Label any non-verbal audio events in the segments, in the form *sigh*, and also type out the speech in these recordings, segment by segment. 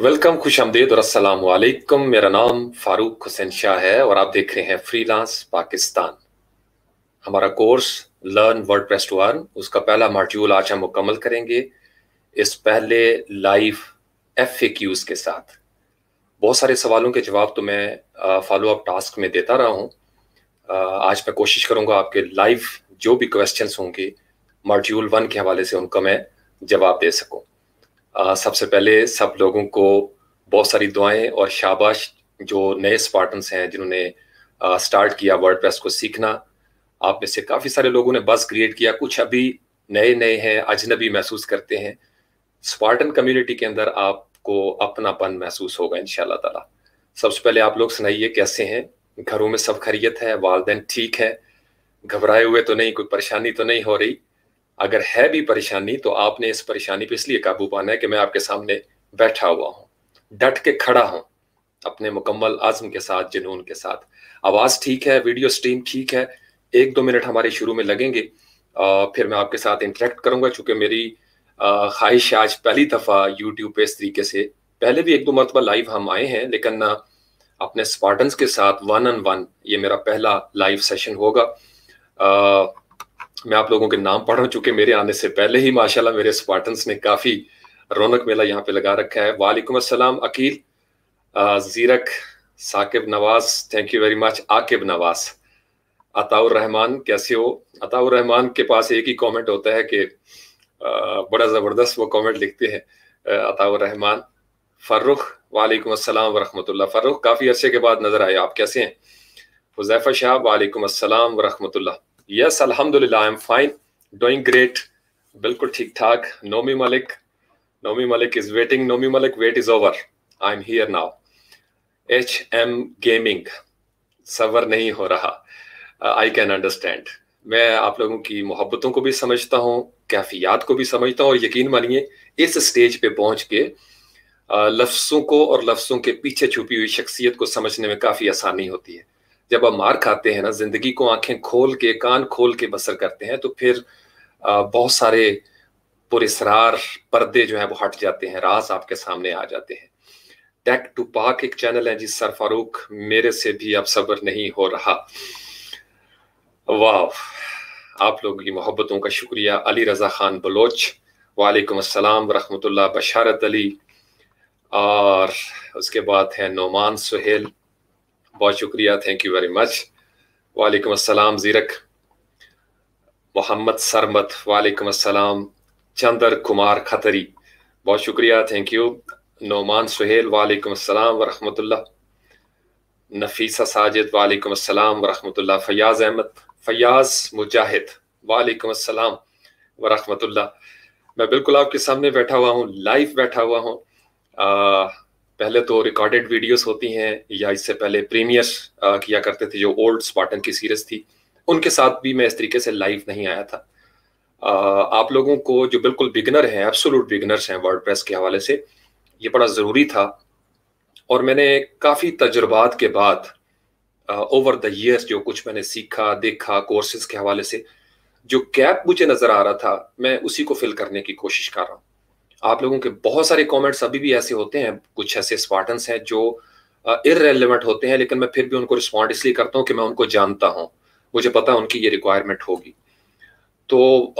Welcome खुश आमदेद और वालेकुम मेरा नाम फारूक हुसैन शाह है और आप देख रहे हैं फ्रीलांस पाकिस्तान हमारा course learn WordPress to earn उसका पहला मॉड्यूल आज हम मुकम्मल करेंगे इस पहले लाइव एफ़ क्यूज के साथ। बहुत सारे सवालों के जवाब तो मैं फॉलो अप टास्क में देता रहा हूँ। आज मैं कोशिश करूँगा आपके लाइव जो भी क्वेश्चंस होंगे मॉड्यूल वन के हवाले से उनका मैं जवाब दे सकूँ। सबसे पहले सब लोगों को बहुत सारी दुआएँ और शाबाश जो नए स्पार्टन्स हैं, जिन्होंने स्टार्ट किया वर्ड को सीखना। आप में से काफ़ी सारे लोगों ने बस क्रिएट किया। कुछ अभी नए नए हैं, अजनबी महसूस करते हैं। स्पार्टन कम्युनिटी के अंदर आपको अपनापन महसूस होगा इन ताला। सबसे पहले आप लोग सुनाइए कैसे हैं। घरों में सब खरीत है, वालदेन ठीक है। घबराए हुए तो नहीं, कोई परेशानी तो नहीं हो रही। अगर है भी परेशानी तो आपने इस परेशानी पे इसलिए काबू पाना है कि मैं आपके सामने बैठा हुआ हूँ डट के खड़ा हूँ अपने मुकम्मल आज़म के साथ जुनून के साथ। आवाज़ ठीक है वीडियो स्ट्रीम ठीक है एक दो मिनट हमारे शुरू में लगेंगे आ, फिर मैं आपके साथ इंटरेक्ट करूँगा चूँकि मेरी ख्वाहिश आज पहली दफ़ा यूट्यूब पे इस तरीके से पहले भी एक दो मरतबा लाइव हम आए हैं लेकिन अपने स्पार्टन्स के साथ वन ऑन वन ये मेरा पहला लाइव सेशन होगा। आ, मैं आप लोगों के नाम पढ़ रहा हूँ चूँकि मेरे आने से पहले ही, माशाल्लाह, मेरे स्पार्टन्स ने काफ़ी रौनक मेला यहाँ पे लगा रखा है। वालेकुम अस्सलाम, Aqeel Zeerak, Saqib Nawaz thank you very much Aqib Nawaz. Ataur Rehman, कैसे हो? अताउर रहमान के पास एक ही कमेंट होता है कि बड़ा ज़बरदस्त वो कमेंट लिखते हैं अताउर रहमान। फ़र्रुख वालेकुम अस्सलाम वरहमतुल्लाह। फ़र्रुख काफ़ी अरसे के बाद नज़र आए, आप कैसे हैं? हुजैफा शाह, वालेकुम अस्सलाम वरहमतुल्लाह। यस अल्हम्दुलिल्लाह I am fine doing great बिल्कुल ठीक ठाक. Nomi Malik Nomi Malik is waiting Nomi Malik wait is over I am here now H M gaming server नहीं हो रहा. आई कैन अंडरस्टैंड मैं आप लोगों की मोहब्बतों को भी समझता हूँ, कैफियात को भी समझता हूँ और यकीन मानिए, इस स्टेज पे पहुँच के लफ्सों को और लफ्सों के पीछे छुपी हुई शख्सियत को समझने में काफ़ी आसानी होती है। जब हम मार खाते हैं ना, ज़िंदगी को आँखें खोल के, कान खोल के बसर करते हैं तो फिर बहुत सारे पुरस्रार पर्दे जो है वो हट जाते हैं, राज आपके सामने आ जाते हैं। टेक टू पाक एक चैनल है जी सर फारूक मेरे से भी अब सब्र नहीं हो रहा। वाह, आप लोगों की मोहब्बतों का शुक्रिया। अली रजा खान बलोच, वालेकुम अस्सलाम वरहमतुल्लाह बशारत अली। और उसके बाद है नोमान सुहेल बहुत शुक्रिया थैंक यू वेरी मच वालेकुम अस्सलाम, जीरक। मोहम्मद सरमत, वालेकुम अस्सलाम, चंदर कुमार खतरी। बहुत शुक्रिया थैंक यू नोमान सुहेल, वालेकुम अस्सलाम वरहमतुल्लाह। नफीसा साजिद, वालेकुम अस्सलाम वरहमतुल्लाह। फयाज अहमद, फयाज मुजाहिद, वालेकुम अस्सलाम वरहमतुल्लाह। मैं बिल्कुल आपके सामने बैठा हुआ हूँ लाइव बैठा हुआ हूँ। पहले तो रिकॉर्डेड वीडियोस होती हैं या इससे पहले प्रीमियर किया करते थे जो ओल्ड स्पार्टन की सीरीज़ थी उनके साथ भी मैं इस तरीके से लाइव नहीं आया था। आ, आप लोगों को जो बिल्कुल बिगनर हैं एब्सोलूट बिगनर्स हैं वर्ड के हवाले से ये बड़ा ज़रूरी था। और मैंने काफ़ी तजुर्बात के बाद ओवर द ईयर्स जो कुछ मैंने सीखा देखा कोर्सेज के हवाले से जो गैप मुझे नज़र आ रहा था मैं उसी को फिल करने की कोशिश कर रहा हूँ। आप लोगों के बहुत सारे कमेंट्स अभी भी ऐसे होते हैं, कुछ ऐसे स्पार्टन्स हैं जो इरेलीवेंट होते हैं, लेकिन मैं फिर भी उनको रिस्पॉन्ड इसलिए करता हूँ कि मैं उनको जानता हूँ। मुझे पता है उनकी ये रिक्वायरमेंट होगी। तो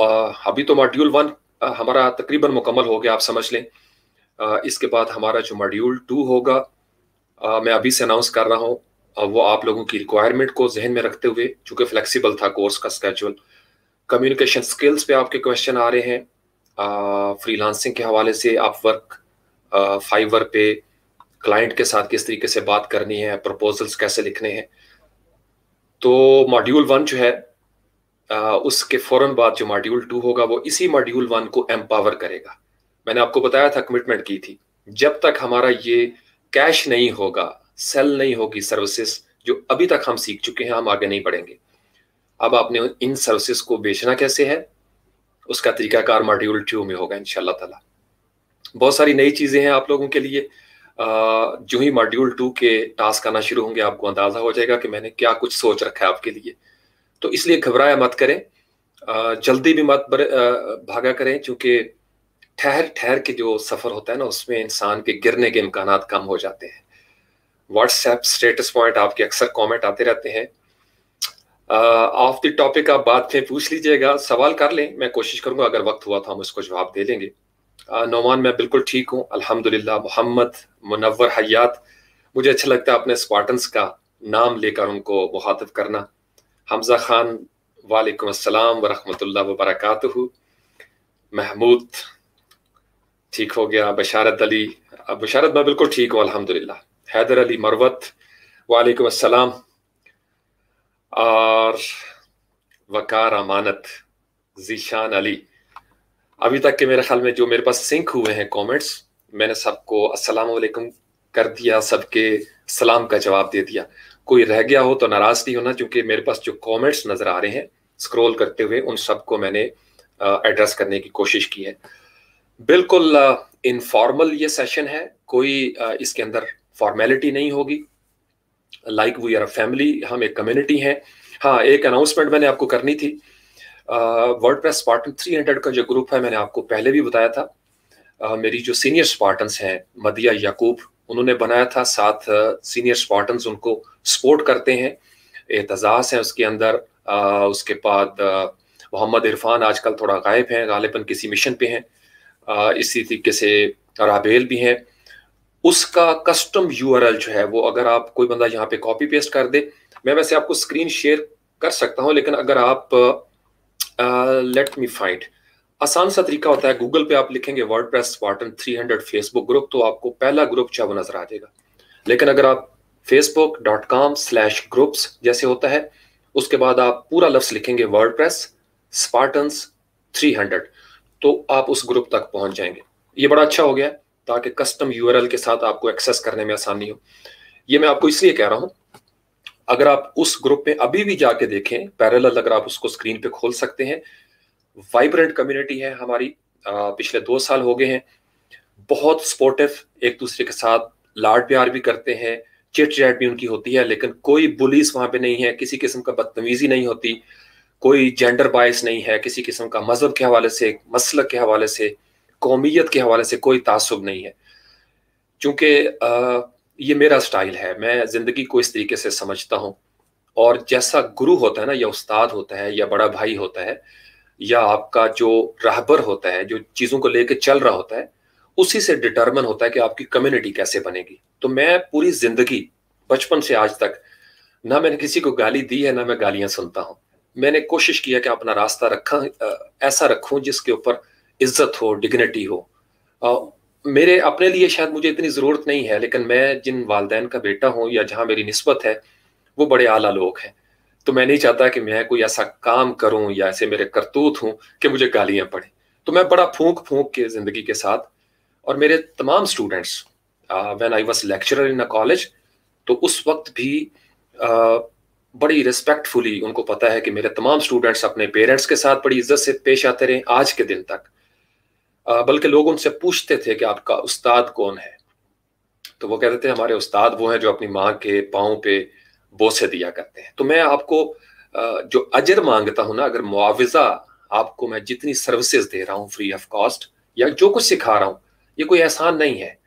अभी तो मॉड्यूल वन हमारा तकरीबन मुकम्मल हो गया, आप समझ लें। इसके बाद हमारा जो मॉड्यूल टू होगा मैं अभी से अनाउंस कर रहा हूँ वो आप लोगों की रिक्वायरमेंट को जहन में रखते हुए, चूँकि फ्लेक्सिबल था कोर्स का स्केजुअल कम्युनिकेशन स्किल्स पे आपके क्वेश्चन आ रहे हैं। फ्रीलांसिंग के हवाले से आप वर्क फाइवर पे क्लाइंट के साथ किस तरीके से बात करनी है प्रपोजल्स कैसे लिखने हैं। तो मॉड्यूल वन जो है आ, उसके फ़ौरन बाद जो मॉड्यूल टू होगा वो इसी मॉड्यूल वन को एम्पावर करेगा। मैंने आपको बताया था कमिटमेंट की थी। जब तक हमारा ये कैश नहीं होगा सेल नहीं होगी सर्विसेज़ जो अभी तक हम सीख चुके हैं हम आगे नहीं बढ़ेंगे। अब आपने इन सर्विसेज़ को बेचना कैसे है? उसका तरीकाकार मॉड्यूल टू में होगा इनशाला तला। बहुत सारी नई चीज़ें हैं आप लोगों के लिए। जो ही मॉड्यूल टू के टास्क आना शुरू होंगे, आपको अंदाज़ा हो जाएगा कि मैंने क्या कुछ सोच रखा है आपके लिए। तो इसलिए घबराया मत करें। जल्दी भी मत भागा करें, क्योंकि ठहर ठहर के जो सफ़र होता है ना, उसमें इंसान के गिरने के इम्कान कम हो जाते हैं। व्हाट्सएप स्टेटस पॉइंट आपके अक्सर कमेंट आते रहते हैं। ऑफ़ द टॉपिक आप बात में पूछ लीजिएगा। सवाल कर लें। मैं कोशिश करूँगा, अगर वक्त हुआ तो हम उसको जवाब दे लेंगे। नौमान, मैं बिल्कुल ठीक हूँ। अल्हम्दुलिल्लाह, मोहम्मद मुनवर हयात। मुझे अच्छा लगता है अपने स्पार्टन्स का नाम लेकर उनको मुखातब करना। हमजा खान, वालेकुम अस्सलाम वरहमतुल्लाह महमूद, ठीक हो गया। बशारत अली बशारत, मैं बिल्कुल ठीक हूँ, अल्हम्दुलिल्लाह। हैदर अली मरवत, वालेकुम अस्सलाम। और वकार अमानत, जीशान अली। अभी तक के मेरे ख्याल में जो मेरे पास सिंक हुए हैं कमेंट्स मैंने सबको वालेकुम कर दिया, सबके सलाम का जवाब दे दिया। कोई रह गया हो तो नाराज़ नहीं होना, क्योंकि मेरे पास जो कमेंट्स नज़र आ रहे हैं स्क्रॉल करते हुए उन सबको मैंने एड्रेस करने की कोशिश की है। बिल्कुल इनफॉर्मल ये सेशन है, कोई इसके अंदर फॉर्मेलिटी नहीं होगी। Like we are a family हम एक कम्युनिटी हैं। हाँ एक अनाउंसमेंट मैंने आपको करनी थी। WordPress Spartan three hundred का जो ग्रुप है मैंने आपको पहले भी बताया था। uh, मेरी जो सीनियर स्पार्टन्स हैं मदिया याकूब उन्होंने बनाया था। साथ सीनियर स्पार्टन्स उनको सपोर्ट करते हैं। एतजाज़ है उसके अंदर। uh, उसके बाद मोहम्मद इरफान आजकल थोड़ा गायब हैं गालिबन किसी मिशन पे हैं। इसी तरीके से राबेल भी हैं। उसका कस्टम यूआरएल जो है, वो अगर आप कोई बंदा यहाँ पे कॉपी पेस्ट कर दे, मैं वैसे आपको स्क्रीन शेयर कर सकता हूँ, लेकिन अगर आप लेट मी फाइंड आसान सा तरीका होता है गूगल पे आप लिखेंगे WordPress Spartan 300 Facebook group तो आपको पहला ग्रुप चाहे वो नज़र आ जाएगा। लेकिन अगर आप Facebook dot com slash groups जैसे होता है, उसके बाद आप पूरा लफ्स लिखेंगे वर्ड प्रेस स्पार्टन्स 300 तो आप उस ग्रुप तक पहुँच जाएँगे। ये बड़ा अच्छा हो गया। ताकि कस्टम यूआरएल के साथ आपको एक्सेस करने में आसानी हो। ये मैं आपको इसलिए कह रहा हूँ, अगर आप उस ग्रुप में अभी भी जाके देखें पैरेलल अगर आप उसको स्क्रीन पे खोल सकते हैं वाइब्रेंट कम्युनिटी है हमारी पिछले दो साल हो गए हैं। बहुत सपोर्टिव एक दूसरे के साथ लाड प्यार भी करते हैं चिट चैट भी उनकी होती है, लेकिन कोई बुलिस वहाँ पे नहीं है, किसी किस्म का बदतमीजी नहीं होती, कोई जेंडर बायस नहीं है, किसी किस्म का मज़हब के हवाले से मसल के हवाले से। कौमियत के हवाले से कोई तासुब नहीं है। क्योंकि ये मेरा स्टाइल है, मैं ज़िंदगी को इस तरीके से समझता हूँ। और जैसा गुरु होता है ना, या उस्ताद होता है, या बड़ा भाई होता है, या आपका जो राहबर होता है, जो चीज़ों को लेकर चल रहा होता है, उसी से डिटर्मन होता है कि आपकी कम्युनिटी कैसे बनेगी। तो मैं पूरी ज़िंदगी, बचपन से आज तक, ना मैंने किसी को गाली दी है, ना मैं गालियाँ सुनता हूँ। मैंने कोशिश किया कि अपना रास्ता रखा ऐसा रखूँ जिसके ऊपर इज़्ज़त हो डिग्निटी हो। आ, मेरे अपने लिए शायद मुझे इतनी ज़रूरत नहीं है लेकिन मैं जिन वालदेन का बेटा हूँ या जहाँ मेरी नस्बत है वो बड़े आला लोग हैं। तो मैं नहीं चाहता कि मैं कोई ऐसा काम करूँ या ऐसे मेरे करतूत हूँ कि मुझे गालियाँ पड़े। तो मैं बड़ा फूंक फूंक के ज़िंदगी के साथ और मेरे तमाम students when I was lecturer in a college तो उस वक्त भी uh, बड़ी रिस्पेक्टफुली उनको पता है कि मेरे तमाम स्टूडेंट्स अपने पेरेंट्स के साथ बड़ी इज़्ज़त से पेश आते रहे आज के दिन तक। बल्कि लोग उनसे पूछते थे कि आपका उस्ताद कौन है? तो वो कहते थे, हमारे उस्ताद वो हैं जो अपनी माँ के पाँव पे बोसे दिया करते हैं। तो मैं आपको जो अजर माँगता हूँ ना, अगर मुआवजा आपको मैं जितनी सर्विसेज़ दे रहा हूँ फ्री ऑफ़ कॉस्ट या जो कुछ सिखा रहा हूँ, ये कोई एहसान नहीं है।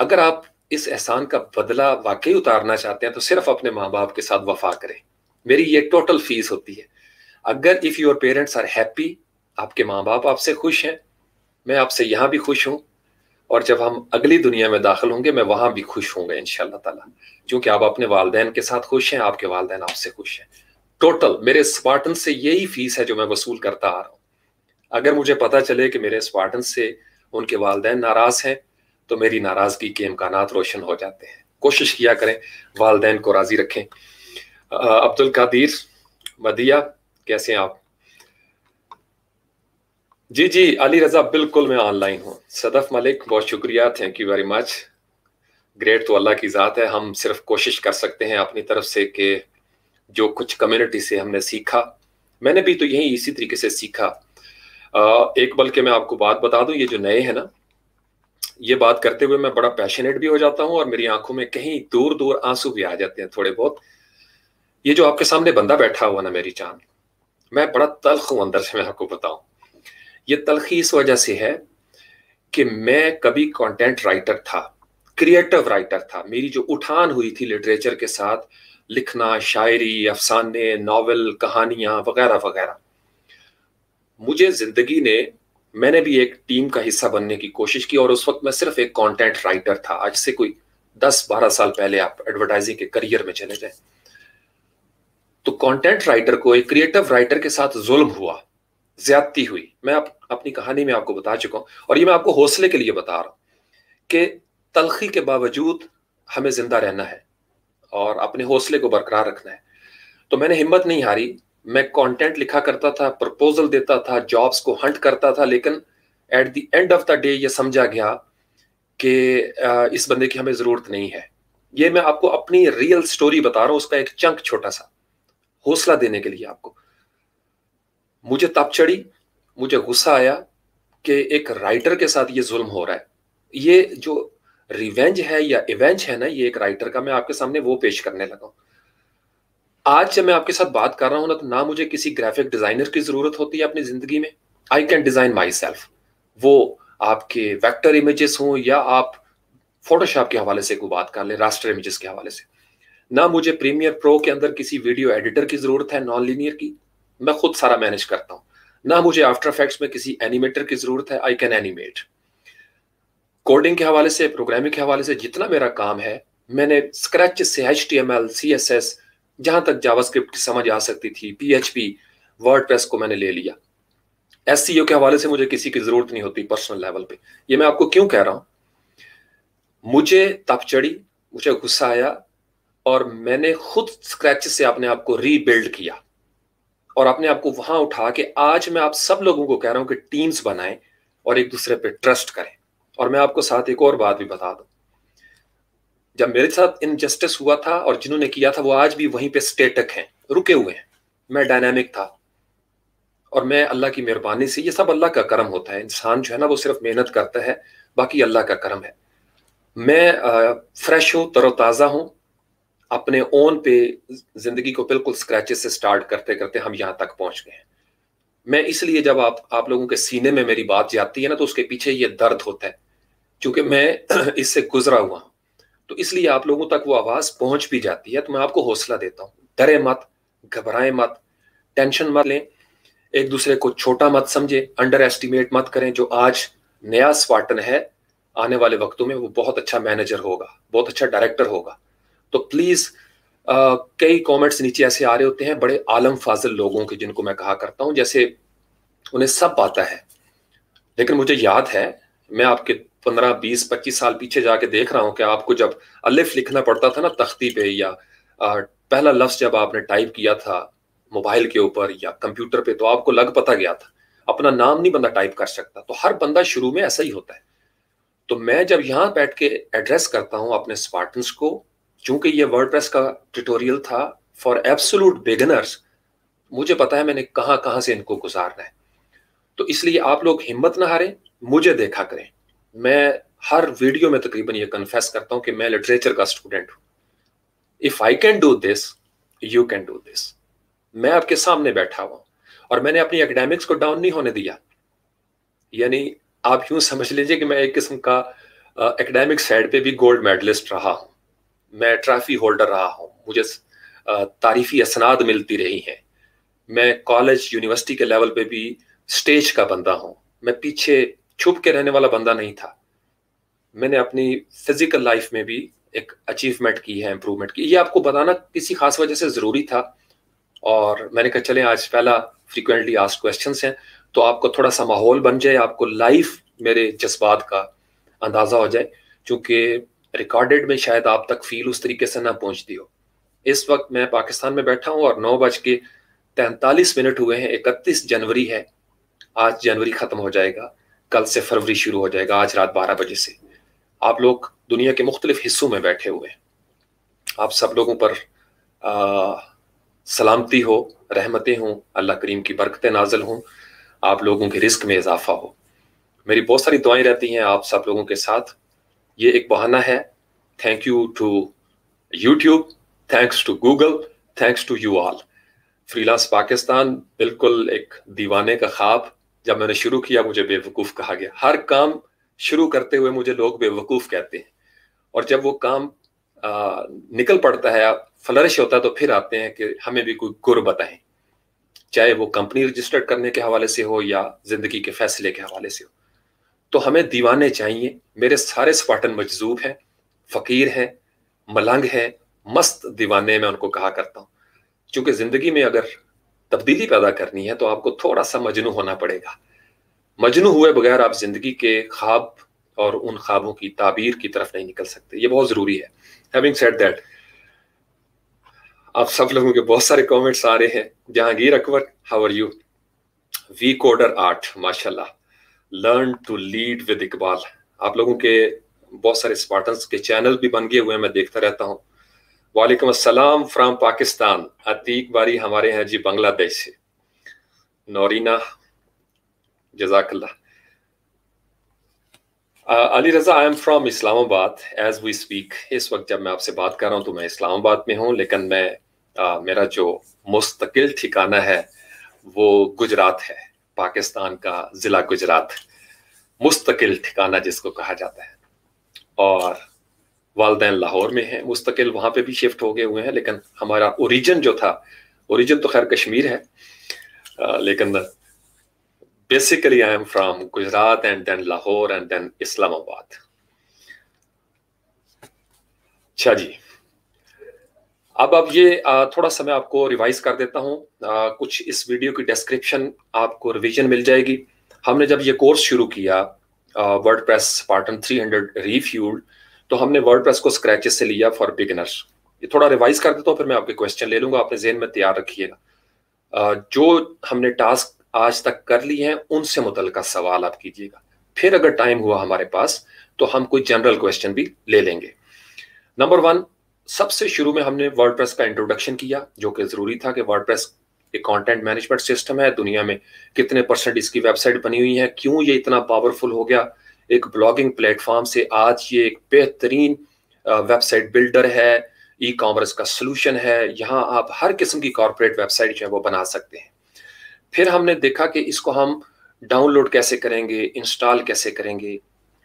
अगर आप इस एहसान का बदला वाकई उतारना चाहते हैं तो सिर्फ़ अपने माँ बाप के साथ वफा करें। मेरी ये टोटल फ़ीस होती है। अगर if your parents are happy आपके माँ बाप आपसे खुश हैं मैं आपसे यहाँ भी खुश हूँ और जब हम अगली दुनिया में दाखिल होंगे, मैं वहाँ भी खुश होंगे इन ताला। क्योंकि आप अपने वालदेन के साथ खुश हैं, आपके वालदेन आपसे खुश हैं। टोटल मेरे स्पार्टन से यही फ़ीस है जो मैं वसूल करता आ रहा हूँ। अगर मुझे पता चले कि मेरे स्पार्टन से उनके वालदेन नाराज़ हैं तो मेरी नाराज़गी के इम्कान रोशन हो जाते हैं। कोशिश किया करें, वालदेन को राज़ी रखें। अब्दुल कादिर मदिया कैसे हैं आप? जी जी, अली रजा, बिल्कुल मैं ऑनलाइन हूँ। सदफ मलिक, बहुत शुक्रिया thank you very much great तो अल्लाह की ज़ात है, हम सिर्फ़ कोशिश कर सकते हैं अपनी तरफ़ से कि जो कुछ कम्युनिटी से हमने सीखा। मैंने भी तो यही इसी तरीके से सीखा। एक बल्कि मैं आपको बात बता दूँ, ये जो नए हैं ना, ये बात करते हुए मैं बड़ा पैशनेट भी हो जाता हूँ और मेरी आँखों में कहीं दूर दूर आँसू भी आ जाते हैं थोड़े बहुत ये जो आपके सामने बंदा बैठा हुआ ना, मेरी चाँद मैं बड़ा तलख हूँ अंदर से, मैं आपको बताऊँ। ये तलखी इस वजह से है कि मैं कभी कंटेंट राइटर था क्रिएटिव राइटर था। मेरी जो उठान हुई थी लिटरेचर के साथ लिखना शायरी अफसाने नावल कहानियाँ वगैरह वगैरह। मुझे ज़िंदगी ने मैंने भी एक टीम का हिस्सा बनने की कोशिश की और उस वक्त मैं सिर्फ़ एक कंटेंट राइटर था। आज से कोई दस बारह साल पहले आप एडवर्टाइजिंग के करियर में चले जाए। तो कंटेंट राइटर को एक क्रिएटिव राइटर के साथ जुल्म हुआ ज्यादती हुई। मैं आप, अपनी कहानी में आपको बता चुका हूँ। और ये मैं आपको हौसले के लिए बता रहा हूँ कि तलखी के बावजूद हमें ज़िंदा रहना है और अपने हौसले को बरकरार रखना है। तो मैंने हिम्मत नहीं हारी। मैं कंटेंट लिखा करता था प्रपोजल देता था जॉब्स को हंट करता था, लेकिन at the end of the day ये समझा गया कि इस बंदे की हमें ज़रूरत नहीं है। ये मैं आपको अपनी रियल स्टोरी बता रहा हूँ, उसका एक चंक छोटा सा हौसला देने के लिए आपको। मुझे तप चढ़ी मुझे गुस्सा आया कि एक राइटर के साथ ये जुल्म हो रहा है। ये जो रिवेंज है या इवेंज है ना, ये एक राइटर का मैं आपके सामने वो पेश करने लगा आज जब मैं आपके साथ बात कर रहा हूँ ना तो ना मुझे किसी ग्राफिक डिज़ाइनर की ज़रूरत होती है अपनी ज़िंदगी में। I can design myself वो आपके वेक्टर इमेजेस हों या आप फोटोशॉप के हवाले से कोई बात कर ले रास्टर इमेजेस के हवाले से। ना मुझे प्रीमियर प्रो के अंदर किसी वीडियो एडिटर की ज़रूरत है नॉन लीनियर की। मैं खुद सारा मैनेज करता हूँ। ना मुझे आफ्टर इफेक्ट्स में किसी एनिमेटर की ज़रूरत है आई कैन एनिमेट कोडिंग के हवाले से प्रोग्रामिंग के हवाले से जितना मेरा काम है, मैंने स्क्रैच से H T M L C S S जहाँ तक जावास्क्रिप्ट की समझ आ सकती थी P H P WordPress को मैंने ले लिया. एस सी ओ के हवाले से मुझे किसी की ज़रूरत नहीं होती पर्सनल लेवल पे. ये मैं आपको क्यों कह रहा हूँ? मुझे तप चढ़ी, मुझे गुस्सा आया, और मैंने खुद स्क्रैच से अपने आप को रीबिल्ड किया. और अपने आप को वहाँ उठा के आज मैं आप सब लोगों को कह रहा हूँ कि टीम्स बनाएँ और एक दूसरे पे ट्रस्ट करें। और मैं आपको साथ एक और बात भी बता दूँ। जब मेरे साथ इनजस्टिस हुआ था और जिन्होंने किया था, वो आज भी वहीं पे स्टेटक हैं, रुके हुए हैं। मैं डायनामिक था। और मैं अल्लाह की मेहरबानी से, ये सब अल्लाह का करम होता है। इंसान जो है ना, वो सिर्फ़ मेहनत करता है, बाकी अल्लाह का करम है। मैं फ्रेश हूँ, तरोताज़ा हूँ अपने ओन पे ज़िंदगी को बिल्कुल स्क्रैचेस से स्टार्ट करते करते हम यहाँ तक पहुँच गए मैं इसलिए जब आप आप लोगों के सीने में मेरी बात जाती है ना तो उसके पीछे ये दर्द होता है, क्योंकि मैं *clears throat* इससे गुजरा हुआ हूँ। तो इसलिए आप लोगों तक वो आवाज़ पहुँच भी जाती है तो मैं आपको हौसला देता हूँ। डरे मत, घबराए मत, टेंशन मत लें, एक दूसरे को छोटा मत समझे अंडर एस्टिमेट मत करें, जो आज नया स्वाटन है, आने वाले वक्तों में वो बहुत अच्छा मैनेजर होगा, बहुत अच्छा डायरेक्टर होगा। तो प्लीज़ कई कमेंट्स नीचे ऐसे आ रहे होते हैं, बड़े आलम फाजिल लोगों के जिनको मैं कहा करता हूँ, जैसे उन्हें सब आता है। लेकिन मुझे याद है, मैं आपके पंद्रह, बीस, पच्चीस साल पीछे जाके देख रहा हूँ कि आपको जब अलिफ लिखना पड़ता था ना तख्ती पे या पहला लफ्ज जब आपने टाइप किया था मोबाइल के ऊपर या कंप्यूटर पे तो आपको लग पता गया था। अपना नाम नहीं बंदा टाइप कर सकता। तो हर बंदा शुरू में ऐसा ही होता है। तो मैं जब यहाँ बैठ के एड्रेस करता हूँ अपने स्पार्टन्स को चूँकि ये वर्डप्रेस का ट्यूटोरियल था फॉर एब्सोलूट बिगनर्स मुझे पता है मैंने कहाँ कहाँ से इनको गुजारना है। तो इसलिए आप लोग हिम्मत ना हारें, मुझे देखा करें। मैं हर वीडियो में तकरीबन ये कन्फेस करता हूँ कि मैं लिटरेचर का स्टूडेंट हूँ। If I can do this you can do this मैं आपके सामने बैठा हुआ और मैंने अपनी एकेडमिक्स को डाउन नहीं होने दिया। यानी आप यूँ समझ लीजिए कि मैं एक किस्म का एकेडमिक साइड पे भी गोल्ड मेडलिस्ट रहा हूँ। मैं ट्रॉफी होल्डर रहा हूँ, मुझे तारीफी असनाद मिलती रही हैं। मैं कॉलेज, यूनिवर्सिटी के लेवल पे भी स्टेज का बंदा हूँ। मैं पीछे छुप के रहने वाला बंदा नहीं था। मैंने अपनी फ़िज़िकल लाइफ में भी एक अचीवमेंट की है, इम्प्रूवमेंट की। ये आपको बताना किसी खास वजह से ज़रूरी था? और मैंने कहा, चले, आज पहला फ्रिक्वेंटली आस्क क्वेश्चन हैं। तो आपको थोड़ा सा माहौल बन जाए, आपको लाइफ मेरे जज्बात का अंदाज़ा हो जाए, क्योंकि रिकॉर्डेड में शायद आप तक फील उस तरीके से ना पहुँचती हो। इस वक्त मैं पाकिस्तान में बैठा हूँ और नौ बज के तैंतालीस मिनट हुए हैं इकतीस जनवरी है। आज जनवरी खत्म हो जाएगा। कल से फरवरी शुरू हो जाएगा आज रात बारह बजे से। आप लोग दुनिया के मुख्तलिफ़ हिस्सों में बैठे हुए हैं। आप सब लोगों पर आ, सलामती हो रहमतें हों अल्लाह करीम की बरकतें नाजल हों आप लोगों के रिस्क में इजाफा हो। मेरी बहुत सारी दुआएँ रहती हैं आप सब लोगों के साथ। ये एक बहाना है। Thank you to YouTube thanks to Google thanks to you all freelance Pakistan बिल्कुल एक दीवाने का ख्वाब। जब मैंने शुरू किया मुझे बेवकूफ़ कहा गया। हर काम शुरू करते हुए मुझे लोग बेवकूफ़ कहते हैं। और जब वो काम आ, निकल पड़ता है फ्लरिश होता है तो फिर आते हैं कि हमें भी कोई गुर बताएँ। चाहे वो कंपनी रजिस्टर्ड करने के हवाले से हो या ज़िंदगी के फैसले के हवाले से हो। तो हमें दीवाने चाहिए। मेरे सारे स्पाटन मजजूब हैं, फकीर हैं, मलंग हैं, मस्त दीवाने मैं उनको कहा करता हूँ। क्योंकि ज़िंदगी में अगर तब्दीली पैदा करनी है तो आपको थोड़ा सा मजनू होना पड़ेगा। मजनू हुए बगैर आप ज़िंदगी के ख्वाब और उन ख्वाबों की ताबीर की तरफ़ नहीं निकल सकते। ये बहुत ज़रूरी है। हैविंग सेड दैट आप सब लोगों के बहुत सारे कमेंट्स आ रहे हैं। Jahangir Akbar how are you we coder art माशाल्लाह। Learn to lead with Iqbal आप लोगों के बहुत सारे स्पार्टन्स के चैनल भी बन गए हुए हैं मैं देखता रहता हूँ। वालेकुम अस्सलाम फ्राम पाकिस्तान। अतीक बारी हमारे हैं जी बांग्लादेश से। नौरीना जजाकल्ला Ali Raza I am from Islamabad as we speak इस वक्त जब मैं आपसे बात कर रहा हूँ तो मैं इस्लामाबाद में हूँ लेकिन मैं uh, मेरा जो मुस्तकिल ठिकाना है वो गुजरात है। पाकिस्तान का ज़िला गुजरात मुस्तकिल ठिकाना जिसको कहा जाता है। और वालदेन लाहौर में है। मुस्तकिल वहाँ पे भी शिफ्ट हो गए हुए हैं लेकिन हमारा ओरिजिन जो था ओरिजिन तो खैर कश्मीर है। आ, लेकिन basically I am from Gujrat and then Lahore and then Islamabad अच्छा जी। अब अब ये थोड़ा सा मैं आपको रिवाइज कर देता हूँ। कुछ इस वीडियो की डिस्क्रिप्शन आपको रिवीजन मिल जाएगी। हमने जब ये कोर्स शुरू किया वर्ड प्रेस पार्टन 300 रिफ्यूल्ड तो हमने वर्ड प्रेस को स्क्रैचेस से लिया फॉर बिगिनर्स ये थोड़ा रिवाइज कर देता हूँ, फिर मैं आपके क्वेश्चन ले लूँगा। अपने जेन में तैयार रखिएगा जो हमने टास्क आज तक कर ली हैं, उनसे मुतल सवाल आप कीजिएगा। फिर अगर टाइम हुआ हमारे पास तो हम कोई जनरल क्वेश्चन भी ले लेंगे। नंबर वन सबसे शुरू में हमने वर्डप्रेस का इंट्रोडक्शन किया, जो कि ज़रूरी था कि वर्डप्रेस एक कंटेंट मैनेजमेंट सिस्टम है। दुनिया में कितने परसेंट इसकी वेबसाइट बनी हुई है, क्यों ये इतना पावरफुल हो गया? एक ब्लॉगिंग प्लेटफॉर्म से आज ये एक बेहतरीन वेबसाइट बिल्डर है ई कॉमर्स का सोल्यूशन है। यहाँ आप हर किस्म की कॉरपोरेट वेबसाइट जो है वो बना सकते हैं। फिर हमने देखा कि इसको हम डाउनलोड कैसे करेंगे इंस्टॉल कैसे करेंगे।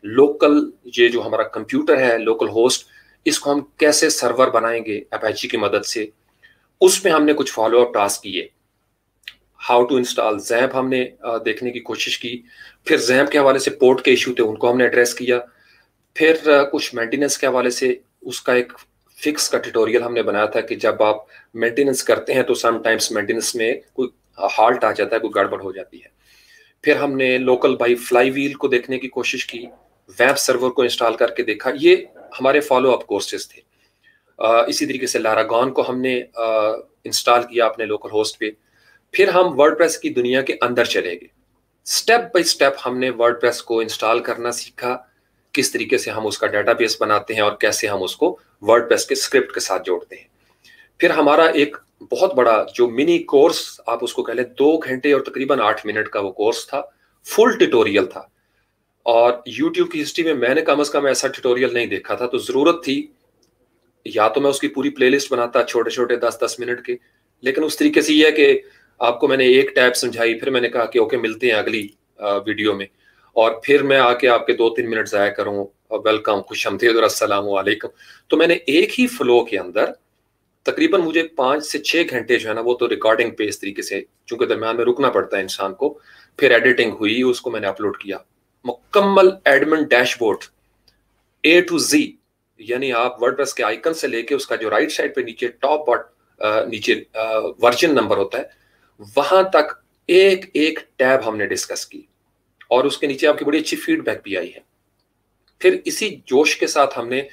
लोकल ये जो हमारा कंप्यूटर है लोकल होस्ट इसको हम कैसे सर्वर बनाएँगे अपैची की मदद से? उसमें हमने कुछ फॉलो अप टास्क किए। हाउ टू इंस्टॉल जैम्प हमने देखने की कोशिश की। फिर जैम्प के हवाले से पोर्ट के इशू थे, उनको हमने एड्रेस किया। फिर कुछ मेंटेनेंस के हवाले से उसका एक फिक्स का ट्यूटोरियल हमने बनाया था कि जब आप मेंटेनेंस करते हैं तो समटाइम्स मेंटेनेंस में कोई हाल्ट आ जाता है, कोई गड़बड़ हो जाती है। फिर हमने लोकल बाई फ्लाई व्हील को देखने की कोशिश की। वेब सर्वर को इंस्टॉल करके देखा। ये हमारे फॉलो अप कोर्सेज थे इसी तरीके से लारागॉन को हमने इंस्टॉल किया अपने लोकल होस्ट पे। फिर हम वर्डप्रेस की दुनिया के अंदर चले गए। स्टेप बाय स्टेप हमने वर्डप्रेस को इंस्टॉल करना सीखा, किस तरीके से हम उसका डेटाबेस बनाते हैं और कैसे हम उसको वर्डप्रेस के स्क्रिप्ट के साथ जोड़ते हैं। फिर हमारा एक बहुत बड़ा जो मिनी कोर्स आप उसको कह लें, दो घंटे और तकरीबन आठ मिनट का वो कोर्स था। फुल ट्यूटोरियल था। और यूट्यूब की हिस्ट्री में मैंने कम अज कम ऐसा ट्यूटोरियल नहीं देखा था तो ज़रूरत थी, या तो मैं उसकी पूरी प्लेलिस्ट बनाता छोटे छोटे दस दस मिनट के, लेकिन उस तरीके से ये है कि आपको मैंने एक टैब समझाई, फिर मैंने कहा कि ओके मिलते हैं अगली वीडियो में। और फिर मैं आके आपके दो तीन मिनट ज़ाया करूँ वेलकम खुश हमदीद वालेकुम तो मैंने एक ही फ्लो के अंदर तकरीबन मुझे पाँच से छः घंटे जो है ना, वो तो रिकॉर्डिंग पे इस तरीके से, चूँकि दरम्यान में रुकना पड़ता है इंसान को, फिर एडिटिंग हुई, उसको मैंने अपलोड किया। मुकम्मल admin dashboard A to Z यानी आप वर्डप्रेस के आइकन से लेके उसका जो राइट साइड पे नीचे टॉप बॉट नीचे वर्जन नंबर होता है, वहाँ तक एक एक टैब हमने डिस्कस की और उसके नीचे आपकी बड़ी अच्छी फीडबैक भी आई है। फिर इसी जोश के साथ हमने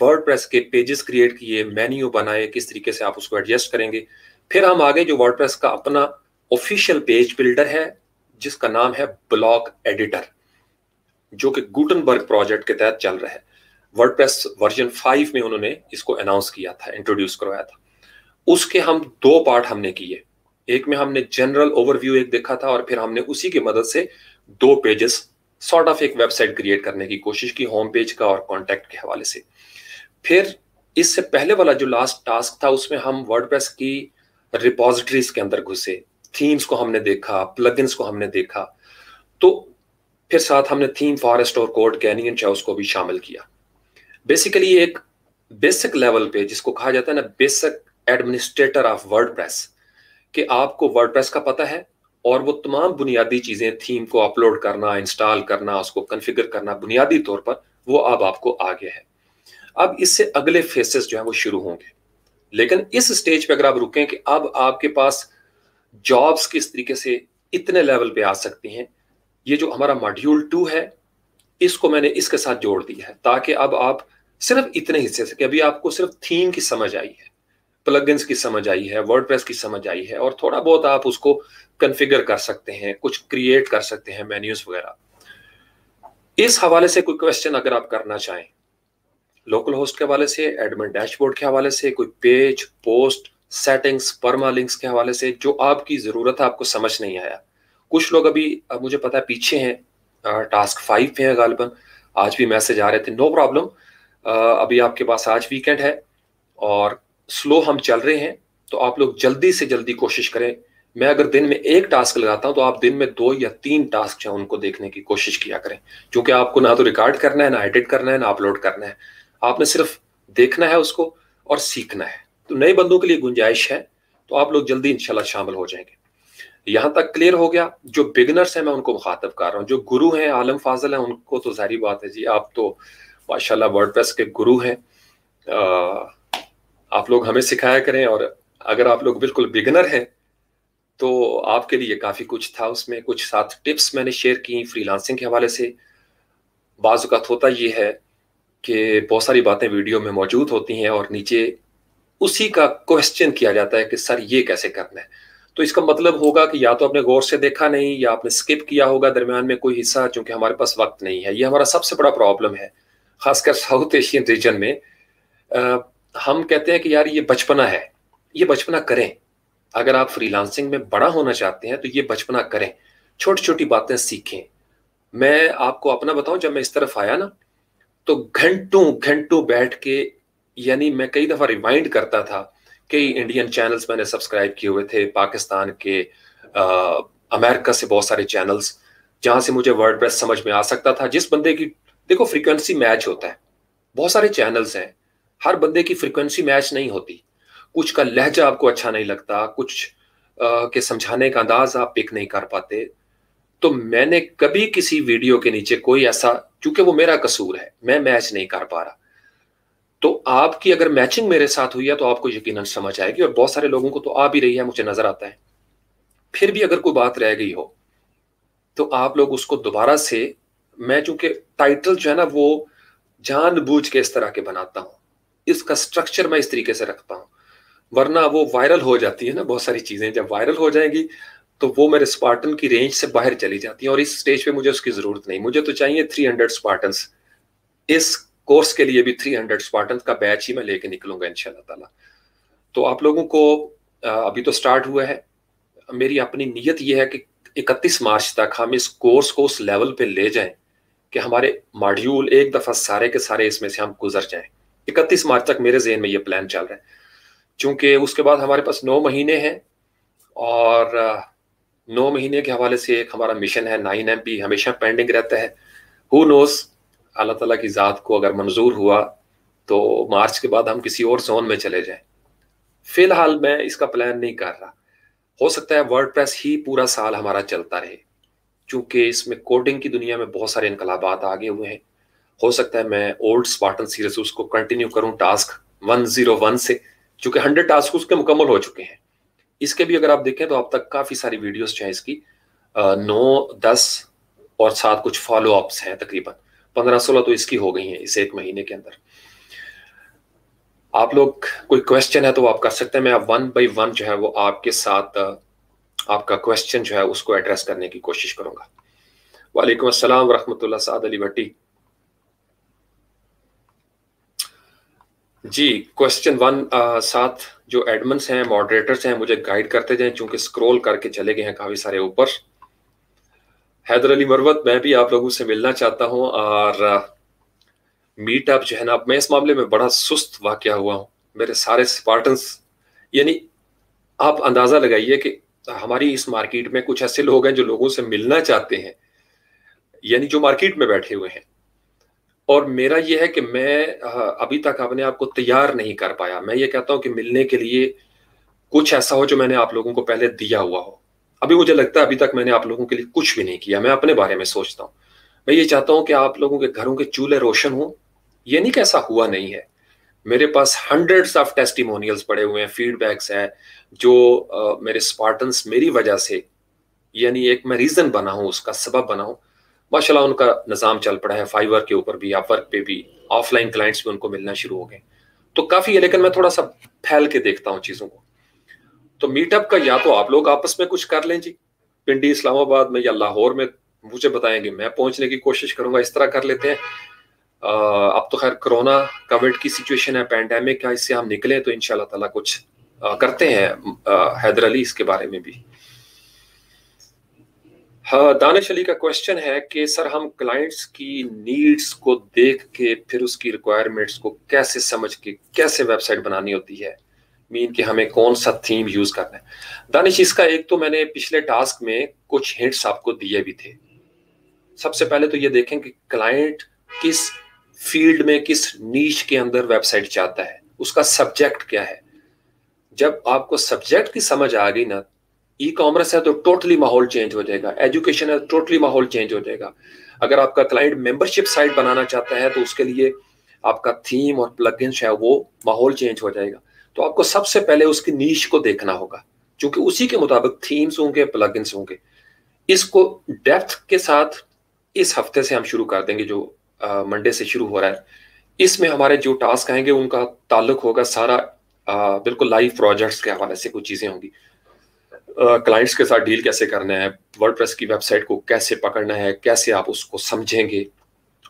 वर्ड के पेजेस क्रिएट किए मेन्यू बनाए, किस तरीके से आप उसको एडजस्ट करेंगे। फिर हम आगे जो वर्ड का अपना ऑफिशियल पेज बिल्डर है, जिसका नाम है ब्लॉक एडिटर जो कि गुटनबर्ग प्रोजेक्ट के तहत चल रहा है। वर्डप्रेस वर्जन फाइव में उन्होंने इसको अनाउंस किया था इंट्रोड्यूस करवाया था। उसके हम दो पार्ट हमने किए। एक में हमने जनरल ओवरव्यू एक देखा था और फिर हमने उसी की मदद से दो पेजेस सॉर्ट ऑफ़ एक वेबसाइट क्रिएट करने की कोशिश की होम पेज का और कॉन्टेक्ट के हवाले से। फिर इससे पहले वाला जो लास्ट टास्क था, उसमें हम वर्डप्रेस की रिपोजिटरीज के अंदर घुसे। थीम्स को हमने देखा प्लगइन्स को हमने देखा। तो फिर साथ हमने थीम फॉरेस्ट और कोड कैनियन चाउस को भी शामिल किया। बेसिकली एक बेसिक लेवल पे जिसको कहा जाता है ना बेसिक एडमिनिस्ट्रेटर ऑफ़ वर्ड कि आपको वर्ड का पता है और वो तमाम बुनियादी चीज़ें थीम को अपलोड करना इंस्टॉल करना, उसको कन्फिगर करना बुनियादी तौर पर वो अब आपको आ गया है। अब इससे अगले फेसेस जो है वो शुरू होंगे। लेकिन इस स्टेज पे अगर आप रुकें कि अब आपके पास जॉब्स किस तरीके से इतने लेवल पे आ सकती हैं ये जो हमारा मॉड्यूल टू है, इसको मैंने इसके साथ जोड़ दिया है, ताकि अब आप सिर्फ़ इतने हिस्से से, कि अभी आपको सिर्फ़ थीम की समझ आई है प्लगइन्स की समझ आई है वर्डप्रेस की समझ आई है, और थोड़ा बहुत आप उसको कन्फिगर कर सकते हैं, कुछ क्रिएट कर सकते हैं मेन्यूज वगैरह। इस हवाले से कोई क्वेश्चन अगर आप करना चाहें लोकल होस्ट के हवाले से एडमिन डैशबोर्ड के हवाले से, कोई page post settings permalinks के हवाले से, जो आपकी ज़रूरत है, आपको समझ नहीं आया कुछ लोग अभी, अब मुझे पता है पीछे हैं टास्क फाइव पे हैं गालिबन। आज भी मैसेज आ रहे थे नो प्रॉब्लम अभी आपके पास आज वीकेंड है और स्लो हम चल रहे हैं तो आप लोग जल्दी से जल्दी कोशिश करें। मैं अगर दिन में एक टास्क लगाता हूँ तो आप दिन में दो या तीन टास्क जो उनको देखने की कोशिश किया करें। क्योंकि आपको ना तो रिकॉर्ड करना है, ना एडिट करना है, ना अपलोड करना है। आपने सिर्फ़ देखना है उसको और सीखना है। तो नए बंदों के लिए गुंजाइश है तो आप लोग जल्दी इंशाल्लाह शामिल हो जाएँगे। यहाँ तक क्लियर हो गया। जो बिगनर्स हैं, मैं उनको मुखातब कर रहा हूँ। जो गुरु हैं, आलम फाजल हैं, उनको तो जारी बात है जी, आप तो माशाल्लाह वर्डप्रेस के गुरु हैं। आप लोग हमें सिखाया करें और अगर आप लोग बिल्कुल बिगनर हैं तो आपके लिए काफ़ी कुछ था उसमें। कुछ साथ टिप्स मैंने शेयर की फ्रीलांसिंग के हवाले से। बाज़ात होता ये है कि बहुत सारी बातें वीडियो में मौजूद होती हैं और नीचे उसी का क्वेश्चन किया जाता है कि, सर, ये कैसे करना है? तो इसका मतलब होगा कि या तो आपने गौर से देखा नहीं या आपने स्किप किया होगा दरमियान में कोई हिस्सा क्योंकि हमारे पास वक्त नहीं है। ये हमारा सबसे बड़ा प्रॉब्लम है खासकर साउथ एशियन रीजन में। आ, हम कहते हैं कि यार ये बचपना है ये बचपना करें। अगर आप फ्रीलांसिंग में बड़ा होना चाहते हैं तो ये बचपना करें। छोटी छोटी बातें सीखें। मैं आपको अपना बताऊँ जब मैं इस तरफ़ आया ना तो घंटों घंटों बैठ के यानी मैं कई दफ़ा रिमाइंड करता था कई इंडियन चैनल्स मैंने सब्सक्राइब किए हुए थे पाकिस्तान के अमेरिका से बहुत सारे चैनल्स जहाँ से मुझे वर्ड समझ में आ सकता था। जिस बंदे की देखो फ्रीक्वेंसी मैच होता है। बहुत सारे चैनल्स हैं। हर बंदे की फ्रीक्वेंसी मैच नहीं होती। कुछ का लहजा आपको अच्छा नहीं लगता कुछ आ, के समझाने का अंदाज आप पिक नहीं कर पाते। तो मैंने कभी किसी वीडियो के नीचे कोई ऐसा क्योंकि वो मेरा कसूर है मैं मैच नहीं कर पा रहा। तो आपकी अगर मैचिंग मेरे साथ हुई है तो आपको यकीन समझ आएगी और बहुत सारे लोगों को तो आ भी रही है, मुझे नज़र आता है। फिर भी अगर कोई बात रह गई हो तो आप लोग उसको दोबारा से, मैं चूँकि टाइटल जो है ना, वो जानबूझ के इस तरह के बनाता हूँ। इसका स्ट्रक्चर मैं इस तरीके से रखता हूँ। वरना वो वायरल हो जाती है ना, बहुत सारी चीज़ें जब वायरल हो जाएँगी तो वो मेरे स्पार्टन की रेंज से बाहर चली जाती है और इस स्टेज पे मुझे उसकी ज़रूरत नहीं। मुझे तो चाहिए थ्री हंड्रेड स्पार्टन इस कोर्स के लिए भी 300 स्पार्टन्स का बैच ही मैं लेके निकलूँगा इनशाला ताला। तो आप लोगों को अभी तो स्टार्ट हुआ है। मेरी अपनी नीयत यह है कि 31 मार्च तक हम इस कोर्स को उस लेवल पे ले जाएँ कि हमारे मॉड्यूल एक दफ़ा सारे के सारे इसमें से हम गुजर जाएँ। 31 मार्च तक मेरे जेन में ये प्लान चल रहा है। चूँकि उसके बाद हमारे पास नौ महीने हैं और नौ महीने के हवाले से एक हमारा मिशन है नाइन एम हमेशा पेंडिंग रहता है। हु नोस अल्लाह ताला की ज़ात को अगर मंजूर हुआ तो मार्च के बाद हम किसी और जोन में चले जाएँ। फ़िलहाल मैं इसका प्लान नहीं कर रहा। हो सकता है वर्ड ही पूरा साल हमारा चलता रहे, क्योंकि इसमें कोडिंग की दुनिया में बहुत सारे इनकलाबात आगे हुए हैं। हो सकता है मैं ओल्ड स्पार्टन सीरीज़ उसको कंटिन्यू करूँ टास्क वन ज़ीरो वन से चूँकि हंड्रेड टास्क उसके मुकम्मल हो चुके हैं। इसके भी अगर आप देखें तो अब तक काफ़ी सारी वीडियोस चाहे इसकी। नौ, दस और साथ कुछ फॉलो अप्स हैं तकरीबन। पंद्रह सोलह तो इसकी हो गई है, इस एक महीने के अंदर। आप लोग, कोई क्वेश्चन है तो आप कर सकते हैं। मैं वन बाई वन जो है वो आपके साथ आपका क्वेश्चन जो है उसको एड्रेस करने की कोशिश करूँगा। वालेकुम अस्सलाम वरहमतुल्लाह, साद अली भट्टी। जी क्वेश्चन वन साथ जो एडमंस हैं मॉडरेटर्स हैं, मुझे गाइड करते जाएँ, चूँकि स्क्रॉल करके चले गए हैं काफ़ी सारे ऊपर। हैदर अली मरवत, मैं भी आप लोगों से मिलना चाहता हूँ और मीटअप जो है ना, मैं इस मामले में बड़ा सुस्त वाक़ हुआ हूँ। मेरे सारे स्पार्टन्स यानी आप अंदाज़ा लगाइए कि हमारी इस मार्केट में कुछ ऐसे लोग हैं जो लोगों से मिलना चाहते हैं, यानी जो मार्केट में बैठे हुए हैं। और मेरा यह है कि मैं अभी तक अपने आप को तैयार नहीं कर पाया। मैं ये कहता हूँ कि मिलने के लिए कुछ ऐसा हो जो मैंने आप लोगों को पहले दिया हुआ हो। अभी मुझे लगता है अभी तक मैंने आप लोगों के लिए कुछ भी नहीं किया। मैं अपने बारे में सोचता हूँ। मैं ये चाहता हूँ कि आप लोगों के घरों के चूल्हे रोशन हो। ये नहीं कैसा हुआ नहीं है। मेरे पास हंड्रेड्स ऑफ़ टेस्टिमोनियल्स पड़े हुए हैं फीडबैक्स हैं जो uh, मेरे स्पार्टन्स मेरी वजह से यानी एक मैं रीजन बना हूँ उसका सबब बना हूँ। माशाल्लाह उनका निज़ाम चल पड़ा है फाइवर के ऊपर भी वर्क पे भी ऑफलाइन क्लाइंट्स भी उनको मिलना शुरू हो गए। तो काफ़ी है लेकिन मैं थोड़ा सा फैल के देखता हूँ चीज़ों को। तो मीटअप का या तो आप लोग आपस में कुछ कर लें जी। पिंडी इस्लामाबाद में या लाहौर में मुझे बताएँगे। मैं पहुँचने की कोशिश करूँगा इस तरह कर लेते हैं। अब तो खैर कोरोना कोविड की सिचुएशन है पैंडेमिक का इससे हम निकले तो इनशाला ताला कुछ आ, करते हैं हैदर अली इसके बारे में भी। हाँ दानिश अली का क्वेश्चन है कि सर हम क्लाइंट्स की नीड्स को देख के फिर उसकी रिक्वायरमेंट्स को कैसे समझ के कैसे वेबसाइट बनानी होती है? मीन कि हमें कौन सा थीम यूज़ करना है। दानिश इसका एक तो मैंने पिछले टास्क में कुछ हिंट्स आपको दिए भी थे। सबसे पहले तो ये देखें कि क्लाइंट किस फ़ील्ड में, किस नीच के अंदर वेबसाइट चाहता है, उसका सब्जेक्ट क्या है। जब आपको सब्जेक्ट की समझ आ गई ना ई कॉमर्स है तो टोटली माहौल चेंज हो जाएगा एजुकेशन है टोटली माहौल चेंज हो जाएगा। अगर आपका क्लाइंट मेंबरशिप साइट बनाना चाहता है तो उसके लिए आपका थीम और प्लगइन्स है वो माहौल चेंज हो जाएगा। तो आपको सबसे पहले उसकी नीच को देखना होगा क्योंकि उसी के मुताबिक थीम्स होंगे प्लगइन्स होंगे। इसको डेप्थ के साथ इस हफ़्ते से हम शुरू कर देंगे जो मंडे से शुरू हो रहा है। इसमें हमारे जो टास्क आएँगे उनका ताल्लुक होगा सारा आ, बिल्कुल लाइव प्रोजेक्ट्स के हवाले से कुछ चीज़ें होंगी। क्लाइंट्स के साथ डील कैसे करना है वर्ड की वेबसाइट को कैसे पकड़ना है कैसे आप उसको समझेंगे?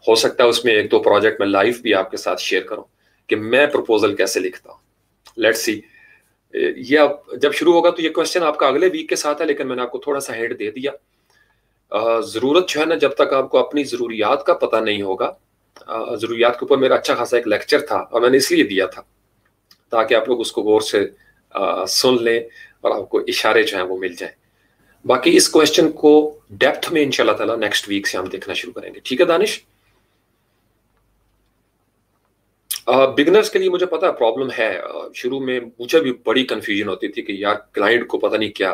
हो सकता है उसमें एक दो प्रोजेक्ट में लाइव भी आपके साथ शेयर करूँ कि मैं प्रपोजल कैसे लिखता हूँ। लेट्स सी ये अब जब शुरू होगा तो ये क्वेश्चन आपका अगले वीक के साथ है, लेकिन मैंने आपको थोड़ा सा हेड दे दिया। ज़रूरत जो है ना, जब तक आपको अपनी ज़रूरियात का पता नहीं होगा ज़रूरियात के ऊपर मेरा अच्छा खासा एक लेक्चर था और मैंने इसलिए दिया था, ताकि आप लोग उसको गौर से सुन लें और आपको इशारे जो हैं वो मिल जाए। बाकी इस क्वेश्चन को डेप्थ में इंशाल्लाह ताला नेक्स्ट वीक से हम देखना शुरू करेंगे। ठीक है, दानिश? बिगनर्स के लिए मुझे पता है प्रॉब्लम है। शुरू में मुझे भी बड़ी कंफ्यूजन होती थी कि यार क्लाइंट को पता नहीं क्या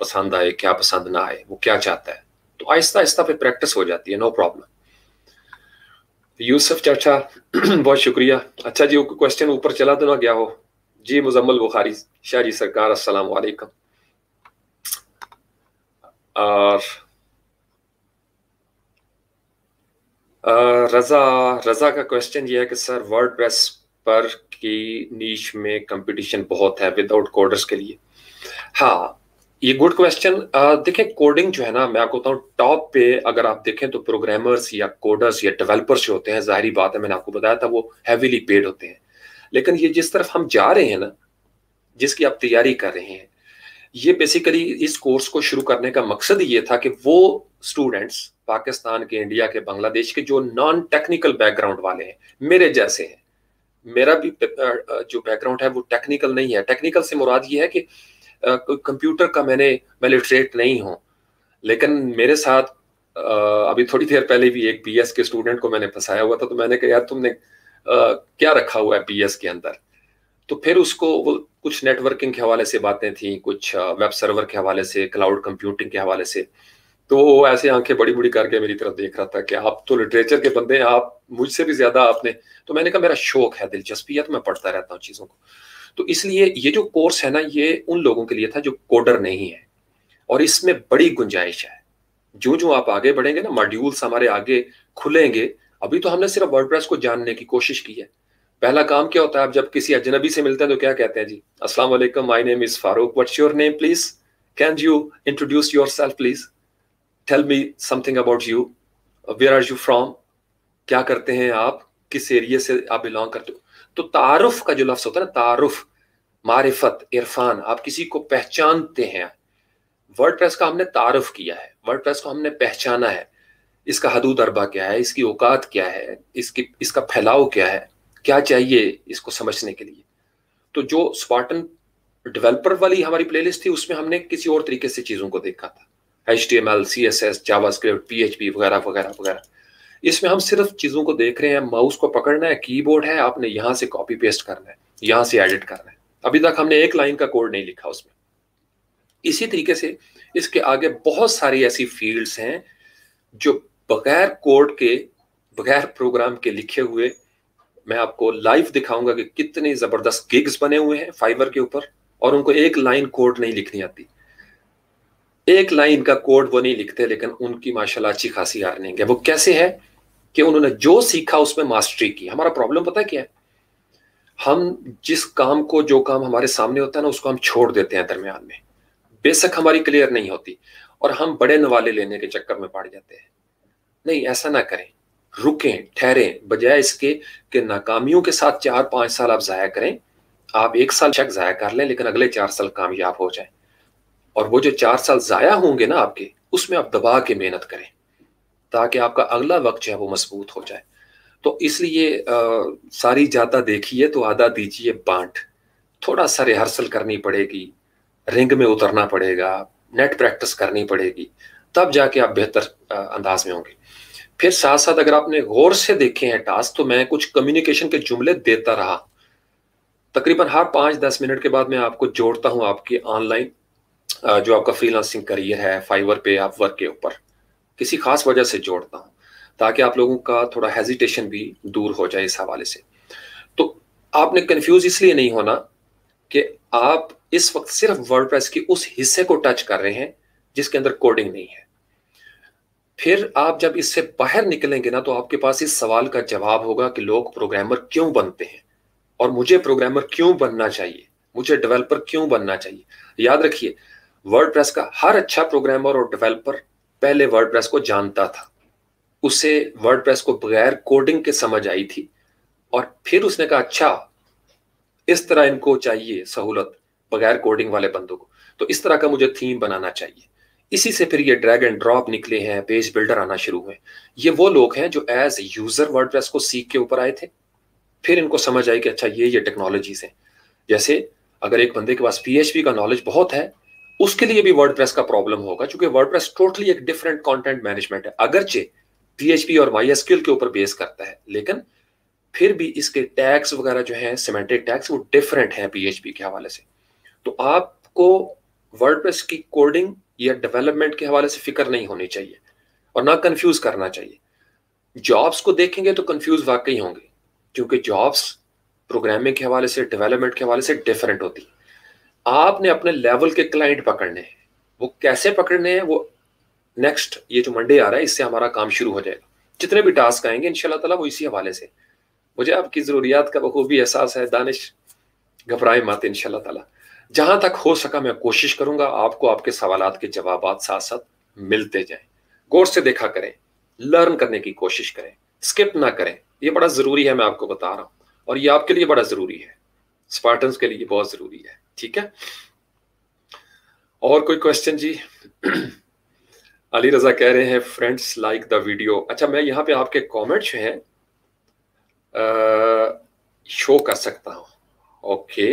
पसंद आए, क्या पसंद ना आए, वो क्या चाहता है। तो आहिस्ता आहिस्ता फिर प्रैक्टिस हो जाती है नो प्रॉब्लम यूसुफ चाचा, *clears throat* बहुत शुक्रिया। अच्छा जी क्वेश्चन ऊपर चला तो ना गया हो? जी, मुजम्मल बुखारी, शाह जी, सरकार, अस्सलाम और रजा रजा का क्वेश्चन ये है कि सर वर्ड प्रेस पर की नीच में कंपटीशन बहुत है विदाउट कोडर्स के लिए। हाँ ये गुड क्वेश्चन देखें कोडिंग जो है ना, मैं आपको बताऊँ टॉप पे अगर आप देखें तो प्रोग्रामर्स या कोडर्स या डेवलपर्स जो होते हैं, ज़ाहिर बात है, मैंने आपको बताया था, वो हैवीली पेड होते हैं। लेकिन ये जिस तरफ़ हम जा रहे हैं ना, जिसकी आप तैयारी कर रहे हैं ये बेसिकली इस कोर्स को शुरू करने का मकसद ये था कि वो स्टूडेंट्स पाकिस्तान के, इंडिया के, बांग्लादेश के जो नॉन टेक्निकल बैकग्राउंड वाले हैं, मेरे जैसे हैं। मेरा भी जो बैकग्राउंड है वो टेक्निकल नहीं है। टेक्निकल से मुराद ये है कि कंप्यूटर का मैंने, मैं लिटरेट नहीं हूँ। लेकिन मेरे साथ अभी थोड़ी देर पहले भी एक पीएस के स्टूडेंट को मैंने फंसाया हुआ था तो मैंने कहा, यार, तुमने क्या रखा हुआ है पीएस के अंदर? तो फिर उसको वो कुछ नेटवर्किंग के हवाले से बातें थी, कुछ वेब सर्वर के हवाले से क्लाउड कंप्यूटिंग के हवाले से। तो वो ऐसे आँखें बड़ी बड़ी करके मेरी तरफ़ देख रहा था कि आप तो लिटरेचर के बंदे हैं, आप मुझसे भी ज़्यादा आपने तो मैंने कहा, मेरा शौक है, दिलचस्पी है तो मैं पढ़ता रहता हूँ चीज़ों को। तो इसलिए ये जो कोर्स है ना, ये उन लोगों के लिए था जो कोडर नहीं है। और इसमें बड़ी गुंजाइश है। जो जो आप आगे बढ़ेंगे ना मॉड्यूल्स हमारे आगे खुलेंगे, अभी तो हमने सिर्फ़ वर्डप्रेस को जानने की कोशिश की है। पहला काम क्या होता है, आप जब किसी अजनबी से मिलते हैं तो क्या कहते हैं जी? अस्सलाम वालेकुम, my name is Farooq. What's your name please can you introduce yourself please tell me something about you where are you from क्या करते हैं आप? किस एरिए से आप बिलोंग करते हो? तो तारुफ का जो लफ्ज होता है ना, तारुफ, मारिफत, इरफान, आप किसी को पहचानते हैं। वर्ड प्रेस का हमने तारुफ किया है। वर्ड प्रेस को हमने पहचाना है। इसका हदूद अरबा क्या है? इसकी औकात क्या है? इसकी, इसका फैलाव क्या है? क्या चाहिए इसको समझने के लिए? तो जो स्पार्टन डेवलपर वाली हमारी प्लेलिस्ट थी, उसमें हमने किसी और तरीके से चीज़ों को देखा था। H T M L C S S JavaScript P H P वगैरह वगैरह वगैरह। इसमें हम सिर्फ़ चीज़ों को देख रहे हैं माउस को पकड़ना है कीबोर्ड है, आपने यहाँ से कॉपी पेस्ट करना है, यहाँ से एडिट करना है। अभी तक हमने एक लाइन का कोड नहीं लिखा उसमें। इसी तरीके से इसके आगे बहुत सारी ऐसी फील्ड्स हैं, जो बगैर कोड के, बगैर प्रोग्राम के लिखे हुए मैं आपको लाइव दिखाऊँगा कि कितने ज़बरदस्त गिग्स बने हुए हैं फाइबर के ऊपर और उनको एक लाइन कोड नहीं लिखनी आती। एक लाइन का कोड वो नहीं लिखते, लेकिन उनकी माशाल्लाह अच्छी खासी अर्निंग है। वो कैसे है कि उन्होंने जो सीखा उसमें मास्टरी की। हमारा प्रॉब्लम पता क्या है? हम जिस काम को, जो काम हमारे सामने होता है ना, उसको हम छोड़ देते हैं दरमियान में। बेशक हमारी क्लियर नहीं होती और हम बड़े नवाले लेने के चक्कर में पड़ जाते हैं। नहीं, ऐसा ना करें। रुकें ठहरें बजाय इसके कि नाकामियों के साथ चार पाँच साल आप जाया करें आप एक साल शक जाया कर लें लेकिन अगले चार साल कामयाब हो जाए। और वो जो चार साल जाया होंगे ना आपके उसमें आप दबा के मेहनत करें ताकि आपका अगला वक्त जो है वो मज़बूत हो जाए। तो इसलिए आ, सारी ज़्यादा देखिए तो आधा दीजिए बांट। थोड़ा सा रिहर्सल करनी पड़ेगी रिंग में उतरना पड़ेगा नेट प्रैक्टिस करनी पड़ेगी तब जाके आप बेहतर अंदाज में होंगे। फिर साथ साथ अगर आपने गौर से देखे हैं टास्क तो मैं कुछ कम्युनिकेशन के जुमले देता रहा। तकरीबन हर पाँच दस मिनट के बाद मैं आपको जोड़ता हूँ आपकी ऑनलाइन जो आपका फ्रीलांसिंग करियर है फाइवर पे आप वर्क के ऊपर। किसी खास वजह से जोड़ता हूँ, ताकि आप लोगों का थोड़ा हेजिटेशन भी दूर हो जाए इस हवाले से। तो आपने कंफ्यूज इसलिए नहीं होना कि आप इस वक्त सिर्फ़ वर्डप्रेस की उस हिस्से को टच कर रहे हैं, जिसके अंदर कोडिंग नहीं है। फिर आप जब इससे बाहर निकलेंगे ना तो आपके पास इस सवाल का जवाब होगा कि लोग प्रोग्रामर क्यों बनते हैं? और मुझे प्रोग्रामर क्यों बनना चाहिए? मुझे डेवलपर क्यों बनना चाहिए? याद रखिए वर्डप्रेस का हर अच्छा प्रोग्रामर और डेवलपर पहले वर्डप्रेस को जानता था। उसे वर्डप्रेस को बगैर कोडिंग के समझ आई थी। और फिर उसने कहा अच्छा इस तरह इनको चाहिए सहूलत बगैर कोडिंग वाले बंदों को। तो इस तरह का मुझे थीम बनाना चाहिए। इसी से फिर ये ड्रैग एंड ड्रॉप निकले हैं पेज बिल्डर आना शुरू हुए। ये वो लोग हैं जो एज यूज़र वर्डप्रेस को सीख के ऊपर आए थे। फिर इनको समझ आई कि अच्छा ये ये टेक्नोलॉजीज़ हैं। जैसे अगर एक बंदे के पास पीएचपी का नॉलेज बहुत है, उसके लिए भी वर्डप्रेस का प्रॉब्लम होगा, क्योंकि वर्डप्रेस टोटली एक डिफरेंट कंटेंट मैनेजमेंट है। अगरचे पीएचपी और माई के ऊपर बेस करता है, लेकिन फिर भी इसके टैक्स वगैरह जो है सिमेंटिक टैक्स वो डिफरेंट है पीएचपी के हवाले से। तो आपको वर्डप्रेस की कोडिंग या डेवलपमेंट के हवाले से फ़िक्र नहीं होनी चाहिए और ना कंफ्यूज करना चाहिए। जॉब्स को देखेंगे तो कंफ्यूज वाकई होंगे, क्योंकि जॉब्स प्रोग्रामिंग के हवाले से डेवलपमेंट के हवाले से डिफरेंट होती है। आपने अपने लेवल के क्लाइंट पकड़ने हैं। वो कैसे पकड़ने हैं? वो नेक्स्ट ये जो मंडे आ रहा है, इससे हमारा काम शुरू हो जाएगा। जितने भी टास्क आएँगे इनशाला तला वो इसी हवाले से। मुझे आपकी ज़रूरियात का बखूबी एहसास है। दानिश, घबराए मत इनशाला जहाँ तक हो सका मैं कोशिश करूँगा आपको आपके सवाल के जवाब साथ साथ मिलते जाएँ। गौर से देखा करें लर्न करने की कोशिश करें स्किप ना करें। ये बड़ा ज़रूरी है मैं आपको बता रहा हूँ, और ये आपके लिए बड़ा ज़रूरी है। स्पार्टन्स के लिए बहुत ज़रूरी है, ठीक है? और कोई क्वेश्चन जी? *clears throat* अली रजा कह रहे हैं फ्रेंड्स लाइक द वीडियो अच्छा मैं यहाँ पे आपके कमेंट्स हैं शो कर सकता हूँ। ओके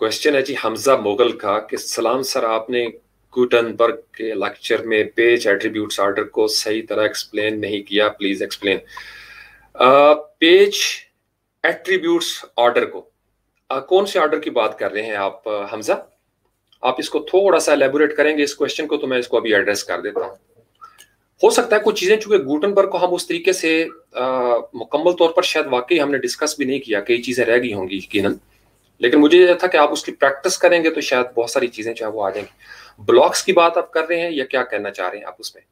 क्वेश्चन है जी हमजा मुगल का कि सलाम सर आपने गुटनबर्ग के लेक्चर में पेज एट्रीब्यूट्स ऑर्डर को सही तरह एक्सप्लेन नहीं किया please explain page attributes order को। Uh, कौन से ऑर्डर की बात कर रहे हैं आप हमजा? आप इसको थोड़ा सा एलेबोरेट करेंगे इस क्वेश्चन को तो मैं इसको अभी एड्रेस कर देता हूँ। हो सकता है कुछ चीज़ें चूँकि गुटनबर्ग को हम उस तरीके से मुकम्मल तौर पर शायद वाकई हमने डिस्कस भी नहीं किया कई चीज़ें रह गई होंगी यकीन लेकिन मुझे यह था कि आप उसकी प्रैक्टिस करेंगे तो शायद बहुत सारी चीज़ें जो है वो आ जाएँगी। ब्लॉक्स की बात आप कर रहे हैं या क्या कहना चाह रहे हैं आप उसमें?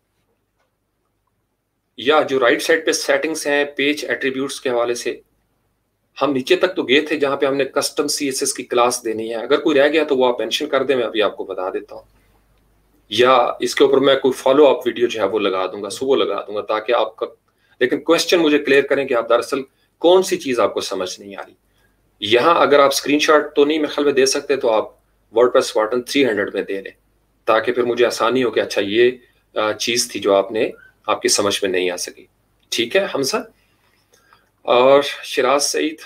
या जो राइट साइड पे सेटिंग्स हैं, पेज एट्रीब्यूट्स के हवाले से? हम नीचे तक तो गए थे जहाँ पे हमने कस्टम सीएसएस की क्लास देनी है। अगर कोई रह गया तो वो आप मेंशन कर दे, मैं अभी आपको बता देता हूँ। या इसके ऊपर मैं कोई फॉलो अप वीडियो जो है वो लगा दूँगा सो वो लगा दूँगा ताकि आपका, लेकिन क्वेश्चन मुझे क्लियर करें कि आप दरअसल कौन सी चीज़ आपको समझ नहीं आ रही। यहाँ अगर आप स्क्रीनशॉट तो नहीं मैं ख्याल में दे सकते तो आप वर्ड प्लस वाटन थ्री हंड्रेड में दे दें, ताकि फिर मुझे आसानी हो कि अच्छा ये चीज़ थी जो आपने, आपकी समझ में नहीं आ सकी। ठीक है हमसा और शिराज सईद।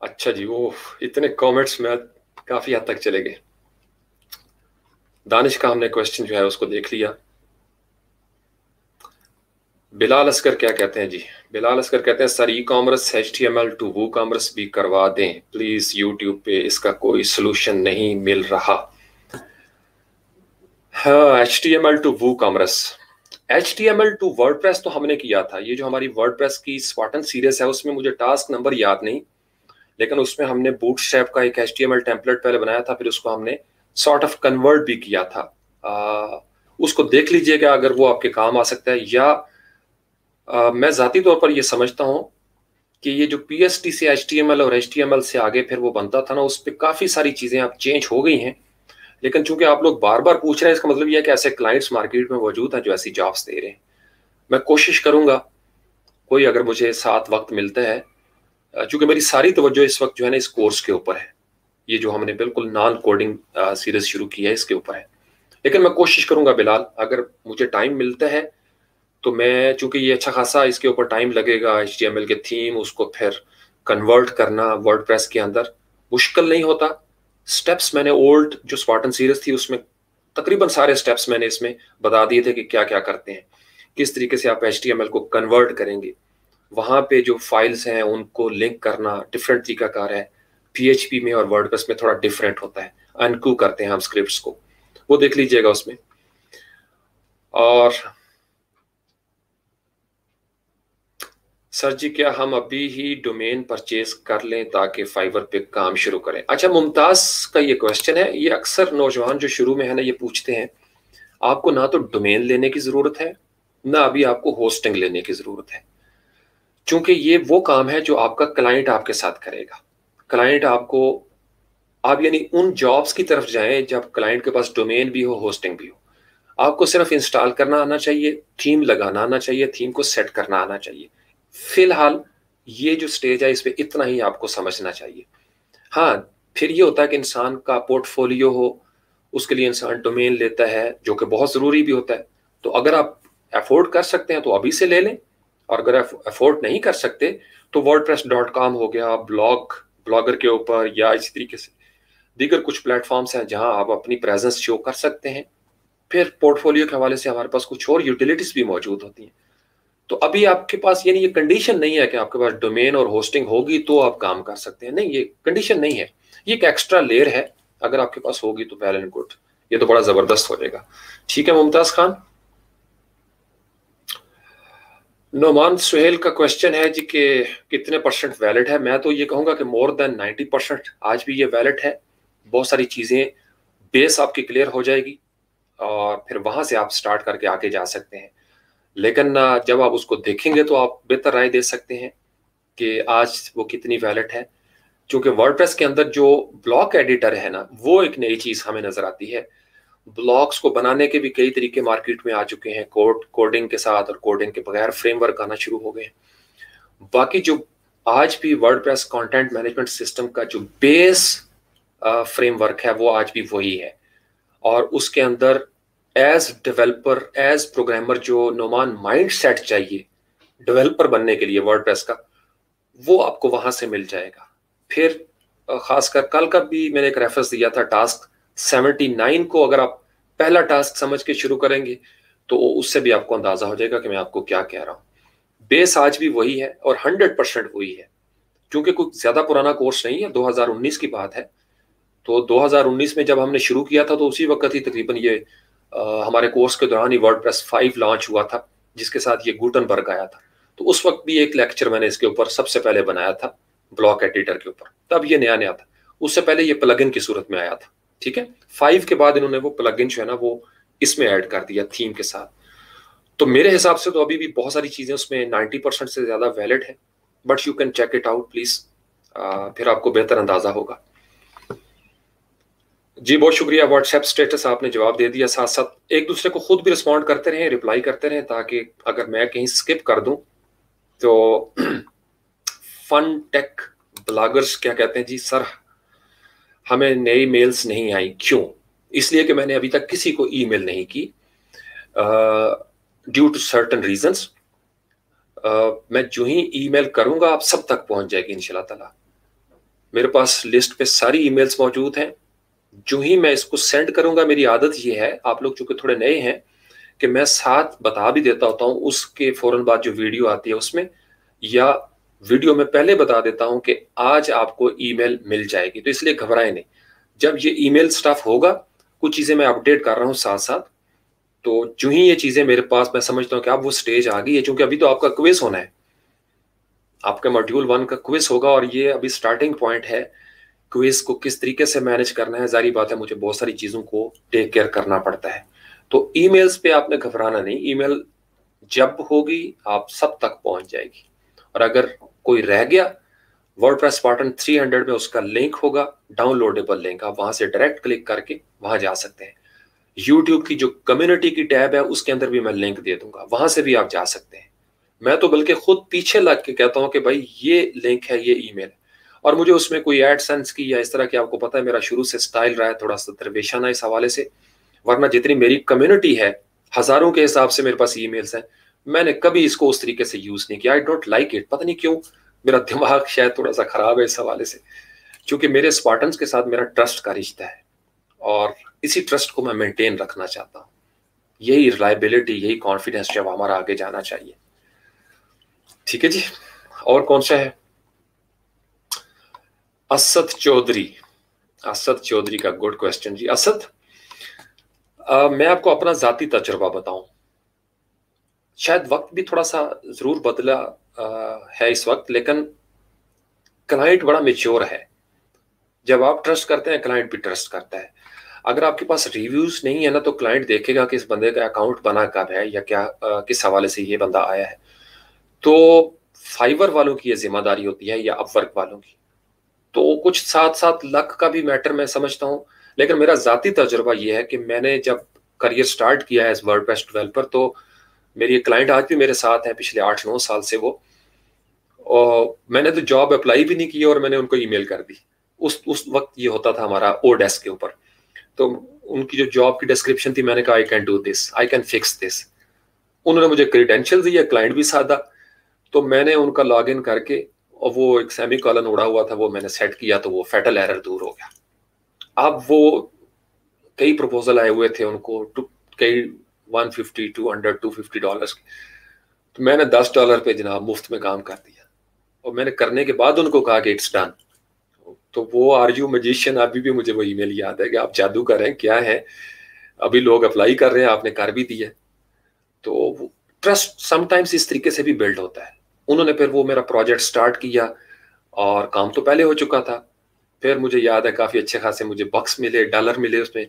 अच्छा जी वो इतने कमेंट्स में काफ़ी हद तक चले गए। दानिश का हमने क्वेश्चन जो है उसको देख लिया। बिलाल असकर क्या कहते हैं जी? बिलाल असकर कहते हैं sir e commerce H T M L to WooCommerce भी करवा दें। प्लीज़ यूट्यूब पे इसका कोई सोल्यूशन नहीं मिल रहा. H T M L to WooCommerce H T M L to WordPress तो हमने किया था। ये जो हमारी वर्ड प्रेस की स्पाटन सीरीज़ है उसमें मुझे टास्क नंबर याद नहीं लेकिन उसमें हमने बूट का एक H T M L template पहले बनाया था फिर उसको हमने सॉर्ट ऑफ़ कन्वर्ट भी किया था। आ, उसको देख लीजिएगा अगर वो आपके काम आ सकता है या मैं ज़ाती तौर पर यह समझता हूँ कि ये जो पी एस टी से एच टी एम एल और एच टी एम एल से आगे फिर वो बनता था ना, उस पर काफ़ी सारी चीज़ें अब चेंज हो गई हैं। लेकिन चूँकि आप लोग बार बार पूछ रहे हैं, इसका मतलब यह है कि ऐसे क्लाइंट्स मार्केट में मौजूद हैं जो ऐसी जॉब्स दे रहे हैं। मैं कोशिश करूँगा, कोई अगर मुझे साथ वक्त मिलता है चूँकि मेरी सारी तवज्जो इस वक्त जो है ना, इस कोर्स के ऊपर है। ये जो हमने बिल्कुल नॉन कोडिंग सीरीज़ शुरू की है, इसके ऊपर है। लेकिन मैं कोशिश करूँगा बिलाल, अगर मुझे टाइम मिलता है तो मैं, चूँकि ये अच्छा खासा इसके ऊपर टाइम लगेगा एच के थीम उसको फिर कन्वर्ट करना वर्ड के अंदर, मुश्किल नहीं होता। स्टेप्स मैंने ओल्ड जो स्पार्टन सीरीज़ थी, उसमें तकरीबन सारे स्टेप्स मैंने इसमें बता दिए थे कि क्या क्या करते हैं। किस तरीके से आप एच को कन्वर्ट करेंगे। वहाँ पे जो फाइल्स हैं, उनको लिंक करना डिफरेंट तरीकाकार है। पीएचपी में और वर्ड में थोड़ा डिफरेंट होता है। अनकू करते हैं हम स्क्रिप्ट को। वो देख लीजिएगा उसमें। और सर जी क्या हम अभी ही डोमेन परचेज कर लें ताकि फाइवर पे काम शुरू करें अच्छा मुमताज़ का ये क्वेश्चन है ये अक्सर नौजवान जो शुरू में है ना ये पूछते हैं आपको ना तो डोमेन लेने की ज़रूरत है ना अभी आपको होस्टिंग लेने की ज़रूरत है क्योंकि ये वो काम है जो आपका क्लाइंट आपके साथ करेगा क्लाइंट आपको आप यानी उन जॉब्स की तरफ़ जाएँ जब क्लाइंट के पास डोमेन भी हो होस्टिंग भी हो आपको सिर्फ़ इंस्टॉल करना आना चाहिए थीम लगाना आना चाहिए थीम को सेट करना आना चाहिए फ़िलहाल ये जो स्टेज है इस पर इतना ही आपको समझना चाहिए। हाँ फिर ये होता है कि इंसान का पोर्टफोलियो हो, उसके लिए इंसान डोमेन लेता है, जो कि बहुत ज़रूरी भी होता है। तो अगर आप अफोर्ड कर सकते हैं तो अभी से ले लें, और अगर अफोर्ड नहीं कर सकते तो वर्ड हो गया ब्लॉग ब्लॉगर के ऊपर या इसी तरीके से। दीगर कुछ प्लेटफॉर्म्स हैं जहाँ आप अपनी प्रेजेंस शो कर सकते हैं। फिर पोर्टफोलियो के हवाले से हमारे पास कुछ और यूटिलिटीज भी मौजूद होती हैं। तो अभी आपके पास, यानी ये कंडीशन नहीं है कि आपके पास डोमेन और होस्टिंग होगी तो आप काम कर सकते हैं। नहीं, ये कंडीशन नहीं है। ये एक एक्स्ट्रा लेयर है। अगर आपके पास होगी तो वेल एंड गुड ये तो बड़ा ज़बरदस्त हो जाएगा। ठीक है, मुमताज़ खान। नोमान सुहेल का क्वेश्चन है जी कि कितने परसेंट वैलिड है? मैं तो ये कहूँगा कि मोर देन नाइन्टी परसेंट आज भी ये वैलिड है। बहुत सारी चीज़ें बेस आपकी क्लियर हो जाएगी और फिर वहाँ से आप स्टार्ट करके आगे जा सकते हैं। लेकिन जब आप उसको देखेंगे तो आप बेहतर राय दे सकते हैं कि आज वो कितनी वैलिड है। क्योंकि वर्डप्रेस के अंदर जो ब्लॉक एडिटर है ना, वो एक नई चीज़ हमें नज़र आती है। ब्लॉक्स को बनाने के भी कई तरीके मार्केट में आ चुके हैं। कोड कोडिंग के साथ और कोडिंग के बगैर फ्रेमवर्क आना शुरू हो गए बाकी जो आज भी वर्डप्रेस कंटेंट मैनेजमेंट सिस्टम का जो बेस फ्रेमवर्क है, वो आज भी वही है। और उसके अंदर एज डेवलपर एज प्रोग्रामर जो नोमान माइंड सेट चाहिए डेवलपर बनने के लिए वर्ड का, वो आपको वहाँ से मिल जाएगा। फिर खासकर कल का भी मैंने एक रेफरेंस दिया था टास्क 79 को अगर आप पहला टास्क समझ के शुरू करेंगे तो उससे भी आपको अंदाज़ा हो जाएगा कि मैं आपको क्या कह रहा हूँ। बेस आज भी वही है और 100 परसेंट वही है। क्योंकि कुछ ज़्यादा पुराना कोर्स नहीं है 2019 की बात है। तो 2019 में जब हमने शुरू किया था तो उसी वक्त ही तकरीबन ये हमारे कोर्स के दौरान ही वर्ड प्रेस फाइव लॉन्च हुआ था, जिसके साथ ये गुटन गुटनबर्ग आया था। तो उस वक्त भी एक लेक्चर मैंने इसके ऊपर सबसे पहले बनाया था ब्लॉक एडिटर के ऊपर। तब ये नया नया था। उससे पहले ये प्लगइन की सूरत में आया था, ठीक है? फाइव के बाद इन्होंने वो प्लगइन जो है ना, वो इसमें ऐड कर दिया थीम के साथ। तो मेरे हिसाब से तो अभी भी बहुत सारी चीज़ें उसमें नाइन्टी परसेंट से ज़्यादा वैलिड है but you can check it out please फिर आपको बेहतर अंदाज़ा होगा। जी, बहुत शुक्रिया। व्हाट्सएप स्टेटस आपने जवाब दे दिया। साथ साथ एक दूसरे को खुद भी रिस्पॉन्ड करते रहें रिप्लाई करते रहें, ताकि अगर मैं कहीं स्किप कर दूँ तो फन टेक ब्लॉगर्स क्या कहते हैं? जी, सर, हमें नई मेल्स नहीं आई। क्यों? इसलिए कि मैंने अभी तक किसी को ईमेल नहीं की। ड्यू टू सर्टन रीजंस मैं जो ही ईमेल करूँगा, आप सब तक पहुँच जाएगी, इंशाल्लाह ताला। मेरे पास लिस्ट पे सारी ईमेल्स मौजूद हैं। जो ही मैं इसको सेंड करूँगा, मेरी आदत ये है, आप लोग चूँकि थोड़े नए हैं, कि मैं साथ बता भी देता होता हूँ, उसके फ़ौरन बाद जो वीडियो आती है उसमें, या वीडियो में पहले बता देता हूँ कि आज आपको ईमेल मिल जाएगी। तो इसलिए घबराए नहीं। जब ये ईमेल स्टफ़ होगा, कुछ चीज़ें मैं अपडेट कर रहा हूँ साथ साथ तो जो ही ये चीज़ें मेरे पास, मैं समझता हूँ कि अब वो स्टेज आ गई है क्योंकि अभी तो आपका क्विज होना है। आपका मॉड्यूल वन का क्विज होगा और ये अभी स्टार्टिंग पॉइंट है क्विज को किस तरीके से मैनेज करना है, जारी बात है, मुझे बहुत सारी चीज़ों को टेक केयर करना पड़ता है। तो ईमेल्स पे आपने घबराना नहीं ईमेल जब होगी, आप सब तक पहुँच जाएगी। और अगर कोई रह गया वर्ड प्रेस पार्टन 300 में उसका लिंक होगा डाउनलोडेबल लिंक आप वहाँ से डायरेक्ट क्लिक करके वहाँ जा सकते हैं। यूट्यूब की जो कम्युनिटी की टैब है, उसके अंदर भी मैं लिंक दे दूँगा, वहाँ से भी आप जा सकते हैं। मैं तो बल्कि खुद पीछे लग के कहता हूँ कि भाई, ये लिंक है, ये ईमेल है और मुझे उसमें कोई एडसेंस की या इस तरह की आपको पता है, मेरा शुरू से स्टाइल रहा है, थोड़ा सा दरवेशाना इस हवाले से, वरना जितनी मेरी कम्युनिटी है, हज़ारों के हिसाब से मेरे पास ई ईमेल्स हैं, मैंने कभी इसको उस तरीके से यूज़ नहीं किया। आई डोंट लाइक इट पता नहीं क्यों, मेरा दिमाग शायद थोड़ा सा खराब है इस हवाले से, क्योंकि मेरे स्पार्टन्स के साथ मेरा ट्रस्ट का रिश्ता है, और इसी ट्रस्ट को मैं मेंटेन रखना चाहता हूँ। यही रिलायबिलिटी यही कॉन्फिडेंस जब हमारा आगे जाना चाहिए। ठीक है जी? और कौन सा है? असद चौधरी असद चौधरी का गुड क्वेश्चन जी। असद आ, मैं आपको अपना जाती तजुर्बा बताऊँ। शायद वक्त भी थोड़ा सा ज़रूर बदला आ, है इस वक्त लेकिन क्लाइंट बड़ा मेच्योर है। जब आप ट्रस्ट करते हैं क्लाइंट भी ट्रस्ट करता है। अगर आपके पास रिव्यूज़ नहीं है ना तो क्लाइंट देखेगा कि इस बंदे का अकाउंट बना कब है या क्या आ, किस हवाले से ये बंदा आया है। तो फाइवर वालों की ये ज़िम्मेदारी होती है या अपवर्क वालों की। तो कुछ साथ साथ लक का भी मैटर मैं समझता हूँ। लेकिन मेरा जाती तजुर्बा यह है कि मैंने जब करियर स्टार्ट किया है एज वर्ड बेस्ट डेवलपर तो मेरी एक क्लाइंट आज भी मेरे साथ है पिछले आठ नौ साल से वो। और मैंने तो जॉब अप्लाई भी नहीं की और मैंने उनको ईमेल कर दी। उस उस वक्त ये होता था हमारा ओ डेस्क के ऊपर। तो उनकी जो जॉब की डिस्क्रिप्शन थी, मैंने कहा I can do this I can fix this उन्होंने मुझे क्रीडेंशियल दिया क्लाइंट भी साधा। तो मैंने उनका लॉग इन करके और वो एक सेमी कॉलन उड़ा हुआ था, वो मैंने सेट किया तो वो फेटल एरर दूर हो गया। अब वो कई प्रपोजल आए हुए थे उनको कई 150 200 250 डॉलर्स तो मैंने 10 डॉलर पे जनाब मुफ़्त में काम कर दिया। और मैंने करने के बाद उनको कहा कि इट्स डन तो वो आर यू मजिशियन अभी भी मुझे वो ईमेल याद है कि आप जादू कर रहे हैं क्या है? अभी लोग अप्लाई कर रहे हैं, आपने कर भी दिया। तो ट्रस्ट समटाइम्स इस तरीके से भी बिल्ड होता है। उन्होंने फिर वो मेरा प्रोजेक्ट स्टार्ट किया और काम तो पहले हो चुका था। फिर मुझे याद है, काफ़ी अच्छे खासे मुझे बक्स मिले डॉलर मिले उसमें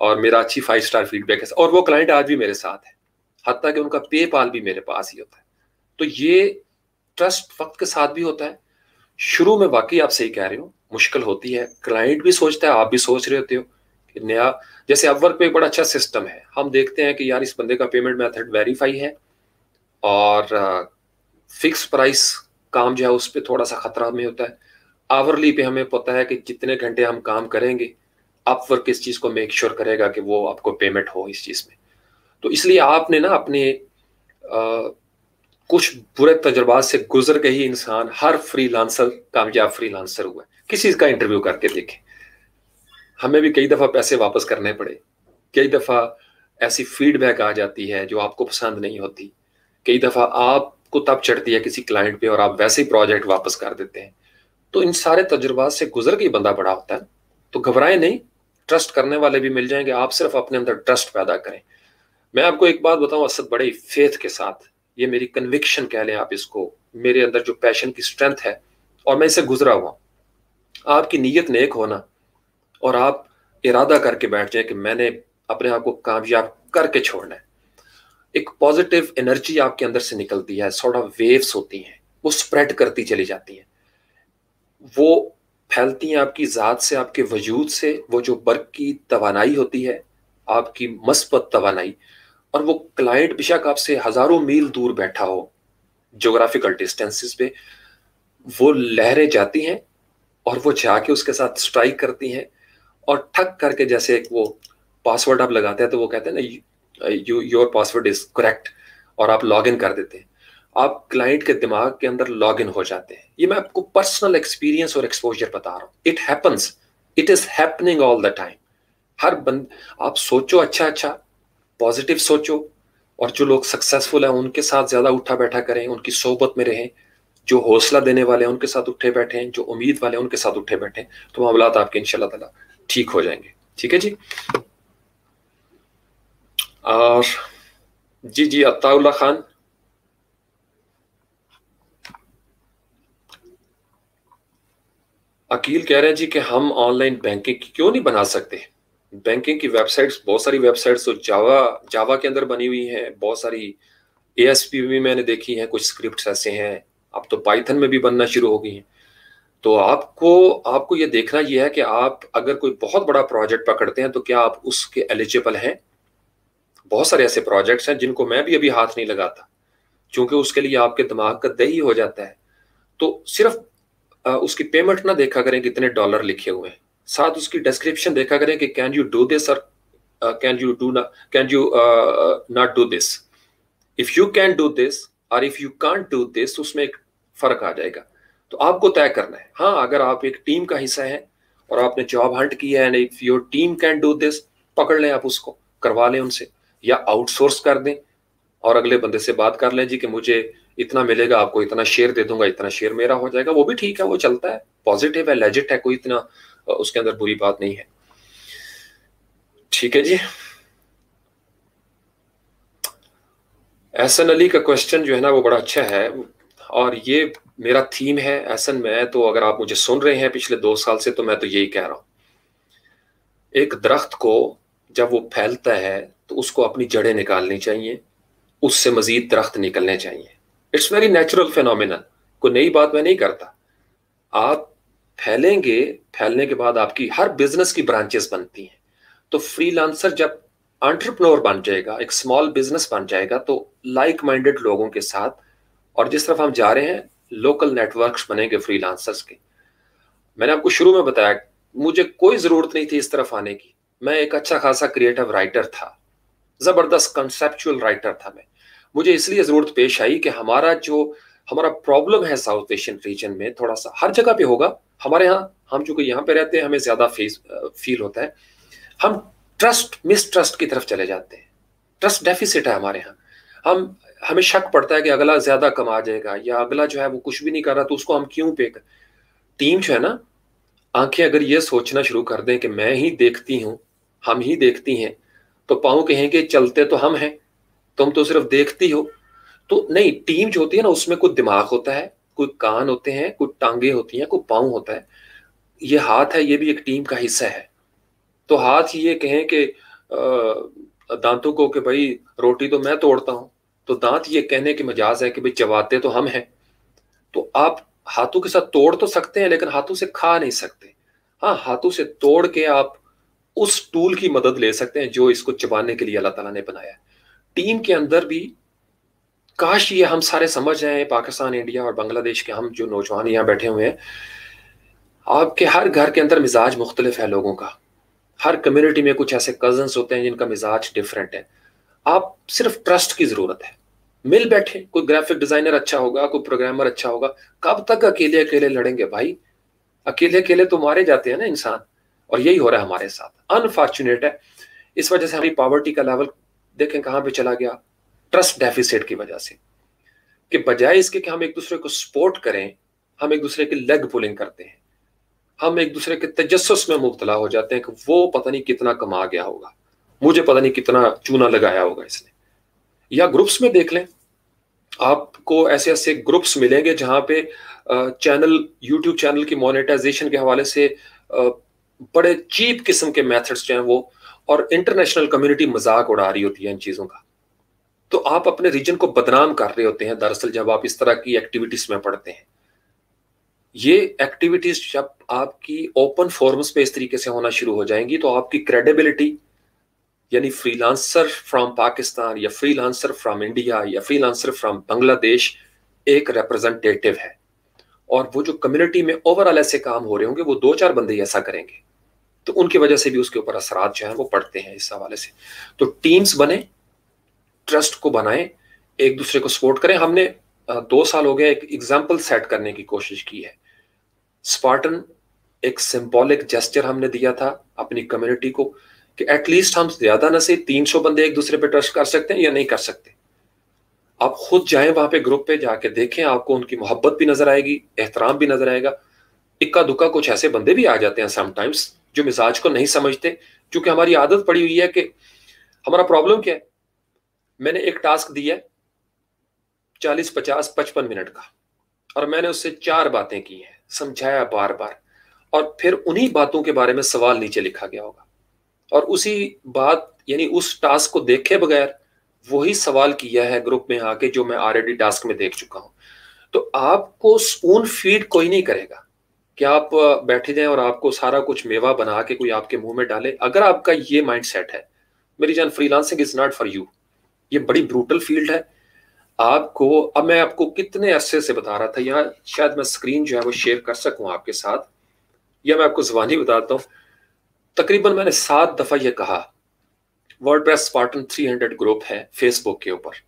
और मेरा अच्छी फाइव स्टार फीडबैक है। और वो क्लाइंट आज भी मेरे साथ है हती कि उनका पे पाल भी मेरे पास ही होता है। तो ये ट्रस्ट वक्त के साथ भी होता है। शुरू में वाकई आप सही कह रहे हो, मुश्किल होती है। क्लाइंट भी सोचता है, आप भी सोच रहे होते हो कि नया, जैसे अपवर्क पे एक बड़ा अच्छा सिस्टम है। हम देखते हैं कि यार इस बंदे का पेमेंट मेथड वेरीफाई है और फिक्स प्राइस काम जो है उस पर थोड़ा सा खतरा में होता है। आवरली पे हमें पता है कि जितने घंटे हम काम करेंगे। अपवर्क इस चीज़ को मेक श्योर sure करेगा कि वो आपको पेमेंट हो इस चीज़ में। तो इसलिए आपने ना अपने आ, कुछ बुरे तजर्बात से गुजर के ही इंसान हर फ्री लांसर कामयाब फ्री लांसर हुआ किसी का इंटरव्यू करके देखे। हमें भी कई दफ़ा पैसे वापस करने पड़े। कई दफ़ा ऐसी फीडबैक आ जाती है जो आपको पसंद नहीं होती। कई दफ़ा आपको तब चढ़ती है किसी क्लाइंट पे और आप वैसे ही प्रोजेक्ट वापस कर देते हैं। तो इन सारे तजुर्बात से गुजर के बंदा बड़ा होता है। तो घबराए नहीं ट्रस्ट करने वाले भी मिल जाएँगे। आप सिर्फ़ अपने अंदर ट्रस्ट पैदा करें। मैं आपको एक बात बताऊँ, असद, बड़े फेथ के साथ। ये मेरी कन्विक्शन कह लें आप इसको। मेरे अंदर जो पैशन की स्ट्रेंथ है, और मैं इसे गुजरा हुआ। आपकी नीयत नेक होना और आप इरादा करके बैठ जाए कि मैंने अपने आप को कामयाब करके छोड़ना है। एक पॉजिटिव एनर्जी आपके अंदर से निकलती है सॉर्ट ऑफ़ वेव्स होती हैं, वो स्प्रेड करती चली जाती हैं। वो फैलती हैं आपकी ज़ात से, आपके वजूद से, वो जो बर्क की तोानाई होती है, आपकी मस्बत तोानाई और वो क्लाइंट बेशक आपसे हज़ारों मील दूर बैठा हो जोग्राफिकल डिस्टेंसेस पे, वो लहरें जाती हैं, और वो जाके उसके साथ स्ट्राइक करती हैं, और ठक करके जैसे एक वो पासवर्ड आप लगाते हैं तो वो कहते हैं ना you your password is correct और आप लॉग इन कर देते हैं। आप क्लाइंट के दिमाग के अंदर लॉग इन हो जाते हैं। ये मैं आपको पर्सनल एक्सपीरियंस और एक्सपोजर बता रहा हूँ। It happens it is happening all the time हर बंद आप सोचो अच्छा अच्छा। पॉजिटिव सोचो और जो लोग सक्सेसफुल हैं, उनके साथ ज़्यादा उठा बैठा करें, उनकी सोहबत में रहें। जो हौसला देने वाले हैं, उनके साथ उठे बैठे हैं। जो उम्मीद वाले हैं, उनके साथ उठे बैठे हैं। तो मामला आपके इंशाल्लाह ताला ठीक हो जाएँगे। ठीक है जी? और जी जी अताउल्ला खान अकील कह रहे हैं जी कि हम ऑनलाइन बैंकिंग क्यों नहीं बना सकते? बैंकिंग की वेबसाइट्स बहुत सारी वेबसाइट्स तो जावा जावा के अंदर बनी हुई हैं, बहुत सारी ए भी मैंने देखी हैं, कुछ स्क्रिप्ट ऐसे हैं। अब तो पाइथन में भी बनना शुरू हो गई हैं। तो आपको आपको ये देखना यह है कि आप अगर कोई बहुत बड़ा प्रोजेक्ट पकड़ते हैं तो क्या आप उसके एलिजिबल हैं? बहुत सारे ऐसे प्रोजेक्ट्स हैं जिनको मैं भी अभी हाथ नहीं लगाता, क्योंकि उसके लिए आपके दिमाग का दही हो जाता है। तो सिर्फ़ उसकी पेमेंट ना देखा करें कितने डॉलर लिखे हुए हैं। साथ उसकी डिस्क्रिप्शन देखा करें कि कैन यू डू दिस और can you do can you not do this if you can do this और if you can't do this उसमें एक फ़र्क आ जाएगा। तो आपको तय करना है। हाँ अगर आप एक टीम का हिस्सा है और आपने जॉब हंट किया है and if your team can do this पकड़ लें आप उसको, करवा लें उनसे। या आउटसोर्स कर दें और अगले बंदे से बात कर लें जी कि मुझे इतना मिलेगा, आपको इतना शेयर दे दूँगा, इतना शेयर मेरा हो जाएगा, वो भी ठीक है, वो चलता है पॉजिटिव है लेजिट है, कोई इतना उसके अंदर बुरी बात नहीं है। ठीक है जी? एहसन अली का क्वेश्चन जो है ना, वो बड़ा अच्छा है और ये मेरा थीम है एहसन, में तो अगर आप मुझे सुन रहे हैं पिछले दो साल से तो मैं तो यही कह रहा हूँ। एक दरख्त को जब वो फैलता है तो उसको अपनी जड़ें निकालनी चाहिए, उससे मजीद दरख्त निकलने चाहिए। इट्स वेरी नेचुरल फिनोमिनल कोई नई बात मैं नहीं करता। आप फैलेंगे, फैलने के बाद आपकी हर बिज़नेस की ब्रांचेस बनती हैं। तो फ्रीलांसर जब एंटरप्रेन्योर बन जाएगा, एक स्मॉल बिज़नेस बन जाएगा तो लाइक माइंडेड लोगों के साथ, और जिस तरफ़ हम जा रहे हैं लोकल नेटवर्क्स बनेंगे फ्रीलांसर्स के। मैंने आपको शुरू में बताया, मुझे कोई ज़रूरत नहीं थी इस तरफ़ आने की। मैं एक अच्छा खासा क्रिएटिव राइटर था। ज़बरदस्त कंसेप्चुअल राइटर था मैं। मुझे इसलिए ज़रूरत पेश आई कि हमारा जो, हमारा प्रॉब्लम है साउथ एशियन रीजन में, थोड़ा सा हर जगह पे होगा। हमारे यहाँ, हम चूँकि यहाँ पे रहते हैं, हमें ज़्यादा फेस फील होता है। हम ट्रस्ट मिस ट्रस्ट की तरफ़ चले जाते हैं। ट्रस्ट डेफिसिट है हमारे यहाँ। हम, हमें शक पड़ता है कि अगला ज़्यादा कमा जाएगा, या अगला जो है वो कुछ भी नहीं कर रहा तो उसको हम क्यों पे कर? टीम जो है ना, आँखें अगर ये सोचना शुरू कर दें कि मैं ही देखती हूँ हम ही देखती हैं। तो पाऊँ कहेंगे चलते तो हम हैं, तुम तो सिर्फ़ देखती हो। तो नहीं, टीम जो होती है ना, उसमें कुछ दिमाग होता है कोई कान होते हैं, कुछ टांगे होती हैं कोई पाँव होता है। ये हाथ है, ये भी एक टीम का हिस्सा है। तो हाथ ये कहें कि दांतों को कि भाई, रोटी तो मैं तोड़ता हूँ। तो दांत ये कहने की मजाज है कि भाई, चबाते तो हम हैं। तो आप हाथों के साथ तोड़ तो सकते हैं, लेकिन हाथों से खा नहीं सकते। हाँ हाथों से तोड़ के आप उस टूल की मदद ले सकते हैं जो इसको चबाने के लिए अल्लाह ताला ने बनाया टीम के अंदर भी, काश ये हम सारे समझ हैं पाकिस्तान, इंडिया और बांग्लादेश के हम जो नौजवान यहाँ बैठे हुए हैं, आपके हर घर के अंदर मिजाज मुख्तलिफ़ है लोगों का। हर कम्युनिटी में कुछ ऐसे कज़न होते हैं जिनका मिजाज डिफरेंट है। आप सिर्फ़ ट्रस्ट की ज़रूरत है। मिल बैठे, कोई ग्राफिक डिज़ाइनर अच्छा होगा, कोई प्रोग्रामर अच्छा होगा, कब तक अकेले अकेले लड़ेंगे भाई? अकेले अकेले तो मारे जाते हैं ना इंसान, और यही हो रहा है हमारे साथ। अनफॉर्चुनेट है। इस वजह से हमारी पॉवर्टी का लेवल देखें कहाँ पे चला गया। ट्रस्ट डेफिसिट की वजह से। कि बजाय इसके कि हम एक दूसरे को सपोर्ट करें, हम एक दूसरे की लेग पुलिंग करते हैं। हम एक दूसरे के तजस्स में मुबतला हो जाते हैं कि वो पता नहीं कितना कमा गया होगा। मुझे पता नहीं कितना चूना लगाया होगा इसने। या ग्रुप्स में देख लें। आपको ऐसे ऐसे ग्रुप्स मिलेंगे जहाँ पे चैनल यूट्यूब चैनल की मोनेटाइजेशन के हवाले से बड़े चीप किस्म के मेथड्स जो हैं वो, और इंटरनेशनल कम्युनिटी मज़ाक उड़ा रही होती है इन चीज़ों का। तो आप अपने रीजन को बदनाम कर रहे होते हैं, दरअसल जब आप इस तरह की एक्टिविटीज़ में पढ़ते हैं। ये एक्टिविटीज़ जब आपकी ओपन फॉर्म्स पे इस तरीके से होना शुरू हो जाएँगी तो आपकी क्रेडिबिलिटी यानी फ्रीलांसर फ्रॉम पाकिस्तान या फ्रीलांसर फ्रॉम इंडिया या फ्रीलांसर फ्रॉम बांग्लादेश एक रिप्रेजेंटेटिव है। और वो जो कम्युनिटी में ओवरऑल ऐसे काम हो रहे होंगे, वो दो चार बंदे ऐसा करेंगे। तो उनकी वजह से भी उसके ऊपर असरात जो है वो पड़ते हैं इस हवाले से। तो टीम्स बने ट्रस्ट को बनाएँ, एक दूसरे को सपोर्ट करें। हमने दो साल हो गए एक एग्ज़ाम्पल सेट करने की कोशिश की है। स्पार्टन एक सिंबॉलिक जेस्टर हमने दिया था अपनी कम्युनिटी को कि एटलीस्ट हम ज़्यादा ना से 300 बंदे एक दूसरे पे ट्रस्ट कर सकते हैं या नहीं कर सकते। आप खुद जाएँ वहाँ पे ग्रुप पे जाके देखें, आपको उनकी मोहब्बत भी नज़र आएगी, एहतराम भी नज़र आएगा। इक्का दुक्का कुछ ऐसे बंदे भी आ जाते हैं समटाइम्स जो मिजाज को नहीं समझते, क्योंकि हमारी आदत पड़ी हुई है कि हमारा प्रॉब्लम क्या है? मैंने एक टास्क दिया चालीस, पचास, पचपन मिनट का, और मैंने उससे चार बातें की हैं, समझाया बार बार और फिर उन्हीं बातों के बारे में सवाल नीचे लिखा गया होगा, और उसी बात, यानी उस टास्क को देखे बगैर, वही सवाल किया है ग्रुप में आके, जो मैं ऑलरेडी टास्क में देख चुका हूँ। तो आपको स्पून फ़ीड कोई नहीं करेगा। कि आप बैठे जाएँ और आपको सारा कुछ मेवा बना के कोई आपके मुँह में डाले। अगर आपका ये माइंड सेट है, मेरी जान freelancing is not for you ये बड़ी ब्रूटल फ़ील्ड है। आपको, अब मैं आपको कितने अरसे से बता रहा था यहाँ शायद मैं स्क्रीन जो है वो शेयर कर सकूँ आपके साथ, या मैं आपको जबानी बताता हूँ। तकरीबन मैंने सात दफ़ा ये कहा वर्ड प्रेस स्पार्टन 300 ग्रुप है फेसबुक के ऊपर।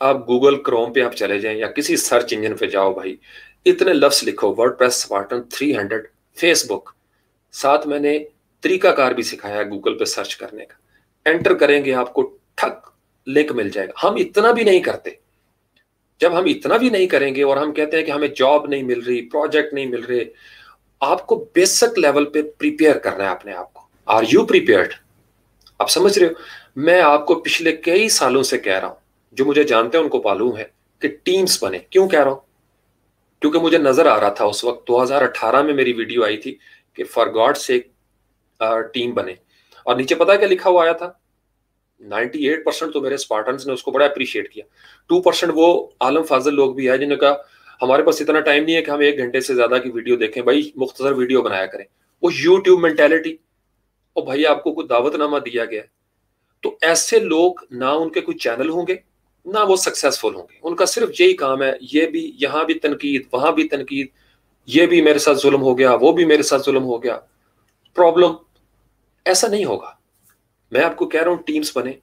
आप गूगल क्रोम पे आप चले जाएँ, या किसी सर्च इंजन पे जाओ भाई इतने लफ्स लिखो WordPress Spartan three hundred Facebook साथ मैंने तरीकाकार भी सिखाया गूगल पे सर्च करने का। एंटर करेंगे आपको ठक लिंक मिल जाएगा। हम इतना भी नहीं करते। जब हम इतना भी नहीं करेंगे और हम कहते हैं कि हमें जॉब नहीं मिल रही प्रोजेक्ट नहीं मिल रहे, आपको बेसिक लेवल पे प्रिपेयर करना है अपने आप को। आर यू प्रिपेयर्ड आप समझ रहे हो? मैं आपको पिछले कई सालों से कह रहा हूँ, जो मुझे जानते हैं उनको मालूम है कि टीम्स बने। क्यों कह रहा हूँ? क्योंकि मुझे नज़र आ रहा था उस वक्त 2018 में मेरी वीडियो आई थी कि फॉर गॉड से टीम बने। और नीचे पता क्या लिखा हुआ आया था? 98 परसेंट तो मेरे स्पार्टन्स ने उसको बड़ा अप्रिशिएट किया। टू परसेंट वो आलम फाजल लोग भी है जिन्होंने कहा, हमारे पास इतना टाइम नहीं है कि हम एक घंटे से ज़्यादा की वीडियो देखें, भाई मुख्तर वीडियो बनाया करें। वो यूट्यूब मेंटेलिटी और भाई आपको कोई दावतनामा दिया गया तो ऐसे लोग ना उनके कोई चैनल होंगे ना वो सक्सेसफुल होंगे। उनका सिर्फ़ यही काम है, ये भी, यहाँ भी तनकीद, वहाँ भी तनकीद, ये भी मेरे साथ जुल्म हो गया, वो भी मेरे साथ जुल्म हो गया। प्रॉब्लम ऐसा नहीं होगा। मैं आपको कह रहा हूँ टीम्स बने।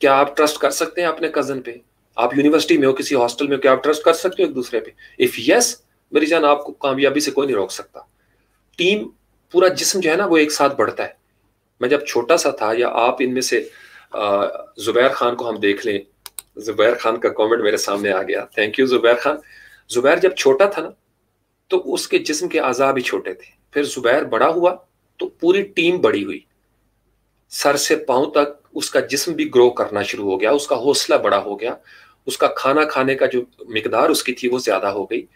क्या आप ट्रस्ट कर सकते हैं अपने कज़न पे? आप यूनिवर्सिटी में हो, किसी हॉस्टल में हो, क्या आप ट्रस्ट कर सकते हो एक दूसरे पे? इफ़ यस मेरी जान, आपको कामयाबी से कोई नहीं रोक सकता। टीम पूरा जिस्म जो है ना, वो एक साथ बढ़ता है। मैं जब छोटा सा था, या आप इनमें से जुबैर खान को हम देख लें जुबैर खान का कमेंट मेरे सामने आ गया। Thank you Zubair Khan. Zubair जब छोटा था ना तो उसके जिस्म के आज़ा भी छोटे थे। फिर जुबैर बड़ा हुआ तो पूरी टीम बड़ी हुई। सर से पाँव तक उसका जिस्म भी ग्रो करना शुरू हो गया। उसका हौसला बड़ा हो गया। उसका खाना खाने का जो मकदार उसकी थी, वो ज़्यादा हो गई।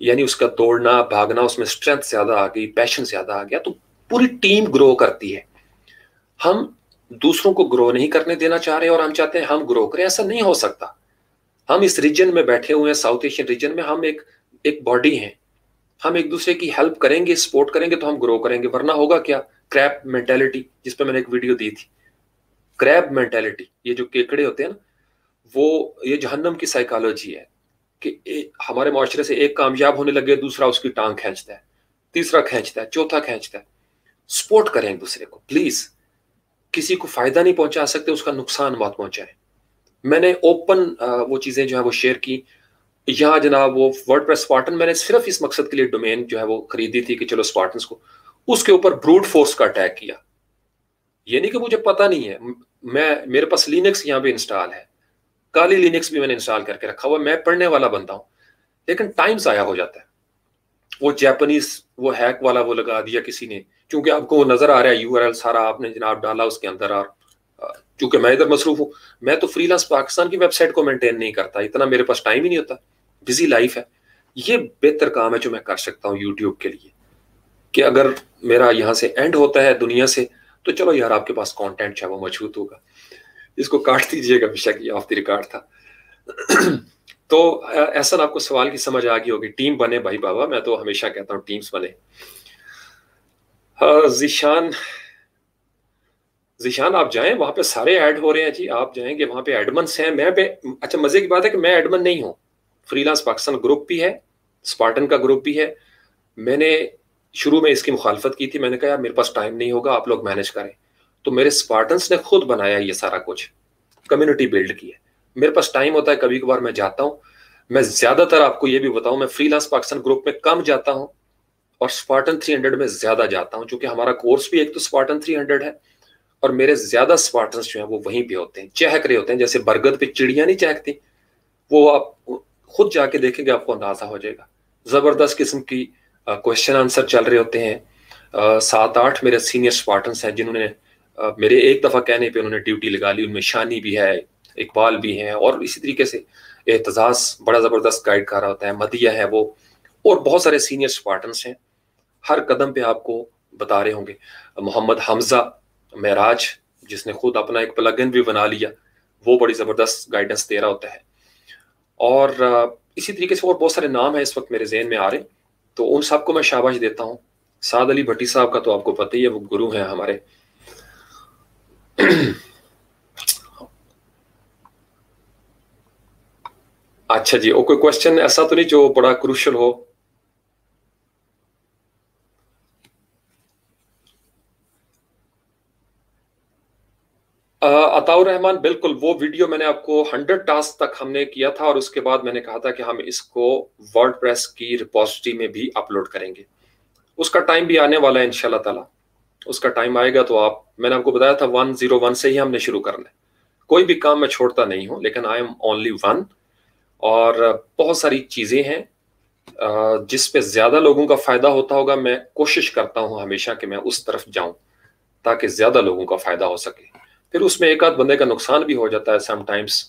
यानी उसका दौड़ना, भागना, उसमें स्ट्रेंथ ज़्यादा आ गई पैशन ज़्यादा आ गया। तो पूरी टीम ग्रो करती है। हम दूसरों को ग्रो नहीं करने देना चाह रहे और हम चाहते हैं हम ग्रो करें, ऐसा नहीं हो सकता। हम इस रीजन में बैठे हुए हैं साउथ एशियन रीजन में हम एक एक बॉडी हैं। हम एक दूसरे की हेल्प करेंगे सपोर्ट करेंगे तो हम ग्रो करेंगे, वरना होगा क्या? क्रैप मेंटेलिटी जिस पर मैंने एक वीडियो दी थी। क्रैप मेंटेलिटी ये जो केकड़े होते हैं ना, वो, ये जहन्नम की साइकोलॉजी है कि हमारे माशरे से एक कामयाब होने लगे, दूसरा उसकी टांग खींचता है, तीसरा खींचता है, चौथा खींचता है। सपोर्ट करें एक दूसरे को प्लीज़ किसी को फ़ायदा नहीं पहुँचा सकते, उसका नुकसान मत पहुँचाए। मैंने ओपन वो चीज़ें जो है वो शेयर की। यहाँ जनाब वो वर्ड प्रेस स्पार्टन मैंने सिर्फ़ इस मकसद के लिए डोमेन जो है वो खरीदी थी कि चलो स्पार्टन को। उसके ऊपर ब्रूट फोर्स का अटैक किया। ये नहीं कि मुझे पता नहीं है। मैं मेरे पास लिनक्स यहाँ पे इंस्टॉल है। काली लिनक्स भी मैंने इंस्टॉल करके रखा हुआ मैं पढ़ने वाला बनता हूँ। लेकिन टाइम आया हो जाता है। वो जैपनीज वो हैक वाला वो लगा दिया किसी ने। क्योंकि आपको नज़र आ रहा है यूआरएल सारा आपने जनाब डाला उसके अंदर और क्योंकि मैं इधर मसरूफ हूँ। मैं तो फ्रीलांस पाकिस्तान की वेबसाइट को मेंटेन नहीं करता, इतना मेरे पास टाइम ही नहीं होता। बिज़ी लाइफ है। ये बेहतर काम है जो मैं कर सकता हूँ यूट्यूब के लिए। कि अगर मेरा यहाँ से एंड होता है दुनिया से तो चलो यार आपके पास कंटेंट है वो मज़बूत होगा। इसको काट दीजिएगा, बेशक ये ऑफ़ द रिकॉर्ड था। तो ऐसा आपको सवाल की समझ आ गई होगी। टीम बने भाई बाबा, मैं तो हमेशा कहता हूँ टीम्स बने। जिशान जिशान आप जाएँ, वहाँ पे सारे ऐड हो रहे हैं जी, आप जाएँगे, वहाँ पे एडमंस हैं। मैं पे अच्छा मज़े की बात है कि मैं एडमन नहीं हूँ। फ्रीलांस पाकिस्तान ग्रुप भी है, स्पार्टन का ग्रुप भी है। मैंने शुरू में इसकी मुखालफत की थी, मैंने कहा, यार, मेरे पास टाइम नहीं होगा, आप लोग मैनेज करें। तो मेरे स्पार्टन्स ने खुद बनाया ये सारा कुछ, कम्युनिटी बिल्ड की है। मेरे पास टाइम होता है कभी कभार मैं जाता हूँ। मैं ज़्यादातर आपको ये भी बताऊँ, मैं फ्रीलांस पाकिस्तान ग्रुप में कम जाता हूँ और स्पार्टन 300 में ज़्यादा जाता हूँ, क्योंकि हमारा कोर्स भी एक तो स्पार्टन 300 है और मेरे ज़्यादा स्पार्टन जो है वो वहीं पे होते हैं, चहक रहे होते हैं, जैसे बरगद पे चिड़िया नहीं चहकती, वो आप खुद जाके देखेंगे आपको अंदाज़ा हो जाएगा। ज़बरदस्त किस्म की क्वेश्चन आंसर चल रहे होते हैं। सात आठ मेरे सीनियर स्पार्टन हैं जिन्होंने मेरे एक दफ़ा कहने पे उन्होंने ड्यूटी लगा ली, उनमें शानी भी है इकबाल भी हैं और इसी तरीके से एहतजाज बड़ा ज़बरदस्त गाइड कर रहा होता है, मदिया है वो, और बहुत सारे सीनियर स्पार्टन्स हैं। हर कदम पे आपको बता रहे होंगे। मोहम्मद हमजा महराज जिसने खुद अपना एक प्लगन भी बना लिया, वो बड़ी ज़बरदस्त गाइडेंस दे रहा होता है। और इसी तरीके से और बहुत सारे नाम हैं इस वक्त मेरे जहन में आ रहे तो उन सबको मैं शाबाश देता हूँ। साद अली भट्टी साहब का तो आपको पता ही है, वो गुरु हैं हमारे। अच्छा जी, और कोई क्वेश्चन ऐसा तो नहीं जो बड़ा क्रूशल हो? अताउर रहमान, बिल्कुल, वो वीडियो मैंने आपको हंड्रेड टास्क तक हमने किया था और उसके बाद मैंने कहा था कि हम इसको वर्ड की रिपोजिटरी में भी अपलोड करेंगे। उसका टाइम भी आने वाला है इनशाला ताला। उसका टाइम आएगा तो आप, मैंने आपको बताया था वन ज़ीरो वन से ही हमने शुरू करना है। कोई भी काम मैं छोड़ता नहीं हूँ, लेकिन आई एम ओनली वन और बहुत सारी चीज़ें हैं जिस पे ज़्यादा लोगों का फ़ायदा होता होगा, मैं कोशिश करता हूँ हमेशा कि मैं उस तरफ़ जाऊँ, ताकि ज़्यादा लोगों का फ़ायदा हो सके। फिर उसमें एक आध बंदे का नुकसान भी हो जाता है समटाइम्स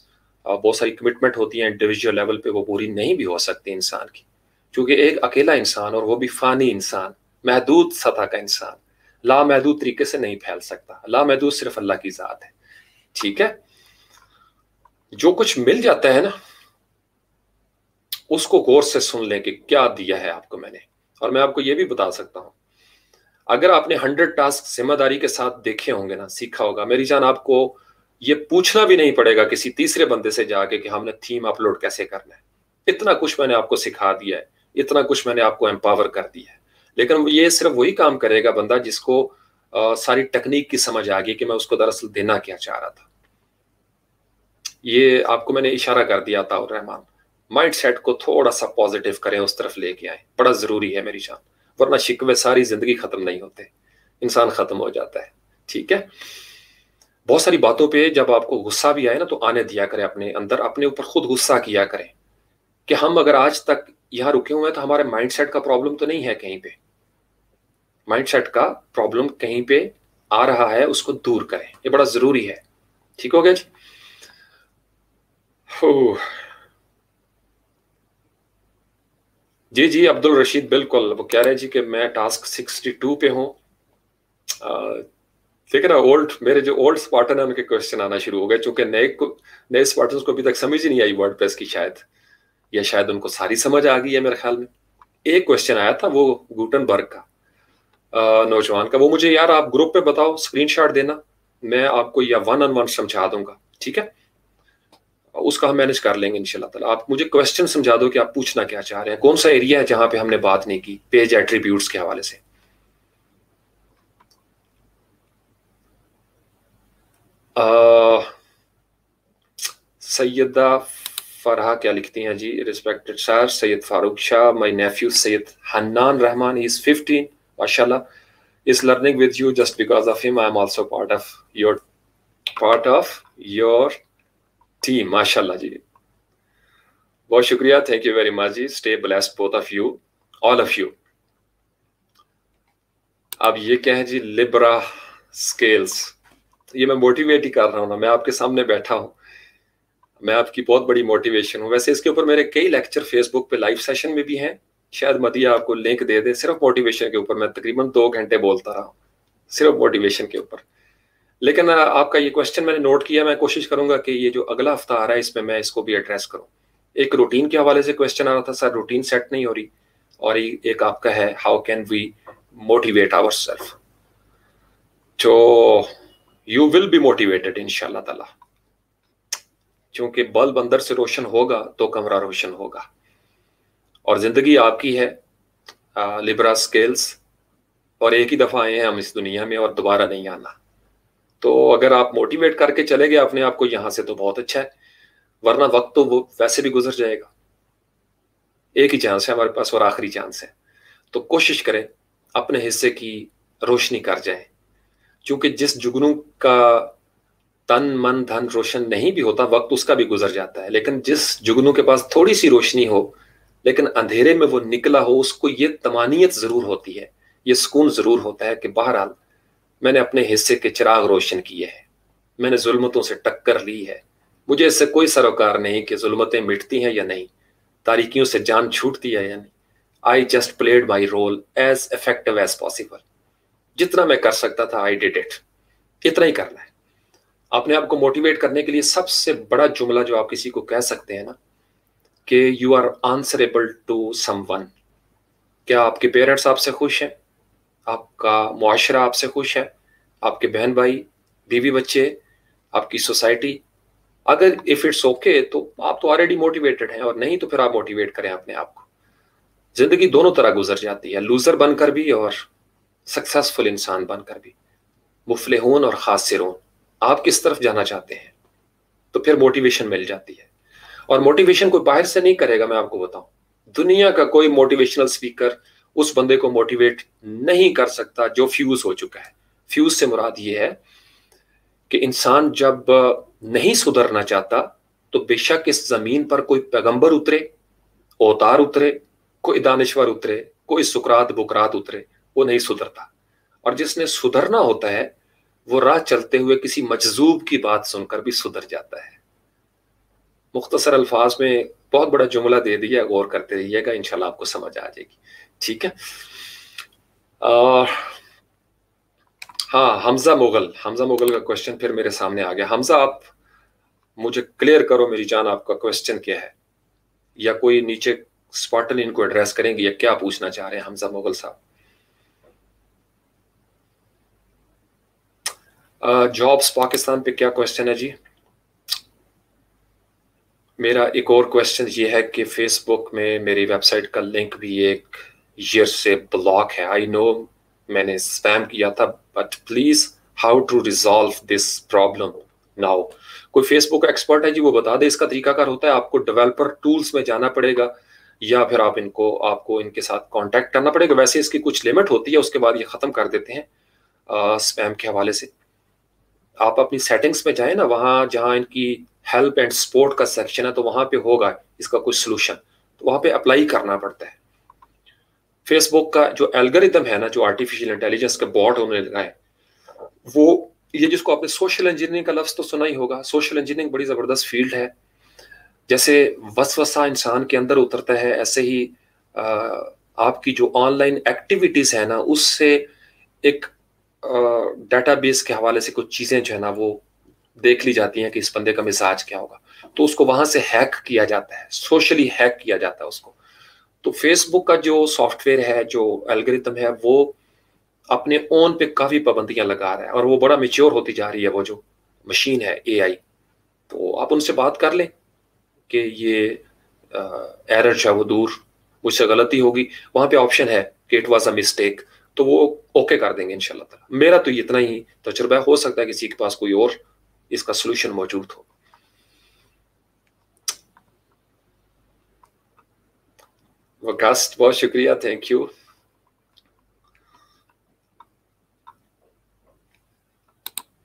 बहुत सारी कमिटमेंट होती है इंडिविजुअल लेवल पे वो पूरी नहीं भी हो सकती इंसान की, क्योंकि एक अकेला इंसान और वो भी फ़ानी इंसान, महदूद सतह का इंसान, लामहदूद तरीके से नहीं फैल सकता। लामहदूद सिर्फ़ अल्लाह की ज़ात है। ठीक है? जो कुछ मिल जाता है ना उसको गौर से सुन लें कि क्या दिया है आपको मैंने। और मैं आपको ये भी बता सकता हूँ अगर आपने हंड्रेड टास्क ज़िम्मेदारी के साथ देखे होंगे ना सीखा होगा मेरी जान आपको ये पूछना भी नहीं पड़ेगा किसी तीसरे बंदे से जाके कि हमने थीम अपलोड कैसे करना है। इतना कुछ मैंने आपको सिखा दिया है इतना कुछ मैंने आपको एम्पावर कर दिया है। लेकिन ये सिर्फ़ वही काम करेगा बंदा जिसको आ, सारी टेक्निक की समझ आ गई कि मैं उसको दरअसल देना क्या चाह रहा था। ये आपको मैंने इशारा कर दिया था रहमान। माइंड सेट को थोड़ा सा पॉजिटिव करें, उस तरफ़ लेके आए। बड़ा ज़रूरी है मेरी जान, वरना शिकवे सारी ज़िंदगी खत्म नहीं होते। इंसान खत्म हो जाता है, ठीक है? बहुत सारी बातों पे जब आपको गुस्सा भी आए ना तो आने दिया करें अपने अंदर, अपने ऊपर खुद गुस्सा किया करें। कि हम अगर आज तक यहाँ रुके हुए हैं तो हमारे माइंड सेट का प्रॉब्लम तो नहीं है कहीं पे। माइंड सेट का प्रॉब्लम कहीं पे आ रहा है, उसको दूर करें। ये बड़ा ज़रूरी है, ठीक हो गया जी? जी जी, अब्दुल रशीद, बिल्कुल। वो कह रहे हैं जी कि मैं टास्क सिक्सटी टू पे हूँ। लेकिन ओल्ड, मेरे जो ओल्ड स्पार्टन है, उनके क्वेश्चन आना शुरू हो गए। चूँकि नए को, नए स्पार्टन को अभी तक समझ ही नहीं आई वर्ड की शायद। या शायद उनको सारी समझ आ गई है मेरे ख्याल में। एक क्वेश्चन आया था वो गुटनबर्ग का। नौजवान का। वो मुझे यार आप ग्रुप पे बताओ स्क्रीनशॉट देना। मैं आपको या वन ऑन वन समझा दूँगा। ठीक है? उसका हम मैनेज कर लेंगे इनशाला ताला। आप मुझे क्वेश्चन समझा दो कि आप पूछना क्या चाह रहे हैं। कौन सा एरिया है जहाँ पे हमने बात नहीं की? पेज एट्रीब्यूट्स के हवाले से। सैदा फरहा क्या लिखती हैं? जी respected sir Syed Farooq Shah my nephew Syed Hannan Rahman is 15 माशाल्लाह। Is learning with you just because of him I am also part of your part of your team, माशाल्लाह जी। बहुत शुक्रिया thank you very much ji. Stay blessed both of you all of you अब ये क्या है जी? Libra scales ये मैं मोटिवेट ही कर रहा हूँ ना, मैं आपके सामने बैठा हूँ। मैं आपकी बहुत बड़ी मोटिवेशन हूँ। वैसे इसके ऊपर मेरे कई लेक्चर फेसबुक पे लाइव सेशन में भी हैं। शायद मदिया आपको लिंक दे दे। सिर्फ़ मोटिवेशन के ऊपर मैं तकरीबन दो घंटे बोलता रहा हूँ। सिर्फ़ मोटिवेशन के ऊपर। लेकिन आपका ये क्वेश्चन मैंने नोट किया, मैं कोशिश करूँगा कि ये जो अगला हफ़्ता आ रहा है, इसमें मैं इसको भी एड्रेस करूँ। एक रूटीन के हवाले से क्वेश्चन आ रहा था, सर रूटीन सेट नहीं हो रही और एक आपका है how can we motivate our self जो you will be motivated in ताला। क्योंकि बल्ब अंदर से रोशन होगा तो कमरा रोशन होगा। और ज़िंदगी आपकी है लिब्रा स्केल्स और एक ही दफ़ा आए हैं हम इस दुनिया में और दोबारा नहीं आना। तो अगर आप मोटिवेट करके चले गए अपने आप को, यहाँ से तो बहुत अच्छा है। वरना वक्त तो वो वैसे भी गुजर जाएगा। एक ही चांस है, हमारे पास और आखिरी चांस है। तो कोशिश करें अपने हिस्से की रोशनी कर जाए। क्योंकि जिस जुगनू का तन, मन, धन, रोशन नहीं भी होता, वक्त उसका भी गुजर जाता है। लेकिन जिस जुगनू के पास थोड़ी सी रोशनी हो, लेकिन अंधेरे में वो निकला हो, उसको ये तमानियत ज़रूर होती है। ये सुकून ज़रूर होता है कि बहरहाल मैंने अपने हिस्से के चिराग रोशन किए हैं। मैंने जुल्मतों से टक्कर ली है। मुझे इससे कोई सरोकार नहीं कि जुल्मतें मिटती हैं या नहीं तारीकियों से जान छूटती है या नहीं। I just played my role as effective as possible जितना मैं कर सकता था आई डिड इट इतना ही करना है। अपने आप को मोटिवेट करने के लिए सबसे बड़ा जुमला जो आप किसी को कह सकते हैं ना, कि you are answerable to someone क्या आपके पेरेंट्स आपसे खुश हैं? आपका मुआशरा आपसे खुश है, आपके बहन भाई, बीवी बच्चे, आपकी सोसाइटी। अगर इफ़ इट्स ओके तो आप तो ऑलरेडी मोटिवेटेड हैं, और नहीं तो फिर आप मोटिवेट करें अपने आप को। ज़िंदगी दोनों तरह गुजर जाती है लूजर बनकर भी और सक्सेसफुल इंसान बनकर भी। मुफलहून और खासिरून, आप किस तरफ़ जाना चाहते हैं? तो फिर मोटिवेशन मिल जाती है। और मोटिवेशन कोई बाहर से नहीं करेगा, मैं आपको बताऊँ। दुनिया का कोई मोटिवेशनल स्पीकर उस बंदे को मोटिवेट नहीं कर सकता जो फ्यूज हो चुका है। फ्यूज से मुराद ये है कि इंसान जब नहीं सुधरना चाहता तो बेशक इस ज़मीन पर कोई पैगंबर उतरे, अवतार उतरे, कोई दानश्वर उतरे, कोई सुकरात बुकरात उतरे, वो नहीं सुधरता। और जिसने सुधरना होता है, वो राह चलते हुए किसी मजजूब की बात सुनकर भी सुधर जाता है। मुख्तसर अल्फाज में बहुत बड़ा जुमला दे दिया, गौर करते रहिएगा, इंशाल्लाह आपको समझ आ जाएगी। ठीक है। आ, हाँ हमजा मुगल हमजा मुगल का क्वेश्चन फिर मेरे सामने आ गया। हमजा आप मुझे क्लियर करो मेरी जान आपका क्वेश्चन क्या है? या कोई नीचे स्पॉटन इनको एड्रेस करेंगे या क्या पूछना चाह रहे हैं हमजा मुगल साहब? जॉब्स पाकिस्तान पे क्या क्वेश्चन है जी? मेरा एक और क्वेश्चन ये है कि फेसबुक में मेरी वेबसाइट का लिंक भी एक ईयर से ब्लॉक है। आई नो मैंने स्पैम किया था but please how to resolve this problem now कोई फेसबुक एक्सपर्ट है जी, वो बता दे इसका तरीकाकार होता है। आपको डेवलपर टूल्स में जाना पड़ेगा, या फिर आप इनको, आपको इनके साथ कांटेक्ट करना पड़ेगा। वैसे इसकी कुछ लिमिट होती है, उसके बाद ये ख़त्म कर देते हैं स्पैम के हवाले से। आप अपनी सेटिंग्स में जाए ना, वहाँ जहाँ इनकी हेल्प एंड सपोर्ट का सेक्शन है तो वहाँ पे होगा इसका कुछ सोल्यूशन तो वहाँ पे अप्लाई करना पड़ता है। फेसबुक का जो एल्गोरिदम है ना जो आर्टिफिशियल इंटेलिजेंस के बॉट उन्होंने लगाए वो ये जिसको आपने सोशल इंजीनियरिंग का लफ्ज तो सुना ही होगा। सोशल इंजीनियरिंग बड़ी ज़बरदस्त फ़ील्ड है। जैसे वसवसा इंसान के अंदर उतरता है ऐसे ही आ, आपकी जो ऑनलाइन एक्टिविटीज़ है ना उससे एक डेटाबेस के हवाले से कुछ चीज़ें जो है ना वो देख ली जाती हैं कि इस बंदे का मिजाज क्या होगा। तो उसको वहाँ से हैक किया जाता है। सोशली हैक किया जाता है उसको। तो फेसबुक का जो सॉफ्टवेयर है, जो एल्गोरिथम है, वो अपने ओन पे काफ़ी पाबंदियाँ लगा रहा है और वो बड़ा मेच्योर होती जा रही है वो जो मशीन है एआई तो आप उनसे बात कर लें कि ये एरर है वो दूर, मुझसे गलती होगी। वहाँ पे ऑप्शन है कि इट वॉज़ अ मिस्टेक तो वो ओके कर देंगे इनशाला मेरा तो इतना ही तजुर्बा हो। सकता है किसी के पास कोई और इसका सोल्यूशन मौजूद हो। वकास्ट बहुत शुक्रिया थैंक यू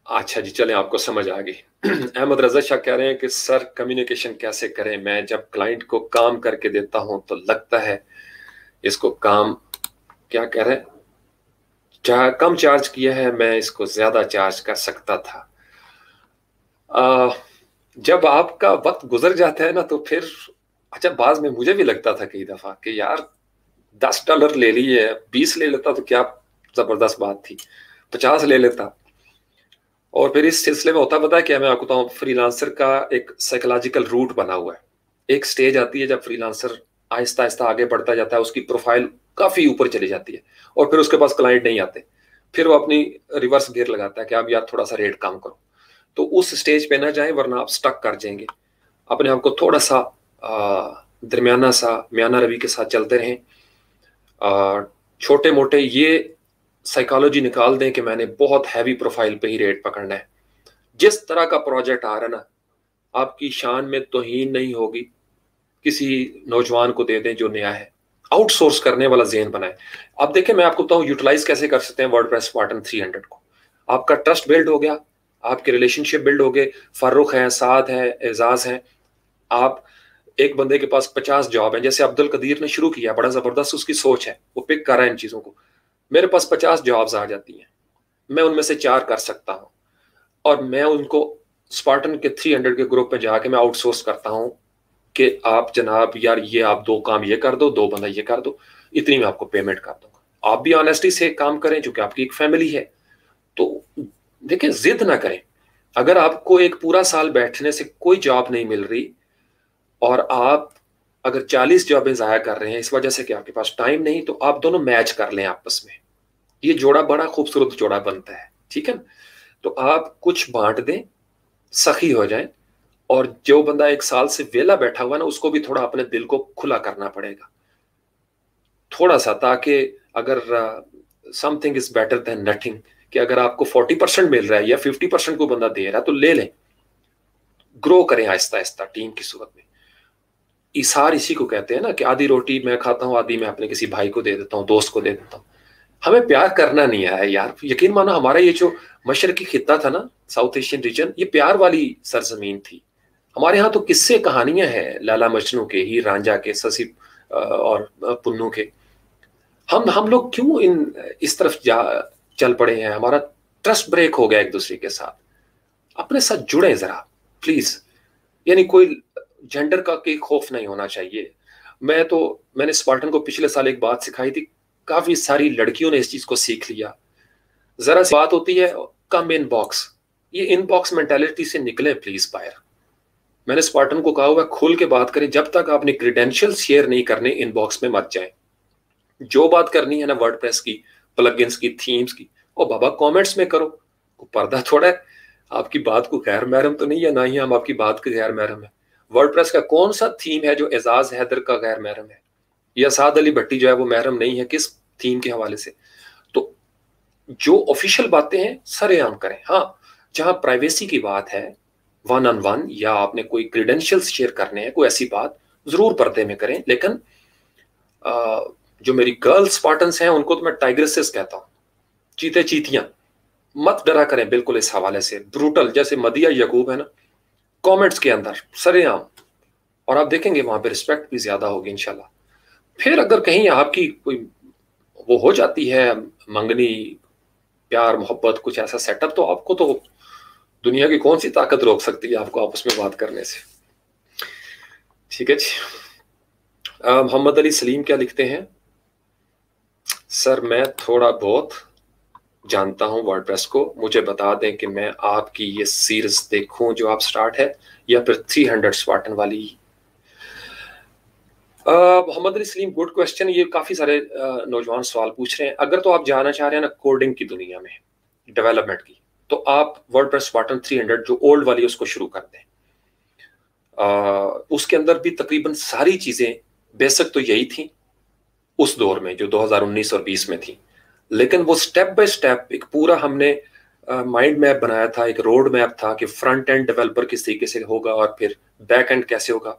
अच्छा जी चलें आपको समझ आ गई। *clears throat* अहमद रजा शाह कह रहे हैं कि सर कम्युनिकेशन कैसे करें? मैं जब क्लाइंट को काम करके देता हूँ तो लगता है इसको काम क्या कह रहे हैं? कम चार्ज किया है मैं इसको ज़्यादा चार्ज कर सकता था। आ, जब आपका वक्त गुजर जाता है ना तो फिर अच्छा बाद में मुझे भी लगता था कई दफ़ा कि यार, दस डॉलर ले लिए बीस ले लेता तो क्या ज़बरदस्त बात थी। पचास ले लेता। और फिर इस सिलसिले में होता पता है क्या, मैं आपको बताऊँ फ्रीलांसर का एक साइकोलॉजिकल रूट बना हुआ है। एक स्टेज आती है जब फ्रीलांसर आहिस्ता आहिस्ता आगे बढ़ता जाता है, उसकी प्रोफ़ाइल काफ़ी ऊपर चली जाती है और फिर उसके पास क्लाइंट नहीं आते। फिर वो अपनी रिवर्स गियर लगाता है कि आप यार, थोड़ा सा रेट कम करो। तो उस स्टेज पे ना जाए, वरना आप स्टक कर जाएँगे। अपने आप को थोड़ा सा दरमियाना सा, म्याना रवि के साथ चलते रहें। छोटे मोटे ये साइकोलॉजी निकाल दें कि मैंने बहुत हैवी प्रोफ़ाइल पे ही रेट पकड़ना है। जिस तरह का प्रोजेक्ट आ रहा ना, आपकी शान में तोहीन नहीं होगी। किसी नौजवान को दे दें जो नया है। आउटसोर्स करने वाला जेन बनाए अब देखें मैं आपको बताऊँ यूटिलाइज कैसे कर सकते हैं वर्ड प्रेस स्पार्टन 300 को? आपका ट्रस्ट बिल्ड हो गया, आपके रिलेशनशिप बिल्ड हो गए फारूक है साद है एजाज है। आप एक बंदे के पास पचास जॉब है। जैसे अब्दुल कदीर ने शुरू किया, बड़ा ज़बरदस्त उसकी सोच है। वो पिक कर रहा है इन चीज़ों को। मेरे पास पचास जॉब्स आ जाती हैं। मैं उनमें से चार कर सकता हूँ। और मैं उनको स्पार्टन के थ्री हंड्रेड के ग्रुप में जाके मैं आउटसोर्स करता हूँ कि आप जनाब, यार, ये आप दो काम ये कर दो दो बंदा ये कर दो। इतनी मैं आपको पेमेंट कर दूँगा। आप भी ऑनेस्टी से काम करें, चूँकि आपकी एक फैमिली है। तो देखिए, जिद ना करें। अगर आपको एक पूरा साल बैठने से कोई जॉब नहीं मिल रही और आप अगर 40 जॉबें ज़ाया कर रहे हैं, इस वजह से कि आपके पास टाइम नहीं तो आप दोनों मैच कर लें आपस में। ये जोड़ा बड़ा खूबसूरत जोड़ा बनता है, ठीक है ना? तो आप कुछ बांट दें, सखी हो जाए, और जो बंदा एक साल से वेला बैठा हुआ ना, उसको भी थोड़ा अपने दिल को खुला करना पड़ेगा। थोड़ा सा, ताकि अगर something is better than nothing कि अगर आपको फोर्टी परसेंट मिल रहा है या फिफ्टी परसेंट को बंदा दे रहा है तो ले लें। ग्रो करें आहिस्ता आहिस्ता टीम की सूरत में। इसार इसी को कहते हैं ना कि आधी रोटी मैं खाता हूँ, आधी मैं अपने किसी भाई को दे देता हूँ, दोस्त को दे देता हूँ। हमें प्यार करना नहीं आया यार। यकीन मानो हमारा ये जो मशरकी खिता था ना, साउथ एशियन रीजन, ये प्यार वाली सरजमीन थी। हमारे यहाँ तो किस्से कहानियाँ हैं, लाला मजनू के ही रांझा के ससी और पुन्नू के। हम हम लोग क्यों इन, इस तरफ़ जा, चल पड़े हैं? हमारा ट्रस्ट ब्रेक हो गया एक दूसरे के साथ। अपने साथ जुड़े जरा, प्लीज़। यानी कोई जेंडर का कोई खौफ नहीं होना चाहिए। मैं तो मैंने स्पार्टन को पिछले साल एक बात सिखाई थी, काफ़ी सारी लड़कियों ने इस चीज़ को सीख लिया। जरा सी बात होती है कम इन बॉक्स ये इन बॉक्स मेंटेलिटी से निकले प्लीज़ बायर मैंने स्पार्टन को कहा हुआ, खुल के बात करें, जब तक आपने क्रीडेंशियल शेयर नहीं करने इनबॉक्स में मत जाए। जो बात करनी है ना वर्ड की प्लगइन्स की थीम्स की और बाबा कमेंट्स में करो। पर्दा थोड़ा है, आपकी बात को गैर महरम तो नहीं है, ना ही हम आपकी बात के गैर महरम है। वर्ड प्रेस का कौन सा थीम है जो एजाज हैदर का गैर महरम है? या साद अली भट्टी जो है वो महरम नहीं है किस थीम के हवाले से? तो जो ऑफिशियल बातें हैं सरेआम करें। हाँ जहाँ प्राइवेसी की बात है वन ऑन वन या आपने कोई क्रीडेंशियल्स शेयर करने हैं कोई ऐसी बात ज़रूर पर्दे में करें। लेकिन आ, जो मेरी गर्ल्स पार्टनर्स हैं उनको तो मैं टाइग्रेसेस कहता हूँ। चीते चीतियाँ मत डरा करें बिल्कुल इस हवाले से। ब्रूटल जैसे मदिया यकूब है ना। कमेंट्स के अंदर, सरेआम। और आप देखेंगे वहाँ पे रिस्पेक्ट भी ज़्यादा होगी इनशाला फिर अगर कहीं आपकी कोई वो हो जाती है, मंगनी, प्यार, मोहब्बत, कुछ ऐसा सेटअप तो आपको तो दुनिया की कौन सी ताकत रोक सकती है आपको आपस में बात करने से? ठीक है जी। मोहम्मद अली सलीम क्या लिखते हैं? सर, मैं थोड़ा बहुत जानता हूँ वर्डप्रेस को, मुझे बता दें कि मैं आपकी ये सीरीज़ देखूँ जो आप स्टार्ट है, या फिर 300 स्वाटन वाली। मोहम्मद अली सलीम गुड क्वेश्चन ये काफ़ी सारे नौजवान सवाल पूछ रहे हैं। अगर तो आप जाना चाह रहे हैं ना कोडिंग की दुनिया में डेवलपमेंट की तो आप वर्ड प्रेस बटन 300 जो ओल्ड वाली उसको शुरू कर दें। उसके अंदर भी तकरीबन सारी चीज़ें बेसिक तो यही थी, उस दौर में, जो 2019 और 20 में थी। लेकिन वो स्टेप बाय स्टेप एक पूरा हमने माइंड मैप बनाया था, एक रोड मैप था कि फ्रंट एंड डेवलपर किस तरीके से होगा और फिर बैक एंड कैसे होगा।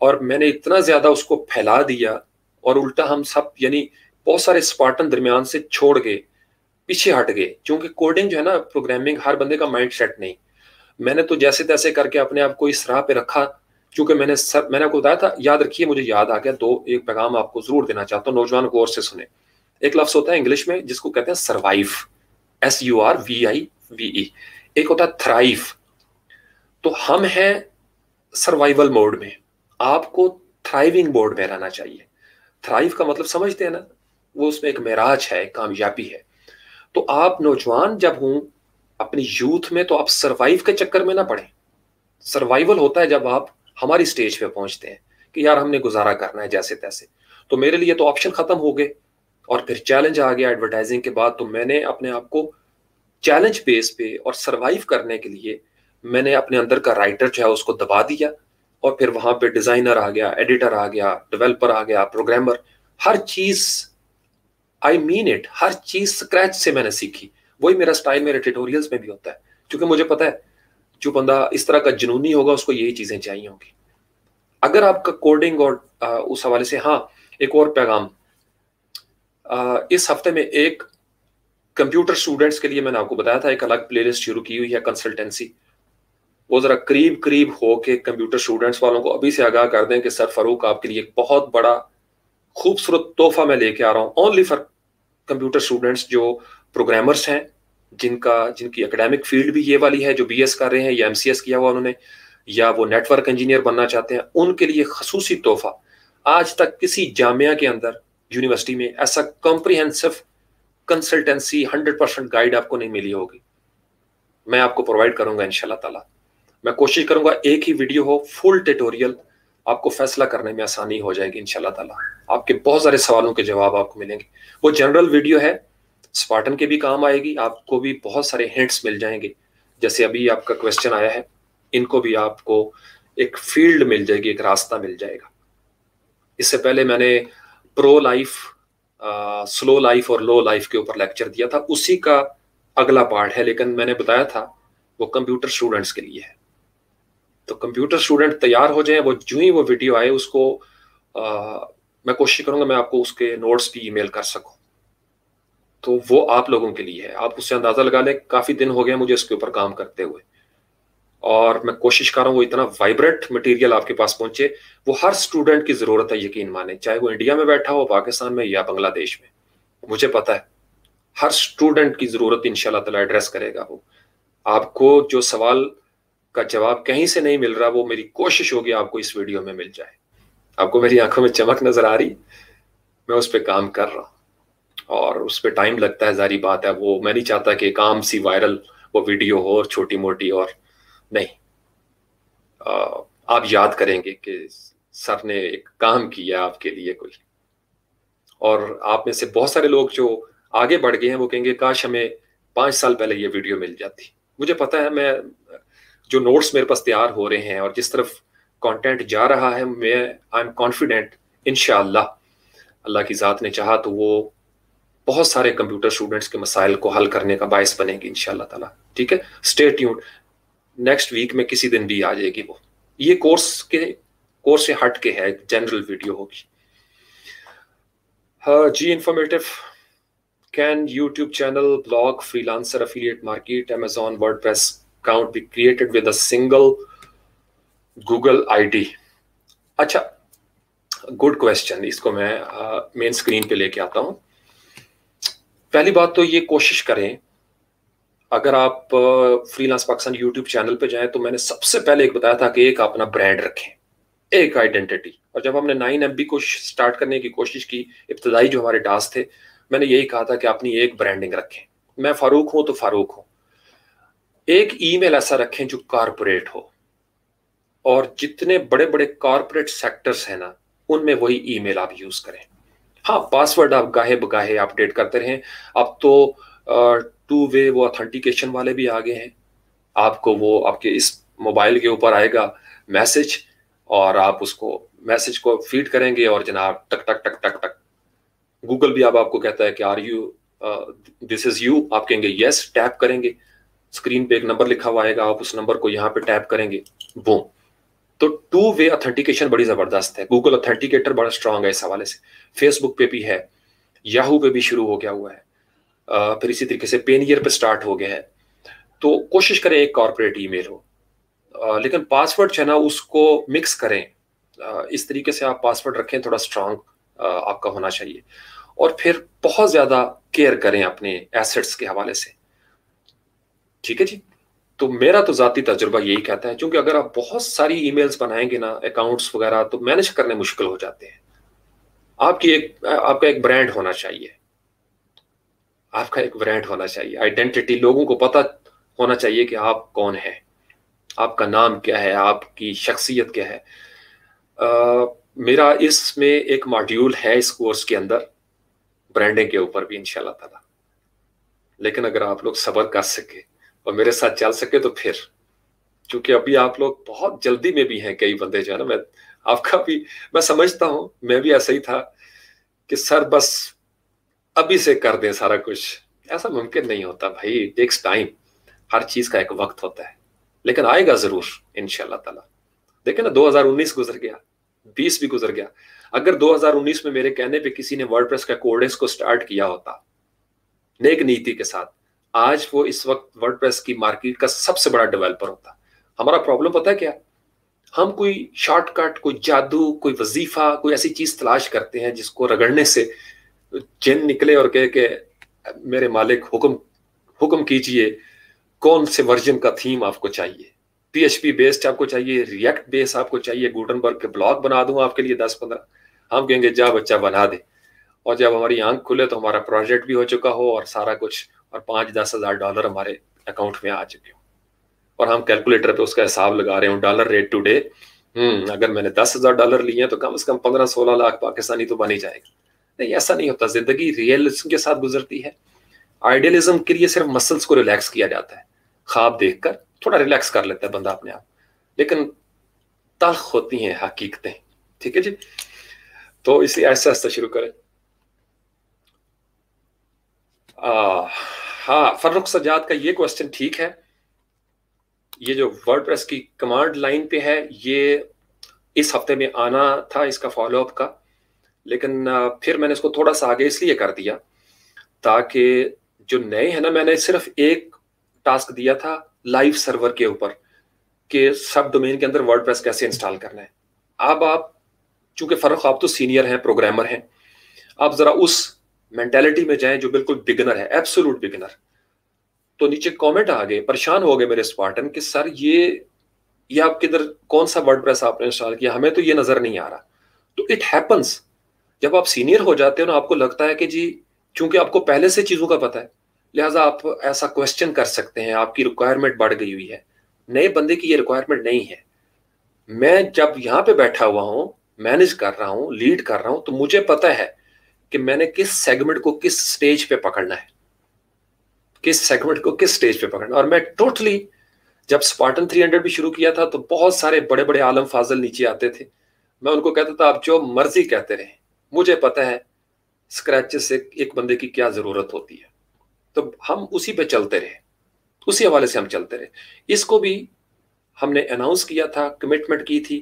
और मैंने इतना ज़्यादा उसको फैला दिया और उल्टा हम सब, यानी बहुत सारे स्पार्टन दरमियान से छोड़ गए, पीछे हट गए, क्योंकि कोडिंग जो है ना प्रोग्रामिंग हर बंदे का माइंड सेट नहीं। मैंने तो जैसे तैसे करके अपने आप को इस राह पे रखा, क्योंकि मैंने सर मैंने आपको बताया था, याद रखिए, मुझे याद आ गया, दो एक पैगाम आपको ज़रूर देना चाहता हूँ, नौजवान गौर से सुने। एक लफ्स होता है इंग्लिश में जिसको कहते हैं survive S U R V I V E एक होता है थ्राइव तो हम हैं सर्वाइवल मोड में। आपको थ्राइविंग मोड में रहना चाहिए। थ्राइव का मतलब समझते हैं ना, वो उसमें एक मेराज है कामयाबी है। तो आप नौजवान जब हूँ, अपनी यूथ में तो आप सरवाइव के चक्कर में ना पड़े। सर्वाइवल होता है जब आप हमारी स्टेज पे पहुँचते हैं कि यार हमने गुजारा करना है जैसे तैसे। तो मेरे लिए तो ऑप्शन खत्म हो गए। और फिर चैलेंज आ गया एडवर्टाइजिंग के बाद तो मैंने अपने आप को चैलेंज बेस पे और सरवाइव करने के लिए मैंने अपने अंदर का राइटर जो है उसको दबा दिया और फिर वहाँ पे डिज़ाइनर आ गया एडिटर आ गया डेवलपर आ गया प्रोग्रामर हर चीज़ आई मीन इट हर चीज़ स्क्रैच से मैंने सीखी। वही मेरा स्टाइल मेरे ट्यूटोरियल्स में भी होता है। क्योंकि मुझे पता है जो बंदा इस तरह का जुनूनी होगा उसको यही चीज़ें चाहिए होंगी। अगर आपका कोडिंग और आ, उस हवाले से हाँ एक और पैगाम इस हफ़्ते में एक कंप्यूटर स्टूडेंट्स के लिए मैंने आपको बताया था, एक अलग प्लेलिस्ट शुरू की हुई है कंसल्टेंसी वो जरा करीब करीब हो के कंप्यूटर स्टूडेंट्स वालों को अभी से आगाह कर दें कि सर फरूक, आपके लिए एक बहुत बड़ा, खूबसूरत तोहफा मैं लेके आ रहा हूँ। ओनली फॉर कंप्यूटर स्टूडेंट्स जो प्रोग्रामर्स हैं, जिनका, जिनकी एकेडमिक फ़ील्ड भी ये वाली है, जो बी कर रहे हैं या एमसीएस किया हुआ उन्होंने, या वो नेटवर्क इंजीनियर बनना चाहते हैं, उनके लिए खसूसी तोहफा। आज तक किसी जामिया के अंदर यूनिवर्सिटी में, ऐसा comprehensive consultancy hundred percent guide आपको नहीं मिली होगी। मैं आपको प्रोवाइड करूँगा इनशाला ताला। मैं कोशिश करूँगा एक ही वीडियो हो फुल ट्यूटोरियल आपको फैसला करने में आसानी हो जाएगी इनशाला ताला। आपके बहुत सारे सवालों के जवाब आपको मिलेंगे। वो जनरल वीडियो है स्पार्टन के भी काम आएगी, आपको भी बहुत सारे हिंट्स मिल जाएँगे। जैसे अभी आपका क्वेश्चन आया है, इनको भी आपको एक फ़ील्ड मिल जाएगी, एक रास्ता मिल जाएगा। इससे पहले मैंने प्रो लाइफ स्लो लाइफ और लो लाइफ के ऊपर लेक्चर दिया था। उसी का अगला पार्ट है लेकिन मैंने बताया था वो कंप्यूटर स्टूडेंट्स के लिए है। तो कंप्यूटर स्टूडेंट तैयार हो जाए वो जो ही वो वीडियो आए उसको आ, मैं कोशिश करूँगा मैं आपको उसके नोट्स भी ईमेल कर सकूँ। तो वो आप लोगों के लिए है। आप उससे अंदाज़ा लगा लें काफ़ी दिन हो गए मुझे इसके ऊपर काम करते हुए। और मैं कोशिश कर रहा हूँ वो इतना वाइब्रेंट मटेरियल आपके पास पहुँचे। वो हर स्टूडेंट की ज़रूरत है, यकीन माने। चाहे वो इंडिया में बैठा हो, पाकिस्तान में या बांग्लादेश में। मुझे पता है, हर स्टूडेंट की ज़रूरत इंशाल्लाह तला एड्रेस करेगा वो। आपको जो सवाल का जवाब कहीं से नहीं मिल रहा, वो मेरी कोशिश होगी आपको इस वीडियो में मिल जाए। आपको मेरी आँखों में चमक नज़र आ रही, मैं उस पर काम कर रहा हूँ। और उस पर टाइम लगता है, जारी बात है, वो मैं नहीं चाहता कि एक आम सी वायरल वो वीडियो हो और छोटी मोटी और नहीं। आप याद करेंगे कि सर ने एक काम किया आपके लिए कोई। और आप में से बहुत सारे लोग जो आगे बढ़ गए हैं, वो कहेंगे, काश हमें पाँच साल पहले ये वीडियो मिल जाती। मुझे पता है, मैं जो नोट्स मेरे पास तैयार हो रहे हैं और जिस तरफ़ कंटेंट जा रहा है, मैं आई एम कॉन्फिडेंट इनशाला अल्लाह की ज़ात ने चाहा तो वो बहुत सारे कंप्यूटर स्टूडेंट्स के मसाइल को हल करने का बायस बनेगी इनशाला ताला। ठीक है? स्टे ट्यून्ड नेक्स्ट वीक में किसी दिन भी आ जाएगी वो। ये कोर्स के कोर्स से हट के है जनरल वीडियो होगी। जी informative can YouTube channel blog freelancer affiliate market Amazon WordPress account be created with a single Google ID अच्छा गुड क्वेश्चन इसको मैं मेन uh, स्क्रीन पे लेके आता हूँ। पहली बात तो ये कोशिश करें अगर आप फ्रीलांस पाकिस्तान यूट्यूब चैनल पे जाएँ तो मैंने सबसे पहले एक बताया था कि एक अपना ब्रांड रखें, एक आइडेंटिटी और जब हमने नाइन एम को स्टार्ट करने की कोशिश की, इब्तदाई जो हमारे टास्क थे, मैंने यही कहा था कि अपनी एक ब्रांडिंग रखें। मैं फारूक हूँ तो फारूक हूँ। एक ईमेल ऐसा रखें जो कारपोरेट हो। और जितने बड़े बड़े कारपोरेट सेक्टर्स हैं ना, उनमें वही ईमेल आप यूज़ करें। हाँ पासवर्ड आप गाहे बगाहे अपडेट करते रहें। अब तो टू वे वो ऑथेंटिकेशन वाले भी आ गए हैं। आपको वो आपके इस मोबाइल के ऊपर आएगा मैसेज और आप उसको मैसेज को फ़ीड करेंगे और जनाब टक टक टक टक टक। गूगल भी अब आपको कहता है कि are you this is you आप कहेंगे यस टैप करेंगे। स्क्रीन पे एक नंबर लिखा हुआ आएगा, आप उस नंबर को यहाँ पे टैप करेंगे। वो तो टू वे ऑथेंटिकेशन बड़ी ज़बरदस्त है। गूगल ऑथेंटिकेटर बड़ा स्ट्रांग है इस हवाले से। फेसबुक पे भी है। याहू पे भी शुरू हो गया हुआ है। फिर इसी तरीके से पेन ईयर पे स्टार्ट हो गया है। तो कोशिश करें एक कॉर्पोरेट ईमेल हो। लेकिन पासवर्ड जो है ना, उसको मिक्स करें। इस तरीके से आप पासवर्ड रखें, थोड़ा स्ट्रांग आपका होना चाहिए। और फिर बहुत ज़्यादा केयर करें अपने एसेट्स के हवाले से। ठीक है जी? तो मेरा तो जाती तजुर्बा यही कहता है, क्योंकि अगर आप बहुत सारी ईमेल्स बनाएँगे ना अकाउंट्स वगैरह तो मैनेज करने मुश्किल हो जाते हैं। आपकी एक, आपका एक ब्रांड होना चाहिए। आपका एक ब्रांड होना चाहिए। आइडेंटिटी लोगों को पता होना चाहिए कि आप कौन है। आपका नाम क्या है? आपकी शख्सियत क्या है? आ, मेरा इसमें एक मॉड्यूल है इस कोर्स के अंदर ब्रांडिंग के ऊपर भी इंशाल्लाह ताला। लेकिन अगर आप लोग सबर कर सके और मेरे साथ चल सके तो फिर क्योंकि अभी आप लोग बहुत जल्दी में भी हैं कई बंदे जो है ना मैं आपका भी मैं समझता हूँ मैं भी ऐसा ही था कि सर बस अभी से कर दें सारा कुछ। ऐसा मुमकिन नहीं होता भाई टेक्स टाइम हर चीज़ का एक वक्त होता है। लेकिन आएगा ज़रूर इनशाला ताला। देखे ना 2019 गुजर गया, बीस भी गुजर गया। अगर 2019 में मेरे कहने पे किसी ने वर्डप्रेस का कोडेक्स को स्टार्ट किया होता, नेक नीति के साथ, आज वो इस वक्त वर्डप्रेस की मार्केट का सबसे बड़ा डेवलपर होता। हमारा प्रॉब्लम पता है क्या? हम कोई शॉर्टकट कोई जादू, कोई वजीफा, कोई ऐसी चीज़ तलाश करते हैं जिसको रगड़ने से जिन निकले और कहे के, मेरे मालिक, हुक्म हुक्म कीजिए, कौन से वर्जन का थीम आपको चाहिए? पीएचपी बेस्ड आपको चाहिए रिएक्ट बेस आपको चाहिए गुटनबर्ग के ब्लॉग बना दूँ आपके लिए दस पंद्रह हम कहेंगे, जा बच्चा, बना दे। और जब हमारी आँख खुले तो हमारा प्रोजेक्ट भी हो चुका हो और सारा कुछ, और पाँच दस हज़ार डॉलर हमारे अकाउंट में आ चुके हो। और हम कैलकुलेटर पे उसका हिसाब लगा रहे हो डॉलर रेट टू डे अगर मैंने दस हज़ार डॉलर लिए हैं तो कम से कम पंद्रह सोलह लाख पाकिस्तानी तो बन ही जाएगा। नहीं ऐसा नहीं होता। ज़िंदगी रियलिज्म के साथ गुजरती है। आइडियलिज्म के लिए सिर्फ़ मसल्स को रिलैक्स किया जाता है। ख्वाब देखकर थोड़ा रिलैक्स कर लेता है बंदा अपने आप। लेकिन तल्ख होती हैं हकीकतें। ठीक है जी? तो इसे ऐसा ऐसा शुरू करें। आ, हाँ फर्रुख सजाद का ये क्वेश्चन ठीक है। ये जो वर्डप्रेस की कमांड लाइन पे है ये इस हफ़्ते में आना था इसका फॉलोअप का। लेकिन फिर मैंने इसको थोड़ा सा आगे इसलिए कर दिया ताकि जो नए हैं ना, मैंने सिर्फ़ एक टास्क दिया था लाइव सर्वर के ऊपर कि सब डोमेन के अंदर वर्डप्रेस कैसे इंस्टॉल करना है। अब आप, चूँकि फ़र्क आप तो सीनियर हैं, प्रोग्रामर हैं, आप जरा उस मेंटेलिटी में जाएँ जो बिल्कुल बिगनर है एब्सोलूट बिगनर। तो नीचे कमेंट आ गए परेशान हो गए मेरे स्पार्टन कि, सर, ये ये आप किधर कौन सा वर्ड आपने इंस्टॉल किया? हमें तो ये नज़र नहीं आ रहा। तो इट हैपन्स जब आप सीनियर हो जाते हो ना, आपको लगता है कि जी चूँकि आपको पहले से चीज़ों का पता है, लिहाजा आप ऐसा क्वेश्चन कर सकते हैं, आपकी रिक्वायरमेंट बढ़ गई हुई है। नए बंदे की ये रिक्वायरमेंट नहीं है। मैं जब यहाँ पे बैठा हुआ हूँ मैनेज कर रहा हूँ लीड कर रहा हूँ तो मुझे पता है कि मैंने किस सेगमेंट को किस स्टेज पे पकड़ना है। किस सेगमेंट को किस स्टेज पे पकड़ना और मैं टोटली जब स्पार्टन 300 भी शुरू किया था तो बहुत सारे बड़े बड़े आलम फाजल नीचे आते थे। मैं उनको कहता था, आप जो मर्ज़ी कहते रहे मुझे पता है स्क्रैचेस से एक बंदे की क्या ज़रूरत होती है। तो हम उसी पे चलते रहे। उसी हवाले से हम चलते रहे। इसको भी हमने अनाउंस किया था कमिटमेंट की थी।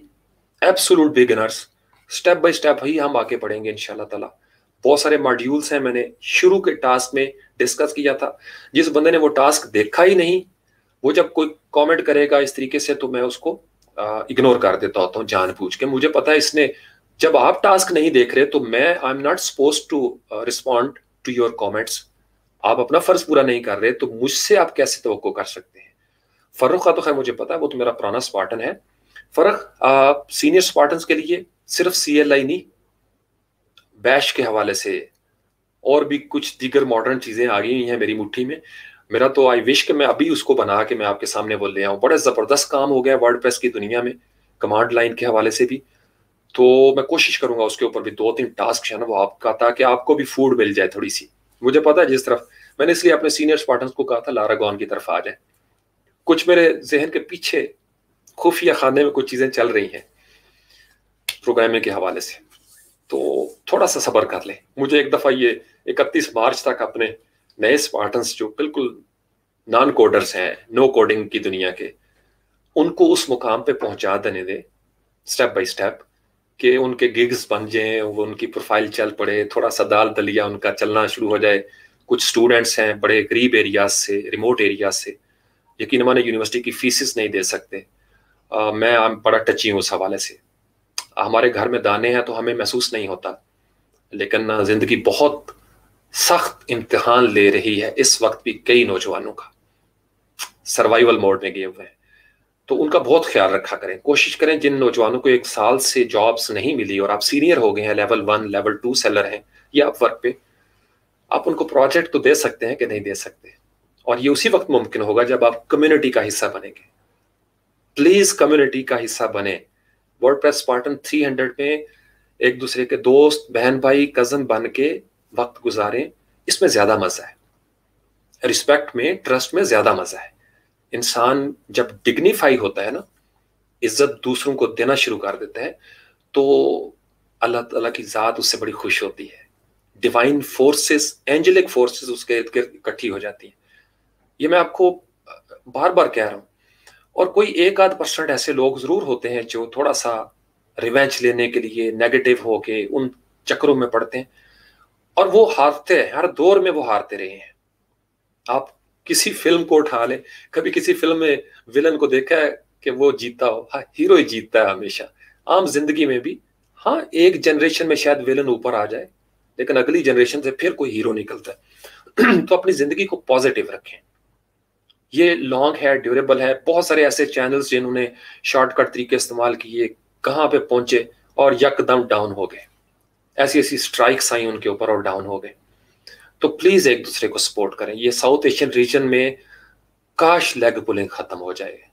Absolute beginners step by step ही हम आगे बढ़ेंगे, इंशाल्लाह ताला। बहुत सारे मॉड्यूल्स हैं मैंने शुरू के टास्क में डिस्कस किया था। जिस बंदे ने वो टास्क देखा ही नहीं, वो जब कोई कमेंट करेगा इस तरीके से तो मैं उसको इग्नोर कर देता होता हूँ जान पूछ के। मुझे पता है इसने जब आप टास्क नहीं देख रहे तो मैं I am not suppose to respond to your comments आप अपना फ़र्ज़ पूरा नहीं कर रहे तो मुझसे आप कैसे तो कर सकते हैं? फर्रुख का तो खैर मुझे पता है, वो तो मेरा पुराना स्पार्टन है। फ़र्क सीनियर स्पार्टन के लिए सिर्फ़ सी एल आई नहीं बैश के हवाले से और भी कुछ दीगर मॉडर्न चीज़ें आ गई हैं मेरी मुट्ठी में। मेरा तो आई विश कि मैं अभी उसको बना के मैं आपके सामने बोल ले आऊँ। बड़ा ज़बरदस्त काम हो गया वर्ड प्रेस की दुनिया में कमांड लाइन के हवाले से भी। तो मैं कोशिश करूँगा उसके ऊपर भी दो तीन टास्क है ना वो आपका, ताकि आपको भी फ़ूड मिल जाए थोड़ी सी मुझे पता है जिस तरफ़, मैंने इसलिए अपने सीनियर स्पार्टन को कहा था लारा गॉन की तरफ़ आ जाए। कुछ मेरे जहन के पीछे खुफिया खाने में कुछ चीज़ें चल रही हैं प्रोग्रामिंग के हवाले से। तो थोड़ा सा सबर कर ले। मुझे एक दफ़ा ये इकतीस मार्च तक अपने नए स्पार्टन्स जो बिल्कुल नॉन कोडर्स हैं नो कोडिंग की दुनिया के, उनको उस मुकाम पे पहुँचा देने दे स्टेप बाय स्टेप कि उनके गिग्स बन जाए वो उनकी प्रोफ़ाइल चल पड़े थोड़ा सा दाल दलिया उनका चलना शुरू हो जाए। कुछ स्टूडेंट्स हैं बड़े गरीब एरियाज़ से रिमोट एरियाज़ से। यकीन माने यूनिवर्सिटी की फीसिस नहीं दे सकते। आ, मैं बड़ा टची हूँ उस हवाले से। हमारे घर में दाने हैं तो हमें महसूस नहीं होता। लेकिन ज़िंदगी बहुत सख्त इम्तहान ले रही है इस वक्त भी कई नौजवानों का। सर्वाइवल मोड में गए हुए हैं। तो उनका बहुत ख्याल रखा करें। कोशिश करें जिन नौजवानों को एक साल से जॉब्स नहीं मिली और आप सीनियर हो गए हैं level one level two seller हैं, या आप वर्क पे, आप उनको प्रोजेक्ट तो दे सकते हैं कि नहीं दे सकते? और ये उसी वक्त मुमकिन होगा जब आप कम्युनिटी का हिस्सा बनेंगे। प्लीज़ कम्युनिटी का हिस्सा बने। WordPress Spartan three hundred में एक दूसरे के दोस्त, बहन भाई कज़न बन के वक्त गुजारें, इसमें ज़्यादा मज़ा है। रिस्पेक्ट में ट्रस्ट में ज़्यादा मज़ा है। इंसान जब डिग्निफाई होता है ना, इज़्ज़त दूसरों को देना शुरू कर देता है तो अल्लाह ताला की ज़ात उससे बड़ी खुश होती है। डिवाइन फोर्सेस एंजेलिक फोर्सेस उसके इर्द गिर्द इकट्ठी हो जाती हैं। ये मैं आपको बार बार कह रहा हूँ। और कोई एक आध परसेंट ऐसे लोग ज़रूर होते हैं जो थोड़ा सा रिवेंज लेने के लिए नेगेटिव होके उन चक्रों में पड़ते हैं। और वो हारते हैं, हर दौर में वो हारते रहे हैं। आप किसी फ़िल्म को उठा ले। कभी किसी फ़िल्म में विलन को देखा है कि वो जीता हो? हाँ हीरो ही जीतता है हमेशा। आम ज़िंदगी में भी हाँ एक जनरेशन में शायद विलन ऊपर आ जाए, लेकिन अगली जनरेशन से फिर कोई हीरो निकलता है। *clears throat* तो अपनी ज़िंदगी को पॉजिटिव रखें। ये लॉन्ग है ड्यूरेबल है, बहुत सारे ऐसे चैनल्स जिन्होंने शॉर्टकट तरीके इस्तेमाल किए, कहाँ पे पहुँचे और यकदम डाउन हो गए। ऐसी ऐसी स्ट्राइक्स आई उनके ऊपर और डाउन हो गए। तो प्लीज़ एक दूसरे को सपोर्ट करें। ये साउथ एशियन रीजन में काश लेग पुलिंग खत्म हो जाए।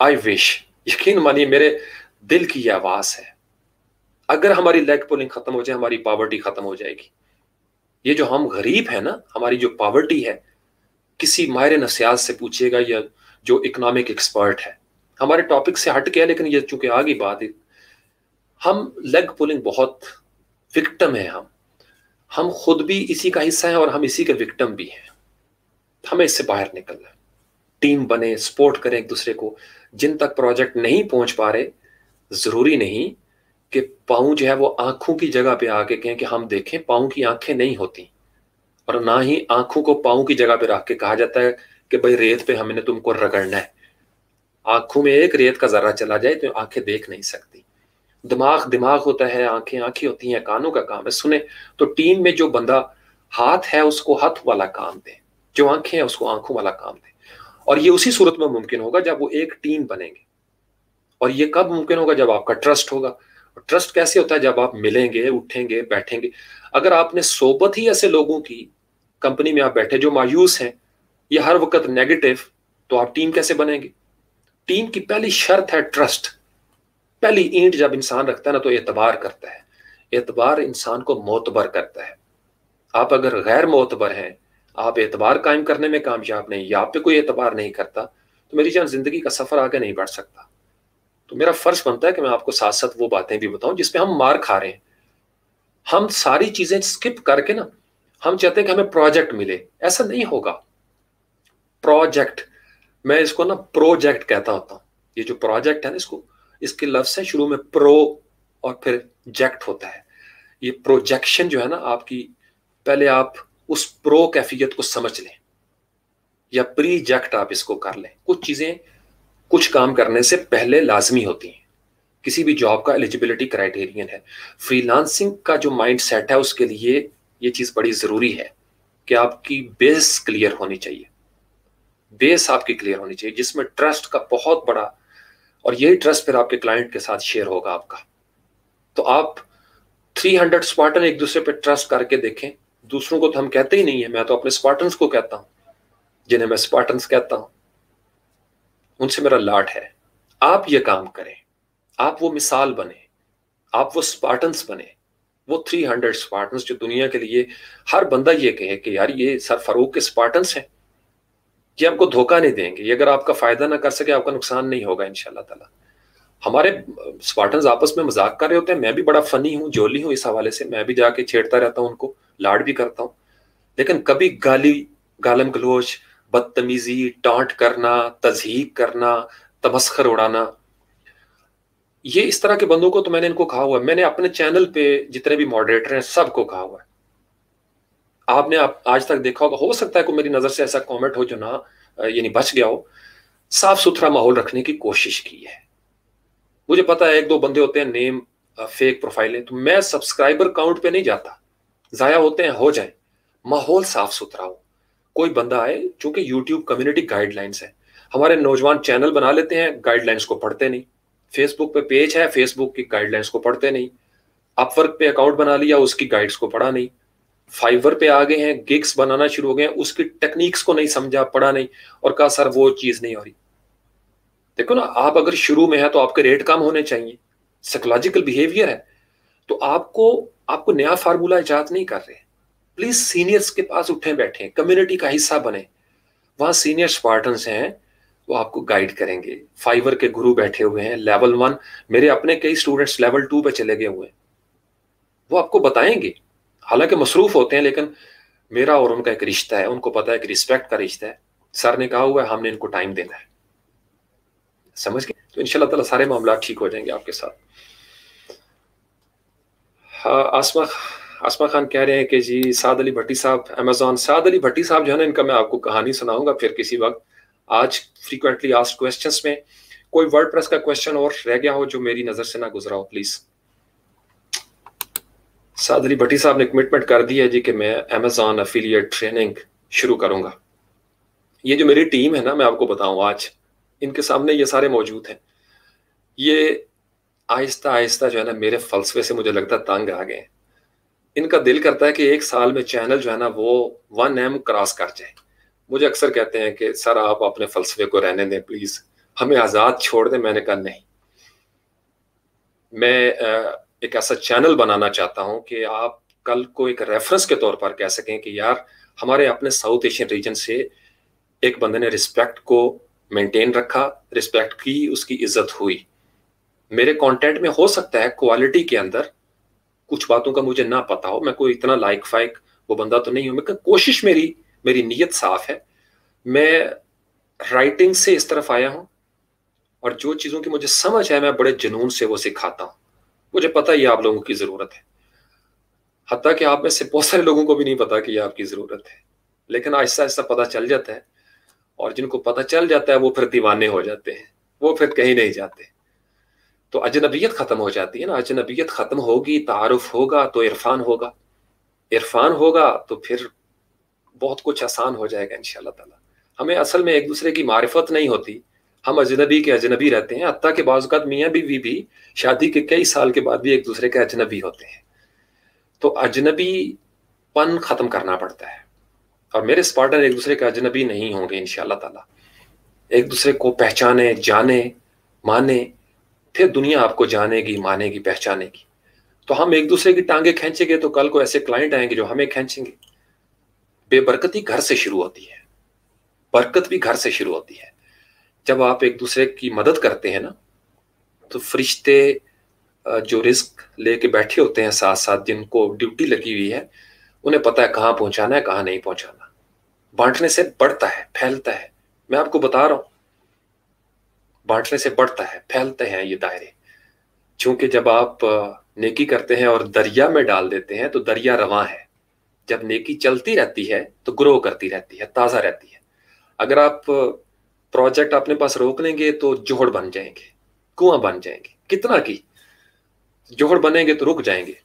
आई विश यकीन मानिए, मेरे दिल की यह आवाज़ है। अगर हमारी लेग पुलिंग खत्म हो जाए, हमारी पावर्टी खत्म हो जाएगी। ये जो हम गरीब है ना, हमारी जो पावर्टी है, किसी माहिर नसियात से पूछिएगा या जो इकोनॉमिक एक्सपर्ट है। हमारे टॉपिक से हट गया, लेकिन ये चूँकि आगे बात है। हम लेग पुलिंग बहुत विक्टम है हम। हम खुद भी इसी का हिस्सा हैं और हम इसी के विक्टम भी हैं। हमें इससे बाहर निकलना है। टीम बने सपोर्ट करें एक दूसरे को। जिन तक प्रोजेक्ट नहीं पहुँच पा रहे, ज़रूरी नहीं कि पाऊ जो है वो आँखों की जगह पे आके कहें कि हम देखें पाऊ की आँखें नहीं होती। और ना ही आँखों को पाऊ की जगह पे रख के कहा जाता है कि भाई रेत पे हमने तुमको रगड़ना है। आँखों में एक रेत का जरा चला जाए तो आँखें देख नहीं सकती। दिमाग दिमाग होता है, आँखें आँखें होती हैं, कानों का काम है। सुने तो टीम में जो बंदा हाथ है, उसको हाथ वाला काम दे। जो आँखें हैं, उसको आँखों वाला काम दे। और ये उसी सूरत में मुमकिन होगा जब वो एक टीम बनेंगे। और ये कब मुमकिन होगा? जब आपका ट्रस्ट होगा। ट्रस्ट कैसे होता है? जब आप मिलेंगे, उठेंगे, बैठेंगे। अगर आपने सोबत ही ऐसे लोगों की कंपनी में आप बैठे जो मायूस हैं, या हर वक्त नेगेटिव तो आप टीम कैसे बनेंगे? टीम की पहली शर्त है ट्रस्ट पहली ईंट जब इंसान रखता है ना तो एतबार करता है। एतबार इंसान को मोतबर करता है। आप अगर गैर मोतबर हैं, आप एतबार कायम करने में कामयाब नहीं, या आप पे कोई एतबार नहीं करता तो मेरी जान ज़िंदगी का सफ़र आगे नहीं बढ़ सकता। तो मेरा फ़र्ज़ बनता है कि मैं आपको साथ साथ वो बातें भी बताऊँ, जिसपे हम मार खा रहे हैं। हम सारी चीज़ें स्किप करके ना, हम चाहते हैं कि हमें प्रोजेक्ट मिले। ऐसा नहीं होगा। प्रोजेक्ट, मैं इसको ना प्रोजेक्ट कहता होता हूँ। ये जो प्रोजेक्ट है ना, इसको इसके लफ्ज है, शुरू में प्रो और फिर जेक्ट होता है। ये प्रोजेक्शन जो है ना, आपकी, पहले आप उस प्रो कैफियत को समझ लें, या प्रीजेक्ट आप इसको कर लें। कुछ चीज़ें, कुछ काम करने से पहले लाजमी होती हैं। किसी भी जॉब का एलिजिबिलिटी क्राइटेरियन है। फ्रीलांसिंग का जो माइंड सेट है, उसके लिए ये चीज़ बड़ी ज़रूरी है कि आपकी बेस क्लियर होनी चाहिए। बेस आपकी क्लियर होनी चाहिए, जिसमें ट्रस्ट का बहुत बड़ा और यही ट्रस्ट फिर आपके क्लाइंट के साथ शेयर होगा आपका। तो आप 300 हंड्रेड स्पार्टन एक दूसरे पे ट्रस्ट करके देखें। दूसरों को तो हम कहते ही नहीं है, मैं तो अपने स्पार्टन्स को कहता हूँ, जिन्हें मैं स्पार्टन्स कहता हूँ। उनसे मेरा लाट है। आप ये काम करें। आप वो मिसाल बने। आप वो स्पार्टन्स बने। वो 300 स्पार्टन्स जो दुनिया के लिए हर बंदा ये कहे कि यार ये सर फरूक के स्पार्टन्स हैं। ये आपको धोखा नहीं देंगे। ये अगर आपका फ़ायदा ना कर सके, आपका नुकसान नहीं होगा इनशाला ताला। हमारे स्पार्टन आपस में मज़ाक कर रहे होते हैं। मैं भी बड़ा फनी हूँ, जोली हूँ इस हवाले से। मैं भी जाके छेड़ता रहता हूँ उनको, लाड भी करता हूँ। लेकिन कभी गाली, गालम गलोच, बदतमीजी टांट करना, तजहीक करना, तमस्खर उड़ाना, ये इस तरह के बंदों को तो मैंने इनको कहा हुआ है। मैंने अपने चैनल पे जितने भी मॉडरेटर हैं, सबको कहा हुआ है। आपने आप, आज तक देखा होगा, हो सकता है कोई मेरी नज़र से ऐसा कॉमेंट हो जो ना यानी बच गया हो। साफ़ सुथरा माहौल रखने की कोशिश की है। मुझे पता है, एक दो बंदे होते हैं नेम फेक प्रोफाइलें तो मैं सब्सक्राइबर काउंट पे नहीं जाता। जाया होते हैं, हो जाए। माहौल साफ़ सुथरा हो। कोई बंदा आए चूँकि यूट्यूब कम्युनिटी गाइडलाइंस है। हमारे नौजवान चैनल बना लेते हैं गाइडलाइंस को पढ़ते नहीं। फेसबुक पे पेज है फेसबुक की गाइडलाइंस को पढ़ते नहीं। अपवर्क पे अकाउंट बना लिया, उसकी गाइड्स को पढ़ा नहीं। फाइवर पे आ गए हैं गिग्स बनाना शुरू हो गए हैं, उसकी टेक्निक्स को नहीं समझा, पढ़ा नहीं, और कहा, सर, वो चीज़ नहीं हो रही। देखो ना, आप अगर शुरू में है तो आपके रेट कम होने चाहिए। साइकोलॉजिकल बिहेवियर है। तो आपको आपको नया फार्मूला ईजाद नहीं कर रहे प्लीज़ सीनियर्स के पास उठे, बैठे कम्युनिटी का हिस्सा बने। वहाँ सीनियर स्पार्टन्स हैं, वो आपको गाइड करेंगे। फाइवर के गुरु बैठे हुए हैं लेवल वन मेरे अपने कई स्टूडेंट्स लेवल टू पे चले गए हुए हैं। वो आपको बताएँगे हालाँकि मसरूफ होते हैं, लेकिन मेरा और उनका एक रिश्ता है, उनको पता है कि रिस्पेक्ट का रिश्ता है। सर ने कहा हुआ है, हमने इनको टाइम देना है। समझ गए? तो इनशाला ताला सारे मामला ठीक हो जाएँगे आपके साथ। हाँ आसमा आसमा खान कह रहे हैं कि जी, साद अली भट्टी साहब अमेजोन साद अली भट्टी साहब जो है ना, इनका मैं आपको कहानी सुनाऊँगा, फिर किसी वक्त। आज फ्रीक्वेंटली आस्ट क्वेश्चंस में कोई वर्ड प्रेस का क्वेश्चन और रह गया हो जो मेरी नज़र से ना गुजरा हो प्लीज़ साद अली भट्टी साहब ने कमिटमेंट कर दी है जी कि मैं अमेजोन अफिलियट ट्रेनिंग शुरू करूँगा। ये जो मेरी टीम है ना, मैं आपको बताऊँ आज, इनके सामने ये सारे मौजूद हैं। ये आहिस्ता आहिस्ता जो है ना, मेरे फलसफे से मुझे लगता है तंग आ गए इनका दिल करता है कि एक साल में चैनल जो है ना, वो वन एम क्रॉस कर जाए। मुझे अक्सर कहते हैं कि, सर, आप अपने फलसफे को रहने दें प्लीज़ हमें आज़ाद छोड़ दें। मैंने कहा, नहीं। मैं एक ऐसा चैनल बनाना चाहता हूँ कि आप कल को एक रेफरेंस के तौर पर कह सकें कि यार, हमारे अपने साउथ एशियन रीजन से एक बंदे ने रिस्पेक्ट को मेंटेन रखा रिस्पेक्ट की उसकी इज़्ज़त हुई। मेरे कंटेंट में हो सकता है क्वालिटी के अंदर कुछ बातों का मुझे ना पता हो, मैं कोई इतना लाइक फाइक वो बंदा तो नहीं हूँ, मैं कोशिश मेरी मेरी नीयत साफ़ है। मैं राइटिंग से इस तरफ़ आया हूँ और जो चीज़ों की मुझे समझ है, मैं बड़े जुनून से वो सिखाता हूँ। मुझे पता ही आप लोगों की ज़रूरत है। हती कि आप में से बहुत सारे लोगों को भी नहीं पता कि आपकी ज़रूरत है। लेकिन आहिस्ता आहिस्ता पता चल जाता है और जिनको पता चल जाता है, वो फिर दीवाने हो जाते हैं। वो फिर कहीं नहीं जाते। तो अजनबियत ख़त्म हो जाती है ना। अजनबियत ख़त्म होगी, तारुफ होगा तो इरफान होगा। इरफान होगा तो फिर बहुत कुछ आसान हो जाएगा इन ताला। हमें असल में एक दूसरे की मारिफत नहीं होती। हम अजनबी के अजनबी रहते हैं। हती के बाज़ात मियाँ बीवी भी शादी के कई साल के बाद भी एक दूसरे के अजनबी होते हैं। तो अजनबी पन ख़त्म करना पड़ता है। और मेरे स्पार्टन एक दूसरे के अजनबी नहीं होंगे इन ताला। एक दूसरे को पहचाने, जाने, माने, फिर दुनिया आपको जानेगी, मानेगी, पहचानेगी। तो हम एक दूसरे की टांगे खींचेंगे तो कल को ऐसे क्लाइंट आएँगे जो हमें खींचेंगे। बेबरकती घर से शुरू होती है। बरकत भी घर से शुरू होती है। जब आप एक दूसरे की मदद करते हैं ना तो फरिश्ते जो रिस्क लेके बैठे होते हैं साथ साथ जिनको ड्यूटी लगी हुई है, उन्हें पता है कहाँ पहुंचाना है, कहाँ नहीं पहुंचाना। बांटने से बढ़ता है, फैलता है। मैं आपको बता रहा हूँ, बांटने से बढ़ता है, फैलते हैं ये दायरे। क्योंकि जब आप नेकी करते हैं और दरिया में डाल देते हैं तो दरिया रवा है। जब नेकी चलती रहती है तो ग्रो करती रहती है, ताज़ा रहती है। अगर आप प्रोजेक्ट अपने पास रोक लेंगे तो जोहड़ बन जाएँगे, कुआँ बन जाएँगे। कितना की? जोहड़ बनेंगे तो रुक जाएँगे।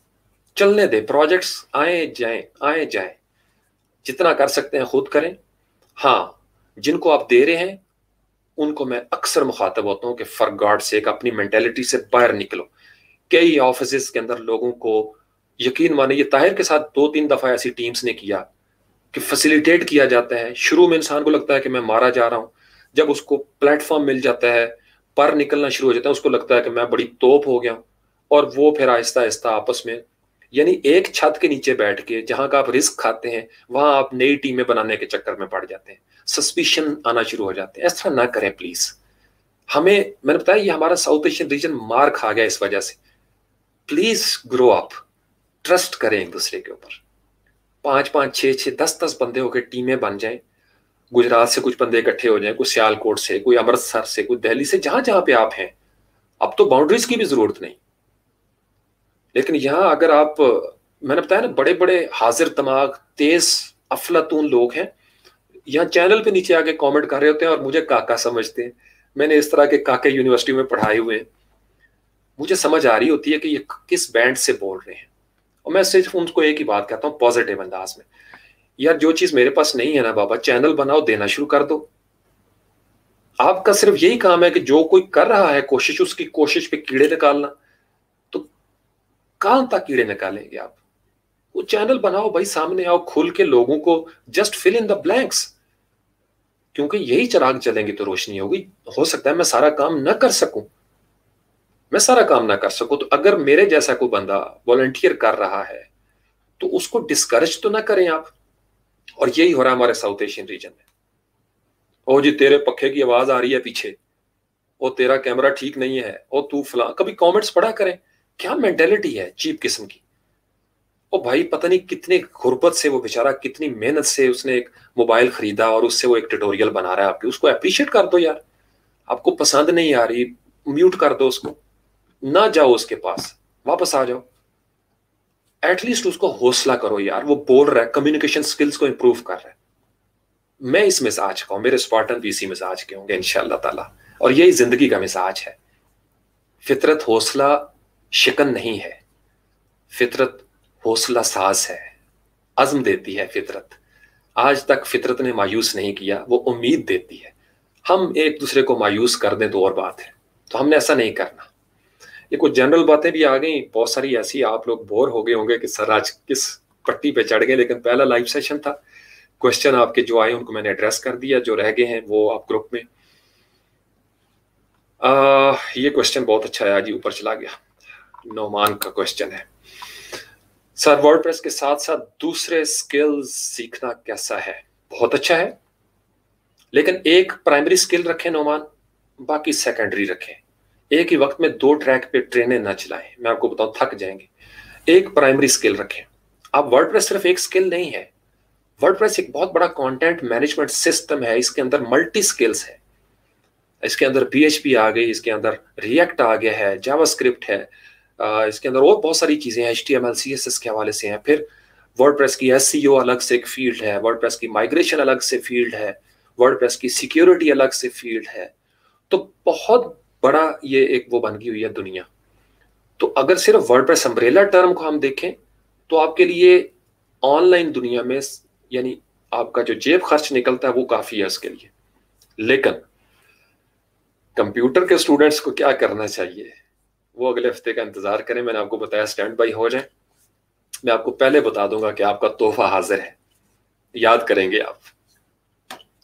चलने दे, प्रोजेक्ट्स आए जाए आए जाए। जितना कर सकते हैं खुद करें। हाँ जिनको आप दे रहे हैं, उनको मैं अक्सर मुखातब होता हूँ कि फर गॉड से अपनी मेंटेलिटी से बाहर निकलो। कई ऑफ़िस के अंदर लोगों को यकीन माने, ये ताहिर के साथ दो तीन दफ़ा ऐसी टीम्स ने किया कि फैसिलिटेट किया जाता है। शुरू में इंसान को लगता है कि मैं मारा जा रहा हूँ। जब उसको प्लेटफॉर्म मिल जाता है, पर निकलना शुरू हो जाता है, उसको लगता है कि मैं बड़ी तोप हो गया और वो फिर आहिस्ता आहिस्ता आपस में, यानी एक छत के नीचे बैठ के, जहाँ का आप रिस्क खाते हैं, वहाँ आप नई टीमें बनाने के चक्कर में पड़ जाते हैं। सस्पिशन आना शुरू हो जाते हैं। ऐसा ना करें प्लीज़ हमें, मैंने बताया, ये हमारा साउथ एशियन रीजन मार खा गया इस वजह से। प्लीज़ ग्रो अप ट्रस्ट करें एक दूसरे के ऊपर। पाँच पाँच, छह छह, दस दस बंदे होकर टीमें बन जाएँ। गुजरात से कुछ बंदे इकट्ठे हो जाएँ कोई सियालकोट से, कोई अमृतसर से, कोई दिल्ली से, जहाँ जहाँ पे आप हैं। अब तो बाउंड्रीज की भी ज़रूरत नहीं। लेकिन यहाँ अगर आप, मैंने बताया ना बड़े बड़े हाजिर दिमाग, तेज, अफलातून लोग हैं, यहाँ चैनल पे नीचे आके कमेंट कर रहे होते हैं और मुझे काका समझते हैं। मैंने इस तरह के काके यूनिवर्सिटी में पढ़ाए हुए हैं। मुझे समझ आ रही होती है कि ये किस बैंड से बोल रहे हैं। और मैं सिर्फ़ उनको एक ही बात कहता हूँ पॉजिटिव अंदाज में। यार, जो चीज़ मेरे पास नहीं है ना बाबा, चैनल बनाओ, देना शुरू कर दो। आपका सिर्फ़ यही काम है कि जो कोई कर रहा है, कोशिश, उसकी कोशिश पे कीड़े निकालना। तो कहाँ तक कीड़े निकालेंगे आप? वो चैनल बनाओ भाई, सामने आओ, खुल के लोगों को just fill in the blanks क्योंकि यही चिराग चलेंगे तो रोशनी होगी। हो सकता है मैं सारा काम ना कर सकूँ। मैं सारा काम ना कर सकूँ तो अगर मेरे जैसा कोई बंदा वॉलंटियर कर रहा है तो उसको डिस्करेज तो ना करें आप। और यही हो रहा है हमारे साउथ एशियन रीजन में। ओ जी, तेरे पखे की आवाज़ आ रही है पीछे। ओ, तेरा कैमरा ठीक नहीं है। ओ, तू फला, कभी कमेंट्स पढ़ा करें। क्या मेंटेलिटी है चीप किस्म की? ओ भाई, पता नहीं कितने गुर्बत से वो बेचारा, कितनी मेहनत से उसने एक मोबाइल खरीदा और उससे वो एक ट्यूटोरियल बना रहा है आपकी। उसको अप्रिशिएट कर दो यार। आपको पसंद नहीं आ रही म्यूट कर दो उसको। ना जाओ उसके पास। वापस आ जाओ। एटलीस्ट उसको हौसला करो यार, वो बोल रहा है कम्युनिकेशन स्किल्स को इंप्रूव कर रहा है। मैं इस मिजाज का हूँ, मेरे स्पार्टन भी इसी मिजाज के होंगे इनशाला ताला। और यही ज़िंदगी का मिजाज है। फितरत, हौसला शिकन नहीं है। फितरत, हौसला साज है। अज़म देती है फितरत। आज तक फितरत ने मायूस नहीं किया, वो उम्मीद देती है। हम एक दूसरे को मायूस कर दें तो और बात है। तो हमने ऐसा नहीं करना। ये कुछ जनरल बातें भी आ गई। बहुत सारी ऐसी आप लोग बोर हो गए होंगे कि सर आज किस पट्टी पे चढ़ गए लेकिन पहला लाइव सेशन था। क्वेश्चन आपके जो आए उनको मैंने एड्रेस कर दिया जो रह गए हैं वो आप ग्रुप में। आ, ये क्वेश्चन बहुत अच्छा है आज ऊपर चला गया। नोमान का क्वेश्चन है। सर वर्डप्रेस के साथ साथ दूसरे स्किल्स सीखना कैसा है? बहुत अच्छा है। लेकिन एक प्राइमरी स्किल रखें नोमान बाकी सेकेंडरी रखें। एक ही वक्त में दो ट्रैक पे ट्रेनें ना चलाएँ। मैं आपको बताऊँ, थक जाएँगे। एक प्राइमरी स्किल रखें। अब वर्डप्रेस सिर्फ़ एक स्किल नहीं है। वर्डप्रेस एक बहुत बड़ा कंटेंट मैनेजमेंट सिस्टम है। इसके अंदर मल्टी स्किल्स है। इसके अंदर पी आ गई, इसके अंदर रिएक्ट आ गया है जावास्क्रिप्ट है। इसके अंदर और बहुत सारी चीज़ें हैं। H T M L C S S के हवाले से हैं। फिर वर्ड की एस सी ओ अलग से एक फ़ील्ड है। वर्ड की माइग्रेशन अलग से फ़ील्ड है। वर्ड की सिक्योरिटी अलग से फ़ील्ड है। तो बहुत बड़ा ये एक वो बन गई हुई है दुनिया। तो अगर सिर्फ़ वर्ड प्रेस अम्ब्रेला टर्म को हम देखें तो आपके लिए ऑनलाइन दुनिया में यानी आपका जो जेब खर्च निकलता है वो काफ़ी है उसके लिए। लेकिन कंप्यूटर के स्टूडेंट्स को क्या करना चाहिए? वो अगले हफ़्ते का इंतज़ार करें, मैंने आपको बताया स्टैंड बाई हो जाए। मैं आपको पहले बता दूँगा कि आपका तोहफा हाजिर है। याद करेंगे आप।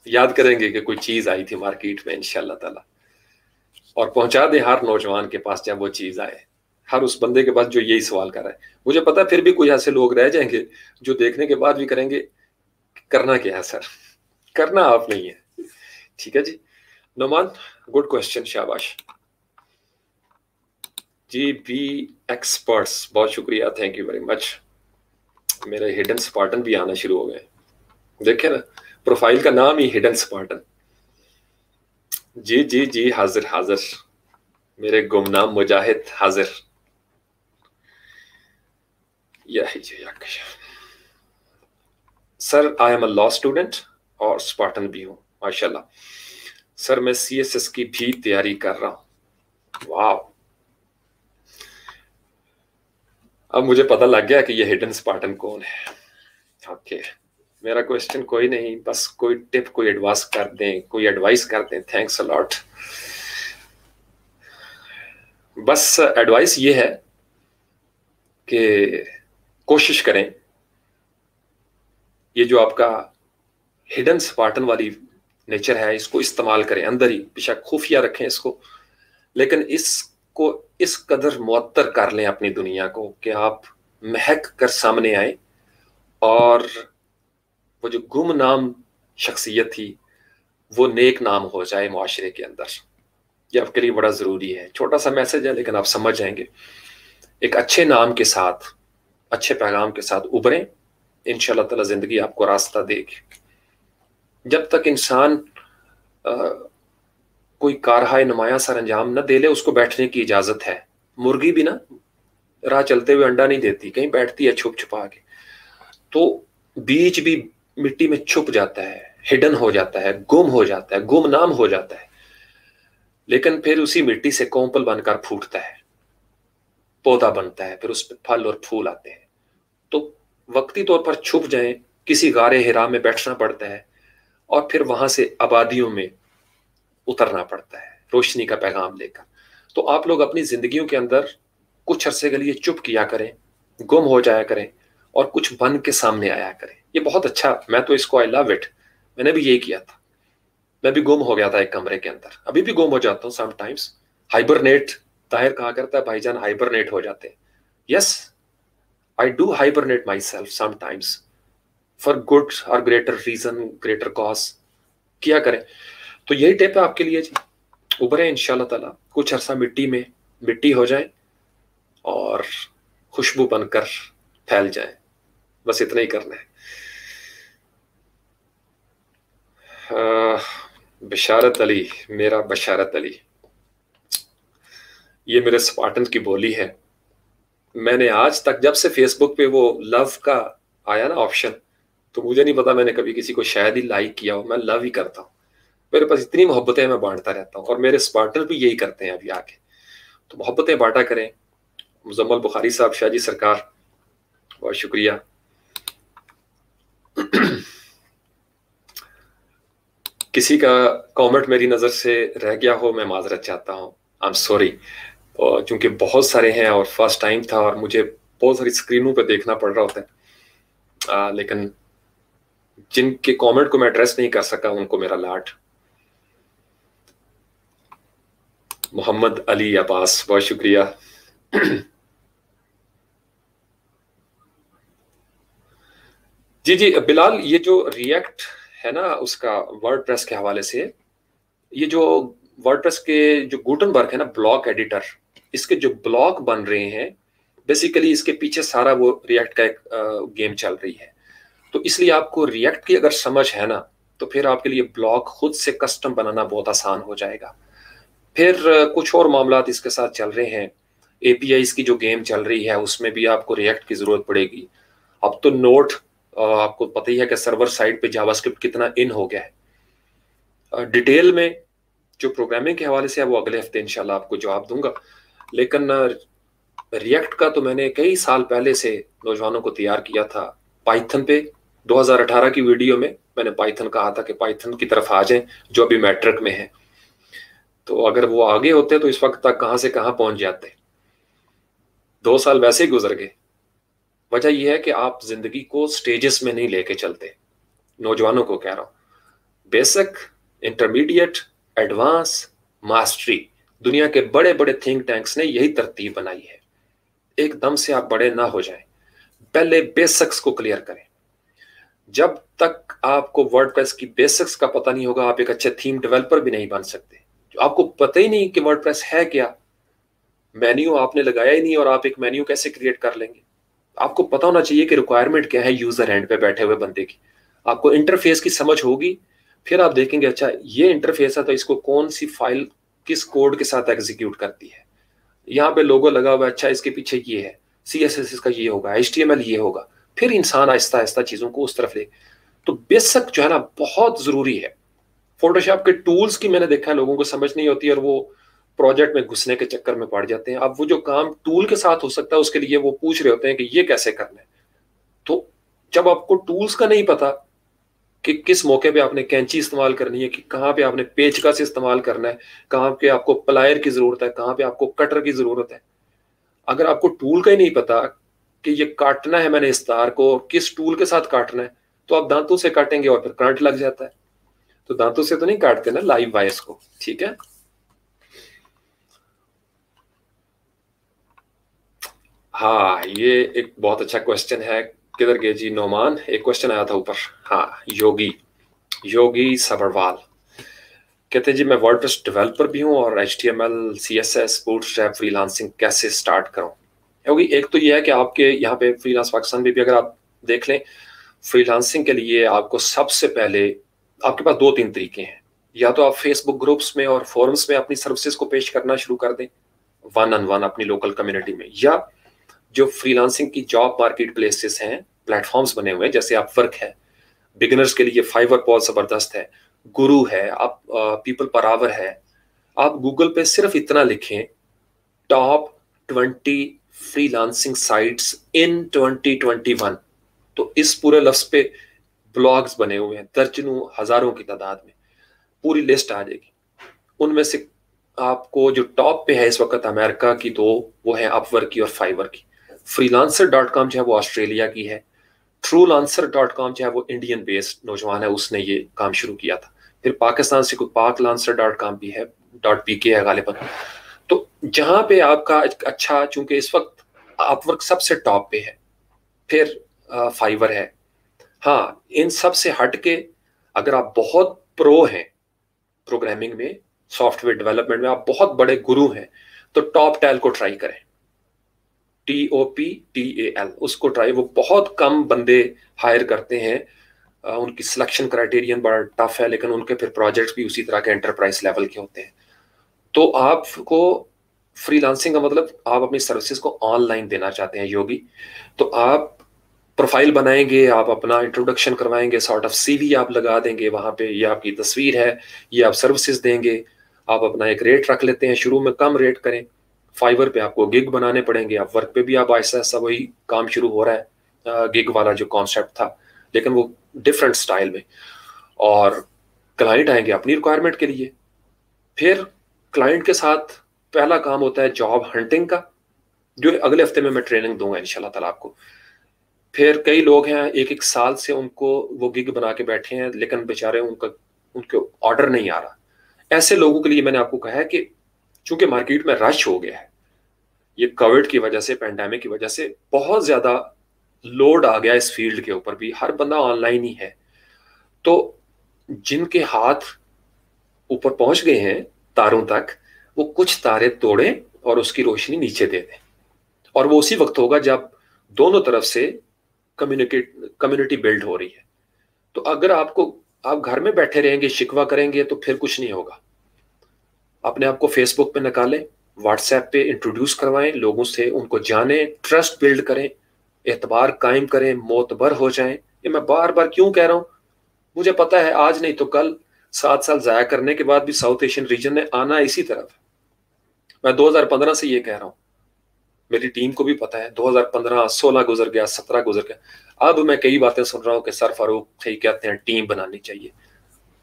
याद करेंगे कि कोई चीज़ आई थी मार्केट में इनशाला ताला। और पहुँचा दे हर नौजवान के पास जब वो चीज़ आए। हर उस बंदे के पास जो यही सवाल कर रहा है। मुझे पता है फिर भी कुछ ऐसे लोग रह जाएँगे जो देखने के बाद भी करेंगे करना क्या है सर? करना आप नहीं है। ठीक है जी। नुमान गुड क्वेश्चन शाबाश। जी बी एक्सपर्ट्स बहुत शुक्रिया थैंक यू वेरी मच मेरे हिडन स्पार्टन भी आना शुरू हो गए। देखे ना प्रोफ़ाइल का नाम ही हिडन स्पार्टन जी जी जी, हाजिर हाजिर। मेरे गुमनाम मुजाहिद हाजिर। Sir I am a law student और स्पार्टन भी हूँ, माशाल्लाह। सर, मैं सी एस एस की भी तैयारी कर रहा हूँ। वाह अब मुझे पता लग गया कि ये हिडन स्पार्टन कौन है। Okay okay. मेरा क्वेश्चन कोई नहीं, बस कोई टिप कोई एडवाइस कर दें, कोई एडवाइस कर दें. थैंक्स अलॉट बस एडवाइस ये है कि कोशिश करें, ये जो आपका हिडन स्पार्टन वाली नेचर है, इसको इस्तेमाल करें, अंदर ही बेशक खुफिया रखें इसको, लेकिन इसको, इस कदर मुअत्तर कर लें अपनी दुनिया को कि आप महक कर सामने आए और वो जो गुमनाम शख्सियत थी, वो नेक नाम हो जाए मुआरे के अंदर। ये आपके लिए बड़ा ज़रूरी है। छोटा सा मैसेज है, लेकिन आप समझ जाएँगे। एक अच्छे नाम के साथ, अच्छे पैगाम के साथ उभरें। इन ताला ज़िंदगी आपको रास्ता देगी। जब तक इंसान कोई कारहा नुमाया सर अंजाम न दे ले, उसको बैठने की इजाज़त है। मुर्गी भी ना, राह चलते हुए अंडा नहीं देती, कहीं बैठती है छुप छुपा के। तो बीज भी मिट्टी में छुप जाता है हिडन हो जाता है, गुम हो जाता है, गुमनाम हो जाता है। लेकिन फिर उसी मिट्टी से कोंपल बनकर फूटता है। पौधा बनता है, फिर उस पर फल और फूल आते हैं। तो वक्ती तौर पर छुप जाए, किसी गारे हिरा में बैठना पड़ता है और फिर वहाँ से आबादियों में उतरना पड़ता है, रोशनी का पैगाम लेकर। तो आप लोग अपनी जिंदगियों के अंदर कुछ अरसे के लिए चुप किया करें, गुम हो जाया करें और कुछ बन के सामने आया करें। ये बहुत अच्छा मैं तो इसको आई लव इट मैंने भी यही किया था। मैं भी गुम हो गया था एक कमरे के अंदर। अभी भी गुम हो जाता हूँ समटाइम्स हाइबरनेट ताहिर कहा करता है? भाईजान हाइबरनेट हो जाते हैं। Yes I do hibernate my self sometimes for good और ग्रेटर रीजन ग्रेटर कॉज किया करें। तो यही टिप है आपके लिए जी। उभरे इंशाल्लाह ताला। कुछ अरसा मिट्टी में मिट्टी हो जाए और खुशबू बनकर फैल जाए। बस इतना ही करना है। बशारत अली, मेरा बशारत अली। ये मेरे स्पार्टन की बोली है। मैंने आज तक जब से फेसबुक पे वो लव का आया ना ऑप्शन तो मुझे नहीं पता मैंने कभी किसी को शायद ही लाइक किया हो, मैं लव ही करता हूँ। मेरे पास इतनी मोहब्बतें मैं बांटता रहता हूँ और मेरे स्पार्टनर भी यही करते हैं अभी आके तो मोहब्बतें बांटा करें। मुजम्मल बुखारी साहब शाहजी सरकार, बहुत शुक्रिया। किसी का कमेंट मेरी नज़र से रह गया हो मैं माजरत चाहता हूँ। आई एम सॉरी चूँकि बहुत सारे हैं और फ़र्स्ट टाइम था और मुझे बहुत सारी स्क्रीनों पे देखना पड़ रहा होता है। आ, लेकिन जिनके कमेंट को मैं एड्रेस नहीं कर सका उनको मेरा लाट मोहम्मद अली अब्बास बहुत शुक्रिया। जी जी बिलाल ये जो रिएक्ट है ना उसका वर्ड के हवाले से? ये जो वर्ड के जो गुटनबर्ग है ना ब्लॉक एडिटर इसके जो ब्लॉक बन रहे हैं बेसिकली इसके पीछे सारा वो रिएक्ट का एक गेम चल रही है। तो इसलिए आपको रिएक्ट की अगर समझ है ना तो फिर आपके लिए ब्लॉक खुद से कस्टम बनाना बहुत आसान हो जाएगा। फिर कुछ और मामला इसके साथ चल रहे हैं। एपीआई की जो गेम चल रही है, उसमें भी आपको रिएक्ट की ज़रूरत पड़ेगी। अब तो नोट आपको पता ही है कि सर्वर साइड पे जावास्क्रिप्ट कितना इन हो गया है। डिटेल में जो प्रोग्रामिंग के हवाले से है, वो अगले हफ़्ते इंशाल्लाह आपको जवाब दूँगा। लेकिन रिएक्ट का तो मैंने कई साल पहले से नौजवानों को तैयार किया था पाइथन पे। 2018 की वीडियो में मैंने पाइथन कहा था कि पाइथन की तरफ़ आ जाएँ, जो अभी मैट्रिक में है। तो अगर वो आगे होते तो इस वक्त तक कहाँ से कहाँ पहुँच जाते। दो साल वैसे ही गुजर गए। वजह यह है कि आप ज़िंदगी को स्टेजेस में नहीं लेके चलते। नौजवानों को कह रहा हूँ। बेसिक इंटरमीडिएट एडवांस मास्टरी दुनिया के बड़े बड़े थिंक टैंक्स ने यही तरतीब बनाई है। एकदम से आप बड़े ना हो जाएँ। पहले बेसिक्स को क्लियर करें। जब तक आपको वर्ड प्रेस की बेसिक्स का पता नहीं होगा, आप एक अच्छे थीम डेवलपर भी नहीं बन सकते। आपको पता ही नहीं कि वर्ड है क्या। मेन्यू आपने लगाया ही नहीं और आप एक मेन्यू कैसे क्रिएट कर लेंगे। आपको पता होना चाहिए कि रिक्वायरमेंट क्या है यूज़र हैंड पे बैठे हुए बंदे की। आपको इंटरफेस की समझ होगी, फिर आप देखेंगे अच्छा ये इंटरफेस है तो इसको कौन सी फ़ाइल किस कोड के साथ एग्जीक्यूट करती है? यहाँ पे लोगो लगा हुआ अच्छा इसके पीछे ये है सी एस एस का ये होगा एच डी एम एल ये होगा। फिर इंसान आहिस्ता आहिस्ता चीज़ों को उस तरफ़ ले। तो बेसक जो है ना, बहुत ज़रूरी है। फोटोशॉप के टूल्स की मैंने देखा है, लोगों को समझ नहीं होती और वो प्रोजेक्ट में घुसने के चक्कर में पड़ जाते हैं। अब वो जो काम टूल के साथ हो सकता है, उसके लिए वो पूछ रहे होते हैं कि ये कैसे करना है? तो जब आपको टूल्स का नहीं पता कि किस मौके पे आपने कैंची इस्तेमाल करनी है, कि कहाँ पे आपने पेच का से इस्तेमाल करना है, कहाँ पे आपको प्लायर की ज़रूरत है, कहाँ पे आपको कटर की ज़रूरत है। अगर आपको टूल का ही नहीं पता कि ये काटना है मैंने इस तार को और किस टूल के साथ काटना है तो आप दांतों से काटेंगे और फिर करंट लग जाता है। तो दांतों से तो नहीं काटते ना लाइव वायर्स को, ठीक है? हाँ ये एक बहुत अच्छा क्वेश्चन है। किधर गए जी नोमान? एक क्वेश्चन आया था ऊपर। हाँ योगी। योगी सबरवाल। कहते जी, मैं वर्डप्रेस डेवलपर भी हूँ और H T M L C S S bootstrap freelancing कैसे स्टार्ट करूँ? योगी, एक तो ये है कि आपके यहाँ पे फ्रीलांस पाकिस्तान में भी अगर आप देख लें फ्रीलांसिंग के लिए आपको सबसे पहले आपके पास दो तीन तरीके हैं। या तो आप फेसबुक ग्रुप्स में और फोरम्स में अपनी सर्विसेज़ को पेश करना शुरू कर दें वन ऑन वन अपनी लोकल कम्युनिटी में, या जो फ्रीलांसिंग की जॉब मार्केट प्लेसेस हैं प्लेटफॉर्म्स बने हुए हैं, जैसे आप वर्क है बिगिनर्स के लिए फाइवर बहुत ज़बरदस्त है गुरु है, आप पीपल परावर है, आप गूगल पे सिर्फ़ इतना लिखें top twenty freelancing sites in 2021 तो इस पूरे लफ्ज पे ब्लॉग्स बने हुए हैं, दर्जनों, हज़ारों की तादाद में, पूरी लिस्ट आ जाएगी। उनमें से आपको जो टॉप पे है इस वक्त अमेरिका की दो, वो है अपवर्क की और फाइवर की। फ्रीलांसर डॉट कॉम जो है वो ऑस्ट्रेलिया की है। ट्रू लांसर डॉट कॉम जो है वो इंडियन बेस्ड नौजवान है, उसने ये काम शुरू किया था। फिर पाकिस्तान से कोई पाक लांसर डॉट कॉम भी है, डॉट पी के है गालिबन तो जहाँ पे आपका अच्छा चूँकि इस वक्त अपवर्क सबसे टॉप पे है, फिर फाइवर है। हाँ इन सबसे हट के अगर आप बहुत प्रो हैं प्रोग्रामिंग में सॉफ्टवेयर डेवलपमेंट में, आप बहुत बड़े गुरु हैं तो टॉप टेल को ट्राई करें। T O P T A L उसको ट्राई वो बहुत कम बंदे हायर करते हैं। उनकी सिलेक्शन क्राइटेरियन बड़ा टफ है, लेकिन उनके फिर प्रोजेक्ट्स भी उसी तरह के एंटरप्राइज लेवल के होते हैं। तो आपको फ्रीलांसिंग का मतलब आप अपनी सर्विसेज़ को ऑनलाइन देना चाहते हैं, योगी। तो आप प्रोफ़ाइल बनाएँगे, आप अपना इंट्रोडक्शन करवाएँगे सॉर्ट ऑफ़ सीवी आप लगा देंगे, वहाँ पे ये आपकी तस्वीर है, ये आप सर्विसेज़ देंगे। आप अपना एक रेट रख लेते हैं, शुरू में कम रेट करें। फाइबर पे आपको गिग बनाने पड़ेंगे, आप वर्क पे भी आप ऐसा ऐसा वही काम शुरू हो रहा है गिग वाला जो कॉन्सेप्ट था, लेकिन वो डिफरेंट स्टाइल में। और क्लाइंट आएँगे अपनी रिक्वायरमेंट के लिए। फिर क्लाइंट के साथ पहला काम होता है जॉब हंटिंग का, जो अगले हफ़्ते में मैं ट्रेनिंग दूँगा इनशाला ताला आपको। फिर कई लोग हैं एक एक साल से उनको वो गिग बना के बैठे हैं, लेकिन बेचारे उनका, उनके ऑर्डर नहीं आ रहा। ऐसे लोगों के लिए मैंने आपको कहा है कि चूँकि मार्केट में रश हो गया है, ये कोविड की वजह से पैंडेमिक की वजह से बहुत ज़्यादा लोड आ गया इस फ़ील्ड के ऊपर भी। हर बंदा ऑनलाइन ही है। तो जिनके हाथ ऊपर पहुँच गए हैं तारों तक, वो कुछ तारे तोड़े और उसकी रोशनी नीचे दे दें। और वो उसी वक्त होगा जब दोनों तरफ़ से कम्युनिकेट कम्युनिटी बिल्ड हो रही है। तो अगर आपको, आप घर में बैठे रहेंगे, शिकवा करेंगे तो फिर कुछ नहीं होगा। अपने आप को फेसबुक पे निकालें व्हाट्सएप पे इंट्रोड्यूस करवाएँ, लोगों से उनको जाने ट्रस्ट बिल्ड करें, एतबार कायम करें, मोतबर हो जाएँ। ये मैं बार बार क्यों कह रहा हूँ? मुझे पता है आज नहीं तो कल, सात साल जाया करने के बाद भी साउथ एशियन रीजन ने आना इसी तरफ़। मैं 2015 से ये कह रहा हूँ। मेरी टीम को भी पता है 2015 16 गुजर गया 17 गुजर गया। अब मैं कई बातें सुन रहा हूँ कि सर फारूक सही कहते हैं टीम बनानी चाहिए?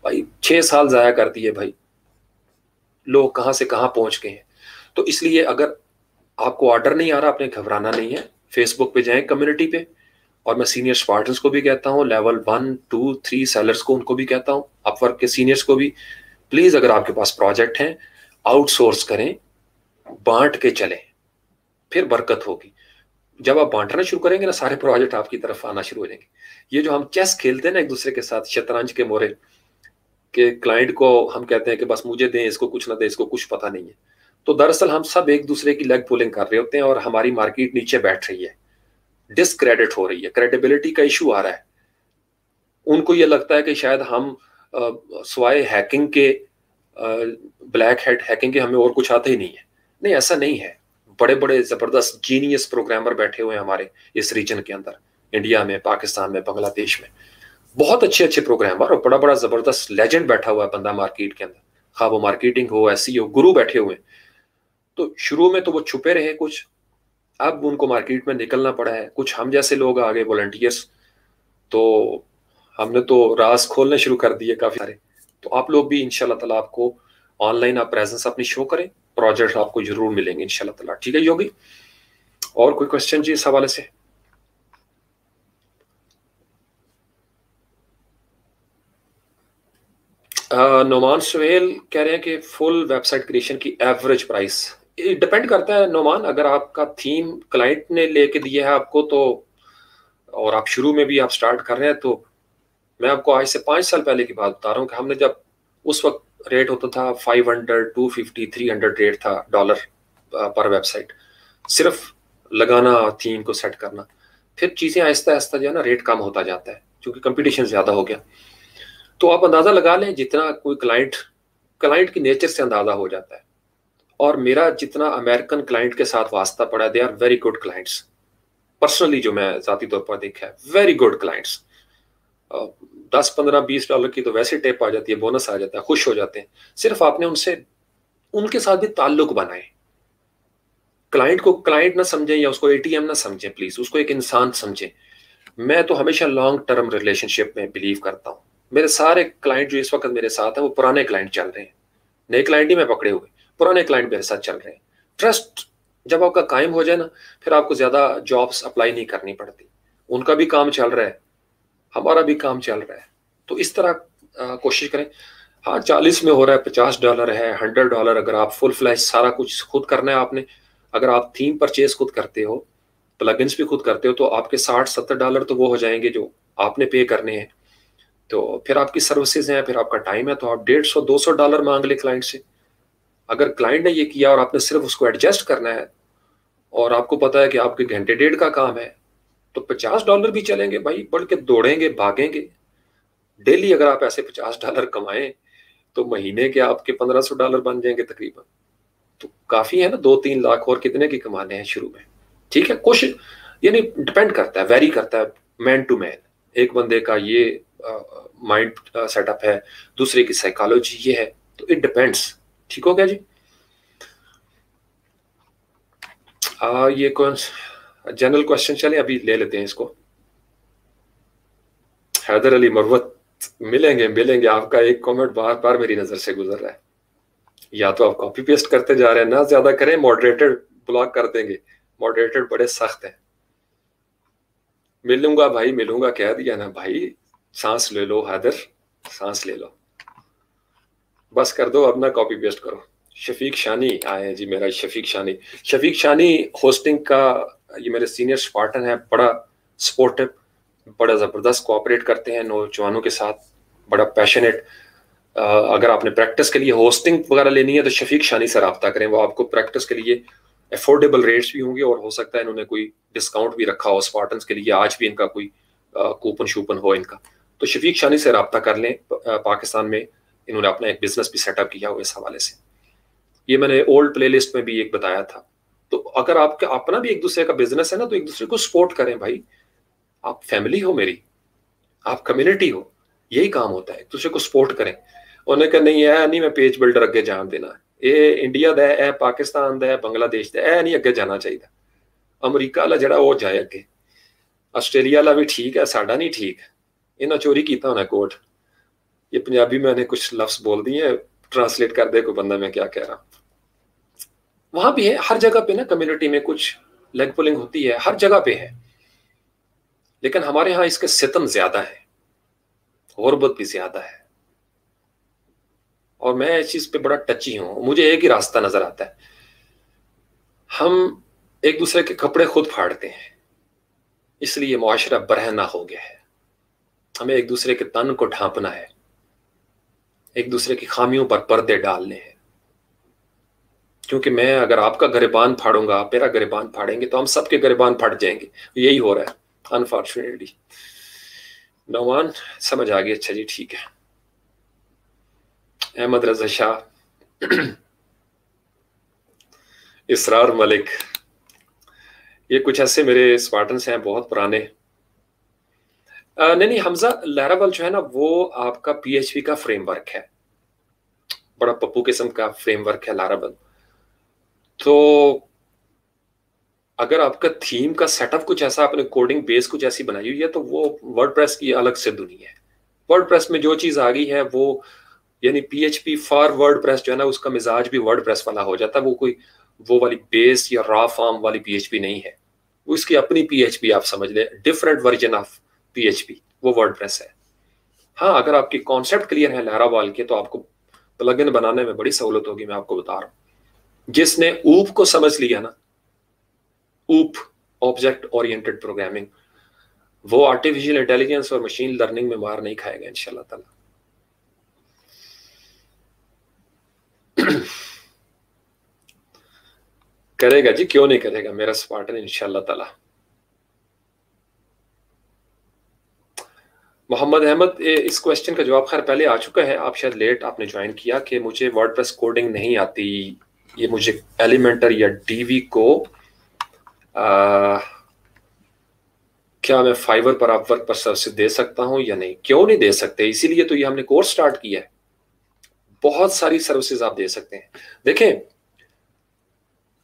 भाई, छह साल जाया कर दिए भाई। लोग कहाँ से कहाँ पहुँच गए हैं। तो इसलिए अगर आपको ऑर्डर नहीं आ रहा, आपने घबराना नहीं है फेसबुक पे जाएँ कम्युनिटी पे। और मैं सीनियर स्पार्टन्स को भी कहता हूँ level one two three sellers को उनको भी कहता हूँ अपवर्क के सीनियर्स को भी। प्लीज़ अगर आपके पास प्रोजेक्ट हैं आउटसोर्स करें, बांट के चलें, फिर बरकत होगी। जब आप बांटना शुरू करेंगे ना, सारे प्रोजेक्ट आपकी तरफ़ आना शुरू हो जाएँगे। ये जो हम चेस खेलते हैं ना एक दूसरे के साथ, शतरंज के मोरे के क्लाइंट को हम कहते हैं कि बस मुझे दें, इसको कुछ ना दें, इसको कुछ पता नहीं है। तो दरअसल हम सब एक दूसरे की लेग पुलिंग कर रहे होते हैं और हमारी मार्केट नीचे बैठ रही है। डिसक्रेडिट हो रही है। क्रेडिबिलिटी का इशू आ रहा है। उनको ये लगता है कि शायद हम स्वाय हैकिंग के ब्लैक हेड हैकिंग के हमें और कुछ आता ही नहीं है। नहीं, ऐसा नहीं है। बड़े बड़े ज़बरदस्त जीनियस प्रोग्रामर बैठे हुए हैं हमारे इस रीजन के अंदर। इंडिया में पाकिस्तान में बांग्लादेश में। बहुत अच्छे अच्छे प्रोग्राम और बड़ा बड़ा ज़बरदस्त लेजेंड बैठा हुआ है बंदा मार्केट के अंदर। खा वो मार्केटिंग हो ऐसी हो गुरु बैठे हुए तो शुरू में तो वो छुपे रहे कुछ। अब उनको मार्केट में निकलना पड़ा है। कुछ हम जैसे लोग आ गए वॉलंटियर्स तो हमने तो राज खोलने शुरू कर दिए काफ़ी सारे। तो आप लोग भी इनशाला तला आपको ऑनलाइन आप प्रेजेंस अपनी शो करें। प्रोजेक्ट आपको ज़रूर मिलेंगे इनशाला तला। ठीक है, योगी? और कोई क्वेश्चन जी इस हवाले से? नोमान सुहेल कह रहे हैं कि फुल वेबसाइट क्रिएशन की एवरेज प्राइस डिपेंड करता है नोमान अगर आपका थीम क्लाइंट ने लेके दिया है आपको तो और आप शुरू में भी आप स्टार्ट कर रहे हैं तो मैं आपको आज से पाँच साल पहले की बात बता रहा हूँ कि हमने जब उस वक्त रेट होता था five hundred to fifty three hundred rate था डॉलर पर वेबसाइट सिर्फ़ लगाना थीम को सेट करना, फिर चीज़ें आहिस्ता आहिस्ता जो है ना रेट कम होता जाता है, क्योंकि कंपटीशन ज़्यादा हो गया। तो आप अंदाज़ा लगा लें जितना कोई क्लाइंट क्लाइंट की नेचर से अंदाज़ा हो जाता है। और मेरा जितना अमेरिकन क्लाइंट के साथ वास्ता पड़ा है they are very good clients personally जो मैं ज़ाती तौर पर देखा है वेरी गुड क्लाइंट्स दस, पंद्रह, बीस डॉलर की तो वैसे टेप आ जाती है बोनस आ जाता है, खुश हो जाते हैं। सिर्फ़ आपने उनसे, उनके साथ भी ताल्लुक बनाए। क्लाइंट को क्लाइंट ना समझें या उसको एटीएम ना समझें प्लीज़ उसको एक इंसान समझें। मैं तो हमेशा लॉन्ग टर्म रिलेशनशिप में बिलीव करता हूँ। मेरे सारे क्लाइंट जो इस वक्त मेरे साथ हैं, वो पुराने क्लाइंट चल रहे हैं। नए क्लाइंट ही मैं पकड़े हुए पुराने क्लाइंट मेरे साथ चल रहे हैं। ट्रस्ट जब आपका कायम हो जाए ना, फिर आपको ज़्यादा जॉब्स अप्लाई नहीं करनी पड़ती। उनका भी काम चल रहा है, हमारा भी काम चल रहा है। तो इस तरह कोशिश करें। हाँ चालीस में हो रहा है, पचास डॉलर है हंड्रेड डॉलर अगर आप फुल फ्लैश सारा कुछ खुद करना है आपने। अगर आप थीम परचेज खुद करते हो प्लगइन्स भी खुद करते हो तो आपके साठ सत्तर डॉलर तो वो हो जाएँगे जो आपने पे करने हैं। तो फिर आपकी सर्विसेज़ हैं, फिर आपका टाइम है तो आप डेढ़ सौ, दो सौ डॉलर मांग ले क्लाइंट से। अगर क्लाइंट ने ये किया और आपने सिर्फ़ उसको एडजस्ट करना है, और आपको पता है कि आपके घंटे डेढ़ का काम है तो पचास डॉलर भी चलेंगे भाई बढ़ के दौड़ेंगे, भागेंगे। डेली अगर आप ऐसे पचास डॉलर कमाएँ तो महीने के आपके पंद्रह सौ डॉलर बन जाएँगे तकरीबन। तो काफ़ी है ना, दो तीन लाख और कितने की कमाने हैं शुरू में। ठीक है, कुछ, यानी डिपेंड करता है वेरी करता है मैन टू मैन एक बंदे का ये माइंड सेटअप है दूसरे की साइकोलॉजी ये है तो इट डिपेंड्स ठीक हो गया जी? आ, ये कौन जनरल क्वेश्चन चले अभी ले लेते हैं इसको. हैदर अली मरवत मिलेंगे मिलेंगे. आपका एक कमेंट बार बार मेरी नज़र से गुजर रहा है. या तो आप कॉपी पेस्ट करते जा रहे हैं ना ज़्यादा करें मॉडरेटेड ब्लॉक कर देंगे. मॉडरेटेड बड़े सख्त हैं. मिलूँगा भाई मिलूँगा कह दिया ना भाई. सांस ले लो, हैदर। सांस ले लो। बस कर दो अब ना कॉपी पेस्ट करो। शफीक शानी आए जी, मेरा शफीक शानी। शफीक शानी होस्टिंग का, ये मेरे सीनियर स्पार्टन है। बड़ा सपोर्टिव बड़ा ज़बरदस्त कोऑपरेट करते हैं नौजवानों के साथ। बड़ा पैशनेट अगर आपने प्रैक्टिस के लिए होस्टिंग वगैरह लेनी है तो शफीक शानी से रब्ता करें। वो आपको प्रैक्टिस के लिए अफोर्डेबल रेट्स भी होंगे और हो सकता है इन्होंने कोई डिस्काउंट भी रखा हो स्पार्टन के लिए। आज भी इनका कोई कूपन शूपन हो इनका। तो शफीक शानी से रब्ता कर लें पाकिस्तान में इन्होंने अपना एक बिजनेस भी सेटअप किया हुआ इस हवाले से ये मैंने ओल्ड प्लेलिस्ट में भी एक बताया था तो अगर आपका अपना भी एक दूसरे का बिजनेस है ना तो एक दूसरे को सपोर्ट करें भाई आप फैमिली हो मेरी आप कम्युनिटी हो यही काम होता है एक दूसरे को सपोर्ट करें उन्हें कहा नहीं है नहीं मैं पेज बिल्डर अगे जान देना ये इंडिया ਦਾ है पाकिस्तान ਦਾ है बांग्लादेश ਦਾ है नहीं अगे जाना चाहिए अमरीका वाला जरा वो जाए अगे आस्ट्रेलिया वाला भी ठीक है साडा नहीं ठीक इन्हें चोरी किया होना कोट ये पंजाबी मैंने कुछ लफ्स बोल दिए ट्रांसलेट कर दे कोई बंदा मैं क्या कह रहा वहाँ भी है हर जगह पे ना कम्युनिटी में कुछ लेग पुलिंग होती है हर जगह पे है लेकिन हमारे यहाँ इसके सितम ज़्यादा है गुरबत भी ज़्यादा है और मैं इस चीज़ पे बड़ा टची हूँ मुझे एक ही रास्ता नज़र आता है हम एक दूसरे के कपड़े खुद फाड़ते हैं इसलिए मुआशरा बरहना हो गया है हमें एक दूसरे के तन को ढांपना है। एक दूसरे की खामियों पर पर्दे डालने हैं। क्योंकि मैं अगर आपका गरेबान फाड़ूँगा, आप मेरा गरेबान फाड़ेंगे तो हम सबके गरेबान फाड़ जाएँगे। यही हो रहा है अनफॉर्चुनेटली नौमान समझ आ गई। अच्छा जी, ठीक है। अहमद रजा शाह, इसरार मलिक। ये कुछ ऐसे मेरे स्पार्टन्स हैं, बहुत पुराने। नहीं नहीं, हमजा, लहरावल जो है ना, वो आपका पीएचपी का फ्रेमवर्क है। बड़ा पप्पू किस्म का फ्रेमवर्क है लाराबल तो अगर आपका थीम का सेटअप कुछ ऐसा, आपने कोडिंग बेस कुछ ऐसी बनाई हुई है तो वो वर्ड की अलग से दुनिया है। वर्ड में जो चीज़ आ गई है, वो यानी P H P for word जो है ना, उसका मिजाज भी वर्ड वाला हो जाता है। वो कोई, वो वाली बेस या रॉ फॉर्म वाली पी एच पी नहीं है। वो इसकी अपनी पीएचपी आप समझ लें डिफरेंट वर्जन ऑफ़ पीएचपी वो वर्ड है। हाँ अगर आपकी कॉन्सेप्ट क्लियर है लहरावाल के तो आपको प्लगइन बनाने में बड़ी सहूलत होगी, मैं आपको बता रहा हूँ। जिसने ऊप को समझ लिया ना ऊप ऑब्जेक्ट ओरिएंटेड प्रोग्रामिंग वो आर्टिफिशियल इंटेलिजेंस और मशीन लर्निंग में मार नहीं खाएगा, इंशाल्लाह ताला। *clears throat* करेगा जी, क्यों नहीं करेगा? मेरा स्पार्टन इंशाल्लाह ताला। मोहम्मद अहमद इस क्वेश्चन का जवाब खैर पहले आ चुका है। आप शायद लेट आपने ज्वाइन किया कि मुझे वर्डप्रेस कोडिंग नहीं आती। ये मुझे एलिमेंटर या डीवी को आ, क्या मैं फाइवर पर आप वर्क पर सर्विस दे सकता हूँ या नहीं? क्यों नहीं दे सकते? इसीलिए तो ये हमने कोर्स स्टार्ट किया है। बहुत सारी सर्विसेज़ आप दे सकते हैं। देखें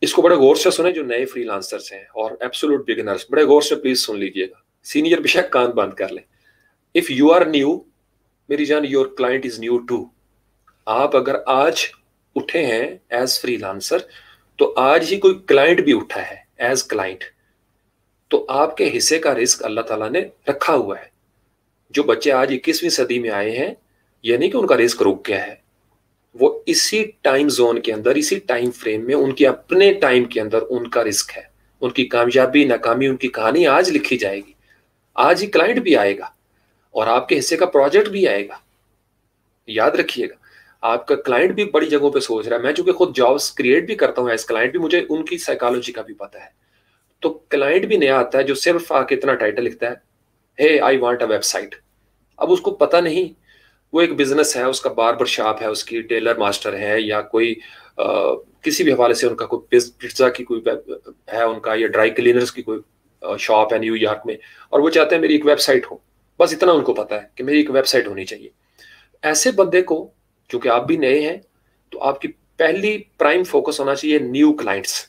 इसको बड़े गौर से सुने जो नए फ्रीलांसर्स हैं और एब्सोल्यूट बिगिनर्स बड़े गौर से प्लीज़ सुन लीजिएगा। सीनियर बेशक कान बंद कर लें। इफ़ यू आर न्यू मेरी जान your client is new to आप अगर आज उठे हैं एज फ्रीलांसर तो आज ही कोई क्लाइंट भी उठा है एज क्लाइंट तो आपके हिस्से का रिस्क अल्लाह ताला ने रखा हुआ है। जो बच्चे आज इक्कीसवीं सदी में आए हैं यह नहीं कि उनका रिस्क रुक गया है। वो इसी टाइम जोन के अंदर, इसी टाइम फ्रेम में, उनके अपने टाइम के अंदर उनका रिस्क है। उनकी कामयाबी, नाकामी, उनकी कहानी आज लिखी जाएगी। आज ही क्लाइंट भी आएगा। और आपके हिस्से का प्रोजेक्ट भी आएगा। याद रखिएगा आपका क्लाइंट भी बड़ी जगहों पे सोच रहा है। मैं चूँकि खुद जॉब्स क्रिएट भी करता हूँ एज क्लाइंट भी मुझे उनकी साइकोलॉजी का भी पता है। तो क्लाइंट भी नया आता है जो सिर्फ़ आके इतना टाइटल लिखता है हे आई वांट अ वेबसाइट अब उसको पता नहीं वो एक बिज़नेस है उसका बार्बर शॉप है उसकी टेलर मास्टर है या कोई आ, किसी भी हवाले से उनका कोई पिज्जा की कोई है उनका या ड्राई क्लीनर्स की कोई शॉप है न्यूयॉर्क में और वो चाहते हैं मेरी एक वेबसाइट हो। बस इतना उनको पता है कि मेरी एक वेबसाइट होनी चाहिए। ऐसे बंदे को क्योंकि आप भी नए हैं तो आपकी पहली प्राइम फोकस होना चाहिए न्यू क्लाइंट्स।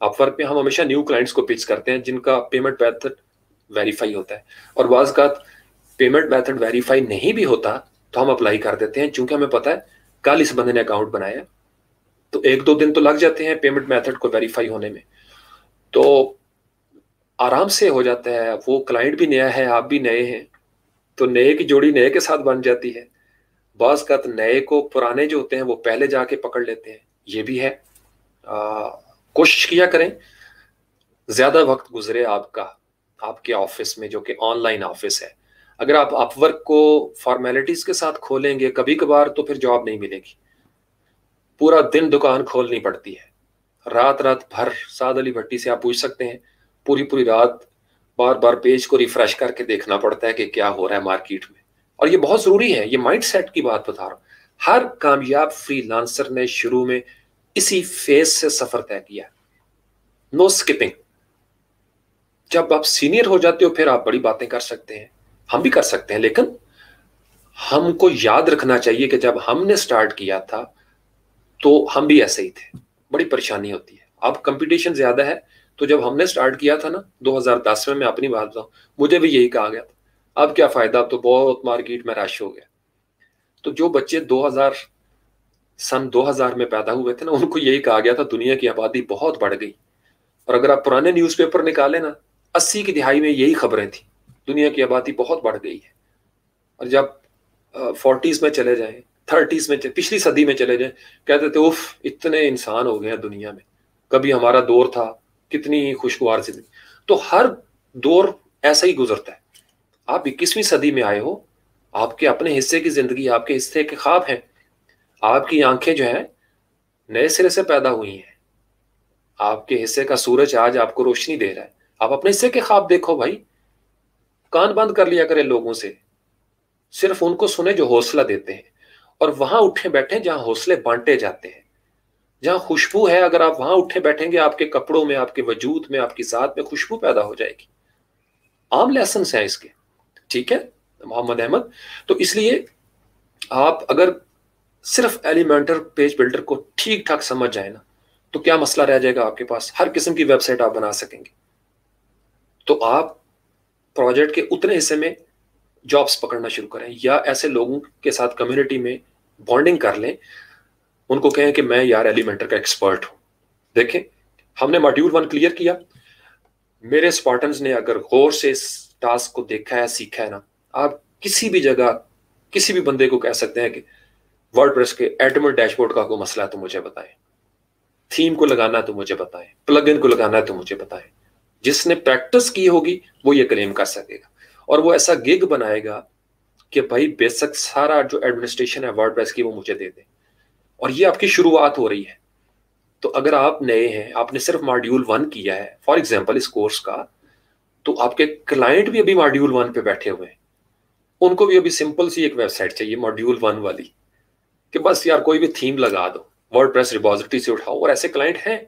अपवर्क में हम हमेशा न्यू क्लाइंट्स को पिच करते हैं, जिनका पेमेंट मैथड वेरीफाई होता है। और बाज का पेमेंट मैथड वेरीफाई नहीं भी होता तो हम अप्लाई कर देते हैं। क्योंकि हमें पता है, कल इस बंदे ने अकाउंट बनाया तो एक दो दिन तो लग जाते हैं पेमेंट मेथड को वेरीफाई होने में। तो आराम से हो जाता है। वो क्लाइंट भी नया है, आप भी नए हैं। तो नए की जोड़ी नए के साथ बन जाती है। बस का नए को पुराने जो होते हैं, वो पहले जाके पकड़ लेते हैं। ये भी है। कोशिश किया करें। ज़्यादा वक्त गुजरे आपका, आपके ऑफ़िस में जो कि ऑनलाइन ऑफ़िस है। अगर आप अपवर्क को फॉर्मेलिटीज के साथ खोलेंगे कभी कभार तो फिर जॉब नहीं मिलेगी। पूरा दिन दुकान खोलनी पड़ती है। रात रात भर साद अली भट्टी से आप पूछ सकते हैं। पूरी पूरी रात बार बार पेज को रिफ्रेश करके देखना पड़ता है कि क्या हो रहा है मार्केट में। और ये बहुत ज़रूरी है, ये माइंड सेट की बात बता रहा हूँ। हर कामयाब फ्रीलांसर ने शुरू में इसी फ़ेज़ से सफ़र तय किया नो स्किपिंग जब आप सीनियर हो जाते हो, फिर आप बड़ी बातें कर सकते हैं। हम भी कर सकते हैं, लेकिन हमको याद रखना चाहिए कि जब हमने स्टार्ट किया था तो हम भी ऐसे ही थे। बड़ी परेशानी होती है। अब कंपटीशन ज़्यादा है तो जब हमने स्टार्ट किया था ना 2010 में मैं अपनी बात बताऊँ, मुझे भी यही कहा गया था। अब क्या फ़ायदा? अब तो बहुत मार्केट में रश हो गया। तो जो बच्चे 2000 सन 2000 में पैदा हुए थे ना, उनको यही कहा गया था, दुनिया की आबादी बहुत बढ़ गई। और अगर आप पुराने न्यूज़पेपर निकाले ना, अस्सी की दिहाई में यही खबरें थी, दुनिया की आबादी बहुत बढ़ गई है। और जब फोर्टीज में चले जाएँ थर्टीज में पिछली सदी में चले जाएँ, कहते थे, उफ, इतने इंसान हो गए हैं दुनिया में। कभी हमारा दौर था कितनी खुशगवार ज़िंदगी। तो हर दौर ऐसा ही गुजरता है। आप इक्कीसवीं सदी में आए हो, आपके अपने हिस्से की ज़िंदगी, आपके हिस्से के ख्वाब हैं। आपकी आँखें जो है, नए सिरे से पैदा हुई हैं। आपके हिस्से का सूरज आज आपको रोशनी दे रहा है। आप अपने हिस्से के ख्वाब देखो भाई। कान बंद कर लिया करें लोगों से। सिर्फ़ उनको सुने जो हौसला देते हैं। और वहाँ उठे बैठे जहाँ हौसले बांटे जाते हैं। जहाँ खुशबू है, अगर आप वहाँ उठे बैठेंगे, आपके कपड़ों में, आपके वजूद में, आपकी साथ में खुशबू पैदा हो जाएगी। आम लेसन है इसके, ठीक है, मोहम्मद अहमद? तो इसलिए आप अगर सिर्फ़ एलिमेंटर, पेज बिल्डर को ठीक ठाक समझ जाए ना तो क्या मसला रह जाएगा आपके पास? हर किस्म की वेबसाइट आप बना सकेंगे। तो आप प्रोजेक्ट के उतने हिस्से में जॉब्स पकड़ना शुरू करें, या ऐसे लोगों के साथ कम्युनिटी में बॉन्डिंग कर लें उनको कहें कि मैं यार एलिमेंटर का एक्सपर्ट हूँ। देखें, हमने मॉड्यूल वन क्लियर किया। मेरे स्पार्टन्स ने अगर गौर से इस टास्क को देखा है, सीखा है ना, आप किसी भी जगह, किसी भी बंदे को कह सकते हैं कि वर्ड के एडमर डैशबोर्ड का कोई मसला है तो मुझे बताएँ। थीम को लगाना है तो मुझे बताएँ। प्लगइन को लगाना है तो मुझे बताएँ। जिसने प्रैक्टिस की होगी, वो ये क्लेम कर सकेगा। और वो ऐसा गिग बनाएगा कि भाई बेसिक सारा जो एडमिनिस्ट्रेशन है वर्ड की वो मुझे दे दे। और ये आपकी शुरुआत हो रही है। तो अगर आप नए हैं, आपने सिर्फ़ मॉड्यूल वन किया है फॉर एग्ज़ाम्पल इस कोर्स का तो आपके क्लाइंट भी अभी मॉड्यूल वन पे बैठे हुए हैं। उनको भी अभी सिंपल सी एक वेबसाइट चाहिए मॉड्यूल वन वाली, कि बस यार कोई भी थीम लगा दो वर्ड प्रेस रिपोजिटरी से उठाओ, और ऐसे क्लाइंट हैं।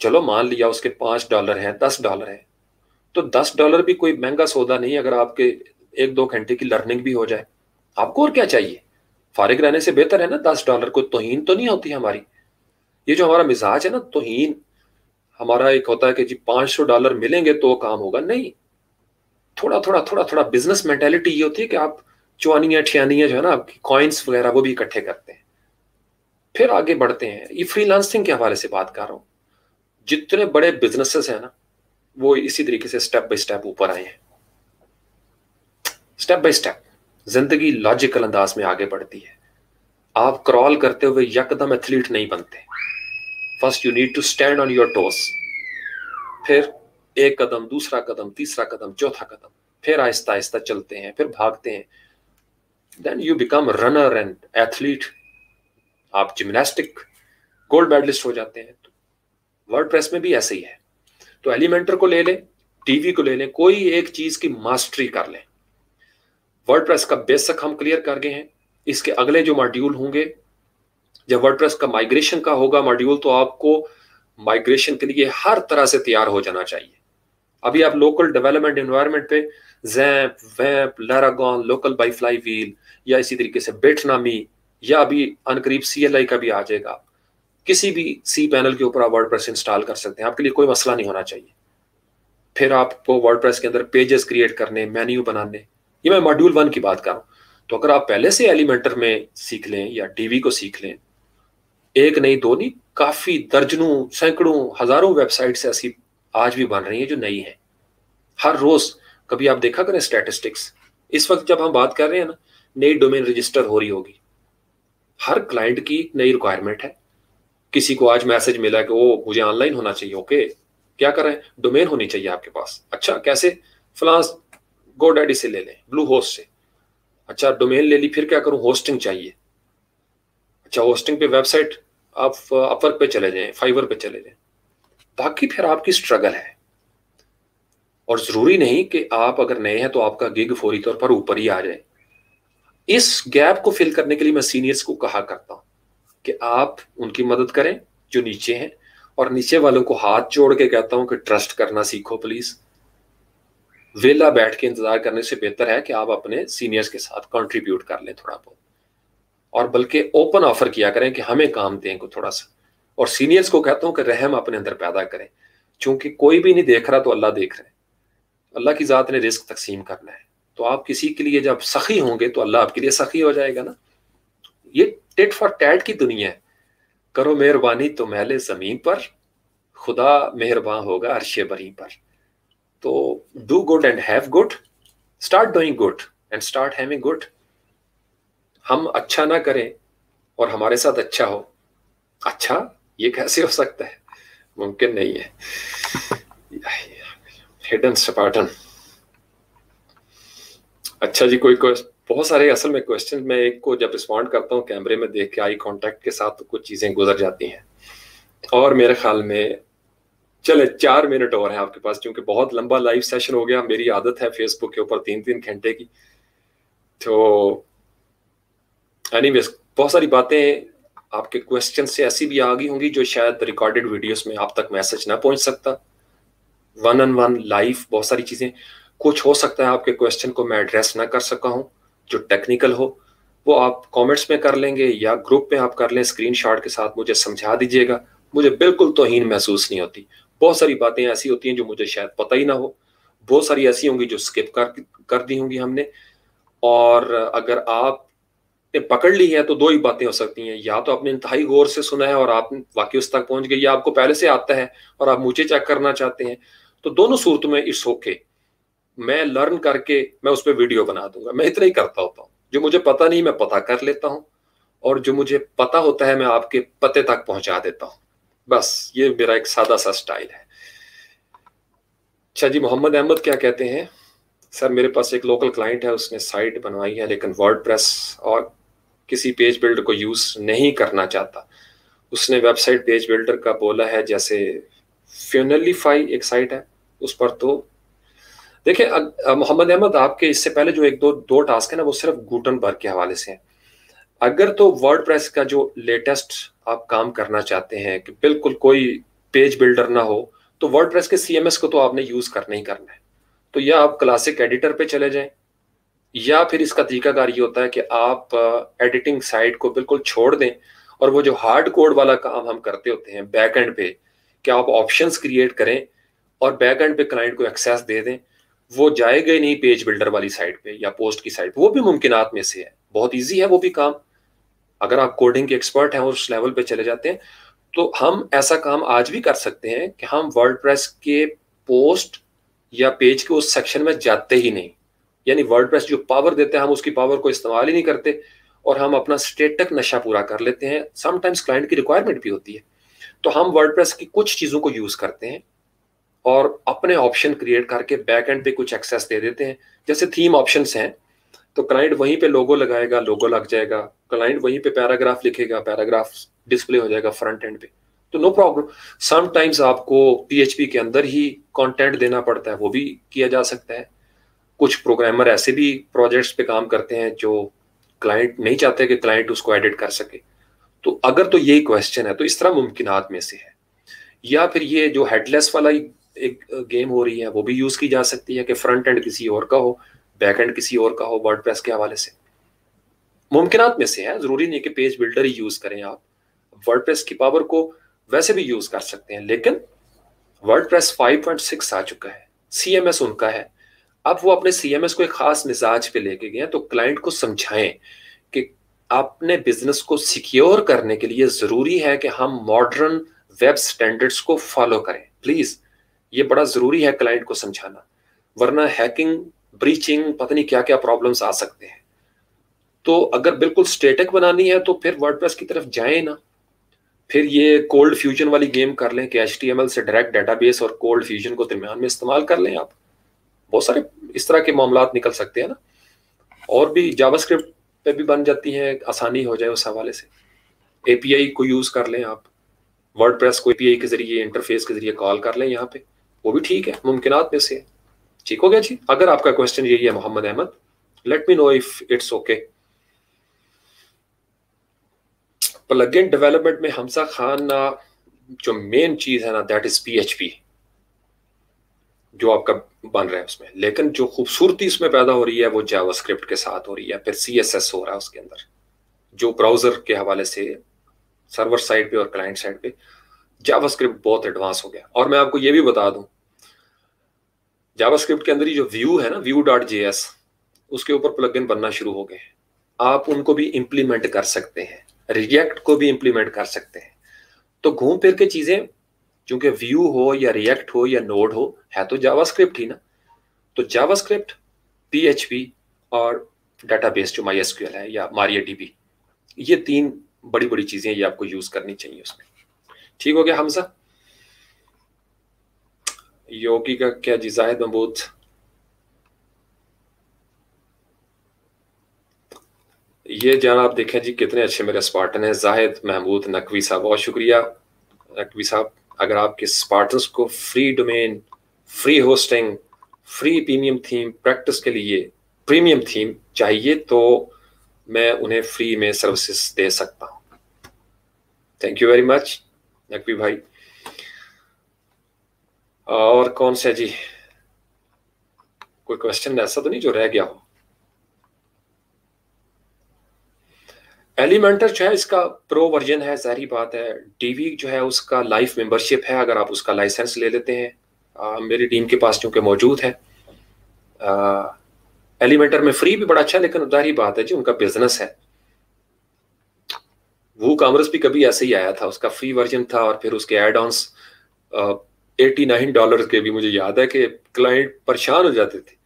चलो मान लिया उसके पाँच डॉलर हैं, दस डॉलर हैं। तो दस डॉलर भी कोई महँगा सौदा नहीं अगर आपके एक दो घंटे की लर्निंग भी हो जाए। आपको और क्या चाहिए? फारिग रहने से बेहतर है ना? दस डॉलर को तोहीन तो नहीं होती हमारी। ये जो हमारा मिजाज है ना, तोहीन, हमारा एक होता है कि जी पाँच सौ डॉलर मिलेंगे तो काम होगा। नहीं। थोड़ा थोड़ा थोड़ा थोड़ा बिज़नेस मेंटेलिटी ये होती है कि आप चुआनियाँ, ठियानियाँ जो है ना आपकी कॉइन्स वगैरह वो भी इकट्ठे करते हैं। फिर आगे बढ़ते हैं। ये फ्रीलांसिंग के हवाले से बात कर रहा हूँ। जितने बड़े बिजनेसेस हैं ना, वो इसी तरीके से स्टेप बाय स्टेप ऊपर आए हैं। स्टेप बाय स्टेप ज़िंदगी लॉजिकल अंदाज में आगे बढ़ती है। आप क्रॉल करते हुए यकदम एथलीट नहीं बनते। First you need to stand on your toes फिर एक कदम, दूसरा कदम, तीसरा कदम, चौथा कदम। फिर आहिस्ता आहिस्ता चलते हैं, फिर भागते हैं। Then you become runner and athlete आप जिम्नास्टिक गोल्ड मेडलिस्ट हो जाते हैं। तो वर्ड प्रेस में भी ऐसे ही है। तो एलिमेंटर को ले लें टीवी को ले लें, कोई एक चीज़ की मास्टरी कर लें। वर्ड का बेसिक हम क्लियर कर गए हैं। इसके अगले जो मॉड्यूल होंगे, जब वर्ड का माइग्रेशन का होगा मॉड्यूल तो आपको माइग्रेशन के लिए हर तरह से तैयार हो जाना चाहिए। अभी आप लोकल डेवलपमेंट इन्वायरमेंट पे जैप वैप Laragon local by fly wheel या इसी तरीके से बेटनामी या अभी अनकरीब सी एल आई का भी आ जाएगा किसी भी सी पैनल के ऊपर आप वर्ड प्रेस इंस्टॉल कर सकते हैं। आपके लिए कोई मसला नहीं होना चाहिए। फिर आपको वर्ड प्रेस के अंदर पेजेस क्रिएट करने मेन्यू बनाने ये मैं मॉड्यूल वन की बात कर रहा हूँ। तो अगर आप पहले से एलिमेंटर में सीख लें या डीवी को सीख लें, एक नहीं, दो नहीं, काफ़ी दर्जनों, सैकड़ों, हज़ारों वेबसाइट्स ऐसी आज भी बन रही हैं जो नई है। हर रोज, कभी आप देखा करें स्टैटिस्टिक्स इस वक्त जब हम बात कर रहे हैं ना, नई डोमेन रजिस्टर हो रही होगी। हर क्लाइंट की नई रिक्वायरमेंट है। किसी को आज मैसेज मिला कि वो मुझे ऑनलाइन होना चाहिए ओके क्या करें? डोमेन होनी चाहिए आपके पास। अच्छा कैसे? फ्लांस गो डैडी से ले लें ब्लू होस्ट से। अच्छा डोमेन ले ली, फिर क्या करूँ? होस्टिंग चाहिए। अच्छा होस्टिंग पे वेबसाइट आप अपवर्क पे चले जाएँ फाइवर पे चले जाएँ बाकी फिर आपकी स्ट्रगल है। और ज़रूरी नहीं कि आप अगर नए हैं तो आपका गिग फौरी तौर पर ऊपर ही आ जाए। इस गैप को फिल करने के लिए मैं सीनियर्स को कहा करता हूँ कि आप उनकी मदद करें, जो नीचे हैं, और नीचे वालों को हाथ जोड़ के कहता हूँ कि ट्रस्ट करना सीखो प्लीज़ वेला बैठ के इंतज़ार करने से बेहतर है कि आप अपने सीनियर्स के साथ कंट्रीब्यूट कर लें थोड़ा बहुत। और बल्कि ओपन ऑफ़र किया करें कि हमें काम दें को थोड़ा सा। और सीनियर्स को कहता हूँ कि रहम अपने अंदर पैदा करें। क्योंकि कोई भी नहीं देख रहा तो अल्लाह देख रहे अल्लाह की ज़ात ने रिस्क तकसीम करना है। तो आप किसी के लिए जब सखी होंगे तो अल्लाह आपके लिए सखी हो जाएगा ना। ये टेट फॉर टैट की दुनिया है। करो मेहरबानी तो मैले ज़मीन पर, खुदा मेहरबान होगा अरशे बरी पर। तो do good and have good start doing good and start having good हम अच्छा ना करें और हमारे साथ अच्छा हो अच्छा ये कैसे हो सकता है? मुमकिन नहीं है। हिडन सपाटन अच्छा जी, कोई क्वेश्चन बहुत सारे असल में क्वेश्चन मैं एक को जब रिस्पॉन्ड करता हूँ कैमरे में देख के आई कांटेक्ट के साथ तो कुछ चीज़ें गुजर जाती हैं। और मेरे ख्याल में चले, चार मिनट और है आपके पास, क्योंकि बहुत लंबा लाइव सेशन हो गया। मेरी आदत है फेसबुक के ऊपर तीन तीन घंटे की। तो एनी बहुत सारी बातें आपके क्वेश्चन से ऐसी भी आ गई होंगी जो शायद रिकॉर्डेड वीडियोस में आप तक मैसेज ना पहुँच सकता। वन ऑन वन लाइव बहुत सारी चीज़ें। कुछ हो सकता है आपके क्वेश्चन को मैं एड्रेस ना कर सका हूँ, जो टेक्निकल हो, वो आप कमेंट्स में कर लेंगे या ग्रुप में आप कर लें स्क्रीनशॉट के साथ मुझे समझा दीजिएगा। मुझे बिल्कुल तोहीन महसूस नहीं होती। बहुत सारी बातें ऐसी होती हैं जो मुझे शायद पता ही ना हो। बहुत सारी ऐसी होंगी जो स्किप कर कर दी होंगी हमने। और अगर आप ने पकड़ ली है तो दो ही बातें हो सकती हैं। या तो आपने इंतहाई गौर से सुना है और आप वाकई उस तक पहुँच गए, या आपको पहले से आता है और आप मुझे चेक करना चाहते हैं। तो दोनों सूरत में इट्स ओके मैं लर्न करके मैं उस पर वीडियो बना दूँगा। मैं इतना ही करता होता हूँ। जो मुझे पता नहीं, मैं पता कर लेता हूँ। और जो मुझे पता होता है, मैं आपके पते तक पहुँचा देता हूँ। बस, ये मेरा एक सादा सा स्टाइल है। अच्छा जी, मोहम्मद अहमद क्या कहते हैं? सर, मेरे पास एक लोकल क्लाइंट है, उसने साइट बनवाई है, लेकिन वर्ड और किसी पेज बिल्डर को यूज़ नहीं करना चाहता। उसने वेबसाइट पेज बिल्डर का बोला है, जैसे फ्यूनलीफाई एक साइट है, उस पर तो। देखिए मोहम्मद अहमद, आपके इससे पहले जो एक दो दो टास्क है ना, वो सिर्फ़ गुटनबर्ग के हवाले से हैं। अगर तो वर्ड का जो लेटेस्ट आप काम करना चाहते हैं कि बिल्कुल कोई पेज बिल्डर ना हो तो वर्ड के सीएमएस को तो आपने यूज़ करना ही करना है। तो या आप क्लासिक एडिटर पे चले जाएँ, या फिर इसका तरीकाकार ये होता है कि आप एडिटिंग साइड को बिल्कुल छोड़ दें, और वो जो हार्ड कोड वाला काम हम करते होते हैं बैक एंड पे, कि आप ऑप्शंस क्रिएट करें और बैक एंड पे क्लाइंट को एक्सेस दे दें, वो जाएगा ही नहीं पेज बिल्डर वाली साइड पे या पोस्ट की साइड पे। वो भी मुमकिन में से है। बहुत ईजी है वो भी काम। अगर आप कोडिंग के एक्सपर्ट हैं और उस लेवल पे चले जाते हैं तो हम ऐसा काम आज भी कर सकते हैं कि हम वर्ड के पोस्ट या पेज के उस सेक्शन में जाते ही नहीं। यानी वर्ड जो पावर देते हैं, हम उसकी पावर को इस्तेमाल ही नहीं करते और हम अपना स्टेटक नशा पूरा कर लेते हैं। समटाइम्स क्लाइंट की रिक्वायरमेंट भी होती है। तो हम वर्ड की कुछ चीज़ों को यूज़ करते हैं और अपने ऑप्शन क्रिएट करके बैक एंड पे कुछ एक्सेस दे देते हैं। जैसे थीम ऑप्शंस हैं तो क्लाइंट वहीं पे लोगो लगाएगा लोगो लग जाएगा। क्लाइंट वहीं पे पैराग्राफ लिखेगा पैराग्राफ डिस्प्ले हो जाएगा फ्रंट एंड पे। तो नो प्रॉब्लम समटाइम्स आपको पीएचपी के अंदर ही कंटेंट देना पड़ता है, वो भी किया जा सकता है। कुछ प्रोग्रामर ऐसे भी प्रोजेक्ट्स पे काम करते हैं जो क्लाइंट नहीं चाहते कि क्लाइंट उसको एडिट कर सके। तो अगर तो यही क्वेश्चन है तो इस तरह मुमकिन में से है। या फिर ये जो हेडलेस वाला एक गेम हो रही है, वो भी यूज़ की जा सकती है कि फ्रंट एंड किसी और का हो। बैक एंड किसी और का हो वर्ड के हवाले से। मुमकिन में से है, ज़रूरी नहीं कि पेज बिल्डर ही यूज़ करें आप। वर्ड की पावर को वैसे भी यूज़ कर सकते हैं, लेकिन वर्ड प्रेस सिक्स आ चुका है सी एम एस उनका है। अब वो अपने सी एम एस को एक खास मिजाज पे लेके गए तो क्लाइंट को समझाएँ कि अपने बिज़नेस को सिक्योर करने के लिए ज़रूरी है कि हम मॉडर्न वेब स्टैंडर्ड्स को फॉलो करें। प्लीज़ ये बड़ा ज़रूरी है क्लाइंट को समझाना, वरना हैकिंग ब्रीचिंग पता नहीं क्या क्या प्रॉब्लम्स आ सकते हैं। तो अगर बिल्कुल स्टेटिक बनानी है तो फिर वर्डप्रेस की तरफ़ जाए ना। फिर ये कोल्ड फ्यूजन वाली गेम कर लें कि एचटीएमएल से डायरेक्ट डेटाबेस और कोल्ड फ्यूजन को दरमियान में इस्तेमाल कर लें आप। बहुत सारे इस तरह के मामला निकल सकते हैं ना। और भी जावास्क्रिप्ट पे भी बन जाती हैं, आसानी हो जाए उस हवाले से। एपीआई को यूज़ कर लें आप। वर्ड को एपीआई के ज़रिए इंटरफेस के ज़रिए कॉल कर लें यहाँ पे। वो भी ठीक है मुमकिन में से। ठीक हो गया जी? अगर आपका क्वेश्चन यही है, Mohammad Ahmad let me know if it's okay plug in development में हमसा खान ना, जो मेन चीज़ है ना दैट इज़ पीएचपी जो आपका बन रहा है उसमें। लेकिन जो खूबसूरती उसमें पैदा हो रही है, वो जावास्क्रिप्ट के साथ हो रही है, फिर सी एस एस हो रहा है उसके अंदर, जो ब्राउज़र के हवाले से सर्वर साइड पे और क्लाइंट साइड पे जावास्क्रिप्ट बहुत एडवांस हो गया। और मैं आपको ये भी बता दूँ जावास्क्रिप्ट के अंदर ही जो व्यू है ना व्यू डॉट जे एस उसके ऊपर प्लगइन बनना शुरू हो गए आप उनको भी इंप्लीमेंट कर सकते हैं। रिएक्ट को भी इंप्लीमेंट कर सकते हैं। तो घूम फिर के चीज़ें, चूँकि व्यू हो या रिएक्ट हो या नोड हो, है तो जावास्क्रिप्ट ही ना। तो जावास्क्रिप्ट पीएचपी और डाटाबेस जो माई एसक्यूएल है या मारिया डीबी ये तीन बड़ी बड़ी चीज़ें ये आपको यूज़ करनी चाहिए उसमें। ठीक हो गया हमजा योगी का क्या जी महमूद ये जान आप देखें जी, कितने अच्छे मेरे स्पार्टन हैं। जाहिद महमूद, नकवी साहब, बहुत शुक्रिया। नकवी साहब, अगर आपके स्पार्टन्स को free domain free hosting free premium theme practice के लिए प्रीमियम थीम चाहिए तो मैं उन्हें फ्री में सर्विसेज़ दे सकता हूँ। Thank you very much Naqvi भाई। और कौन सा जी? कोई क्वेश्चन ऐसा तो नहीं जो रह गया हो? एलिमेंटर जो है इसका प्रो वर्जन है जारी बात है। डीवी जो है उसका लाइफ मेंबरशिप है अगर आप उसका लाइसेंस ले लेते हैं। आ, मेरी टीम के पास चूँकि मौजूद है। एलिमेंटर में फ्री भी बड़ा अच्छा लेकिन जारी बात है जी उनका बिज़नेस है। वो कामर्स भी कभी ऐसे ही आया था उसका फ्री वर्जन था और फिर उसके add ons eighty nine dollar के भी मुझे याद है कि क्लाइंट परेशान हो जाते थे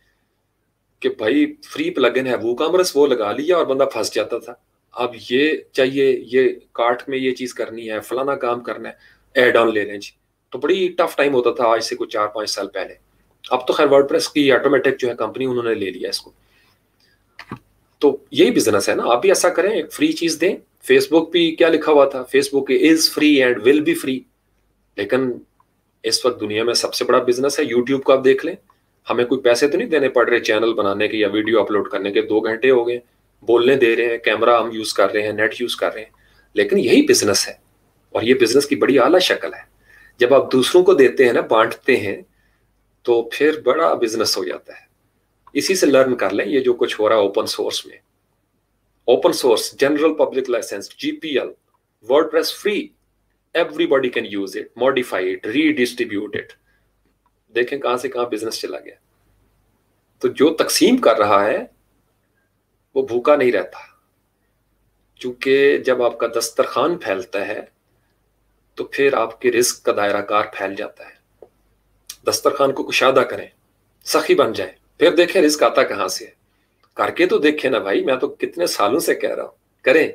कि भाई फ्री प्लगइन है वो कामर्स वो लगा लिया और बंदा फंस जाता था। अब ये चाहिए, ये कार्ट में ये चीज़ करनी है, फलाना काम करना है एड ऑन ले लें जी। तो बड़ी टफ टाइम होता था आज से कुछ चार पाँच साल पहले। अब तो खैर वर्ड की ऑटोमेटिक जो है कंपनी उन्होंने ले लिया इसको। तो यही बिज़नेस है ना। आप भी ऐसा करें, एक फ्री चीज़ दें। फेसबुक भी क्या लिखा हुआ था? Facebook is free and will be free लेकिन इस वक्त दुनिया में सबसे बड़ा बिज़नेस है यूट्यूब को आप देख लें। हमें कोई पैसे तो नहीं देने पड़ रहे चैनल बनाने के या वीडियो अपलोड करने के? दो घंटे हो गए। बोलने दे रहे हैं कैमरा हम यूज़ कर रहे हैं नेट यूज़ कर रहे हैं। लेकिन यही बिज़नेस है। और ये बिज़नेस की बड़ी आला शक्ल है। जब आप दूसरों को देते हैं ना, बांटते हैं तो फिर बड़ा बिज़नेस हो जाता है। इसी से लर्न कर लें, ये जो कुछ हो रहा है ओपन सोर्स में। Open source general public licence GPL WordPress free everybody can use it modify it redistribute it देखें कहाँ से कहाँ बिज़नेस चला गया। तो जो तकसीम कर रहा है, वो भूखा नहीं रहता। क्योंकि जब आपका दस्तरखान फैलता है तो फिर आपके रिस्क का दायरा कार फैल जाता है। दस्तरखान को कुशादा करें, सखी बन जाए। फिर देखें रिस्क आता कहाँ से करके तो देखें ना भाई, मैं तो कितने सालों से कह रहा हूँ। करें।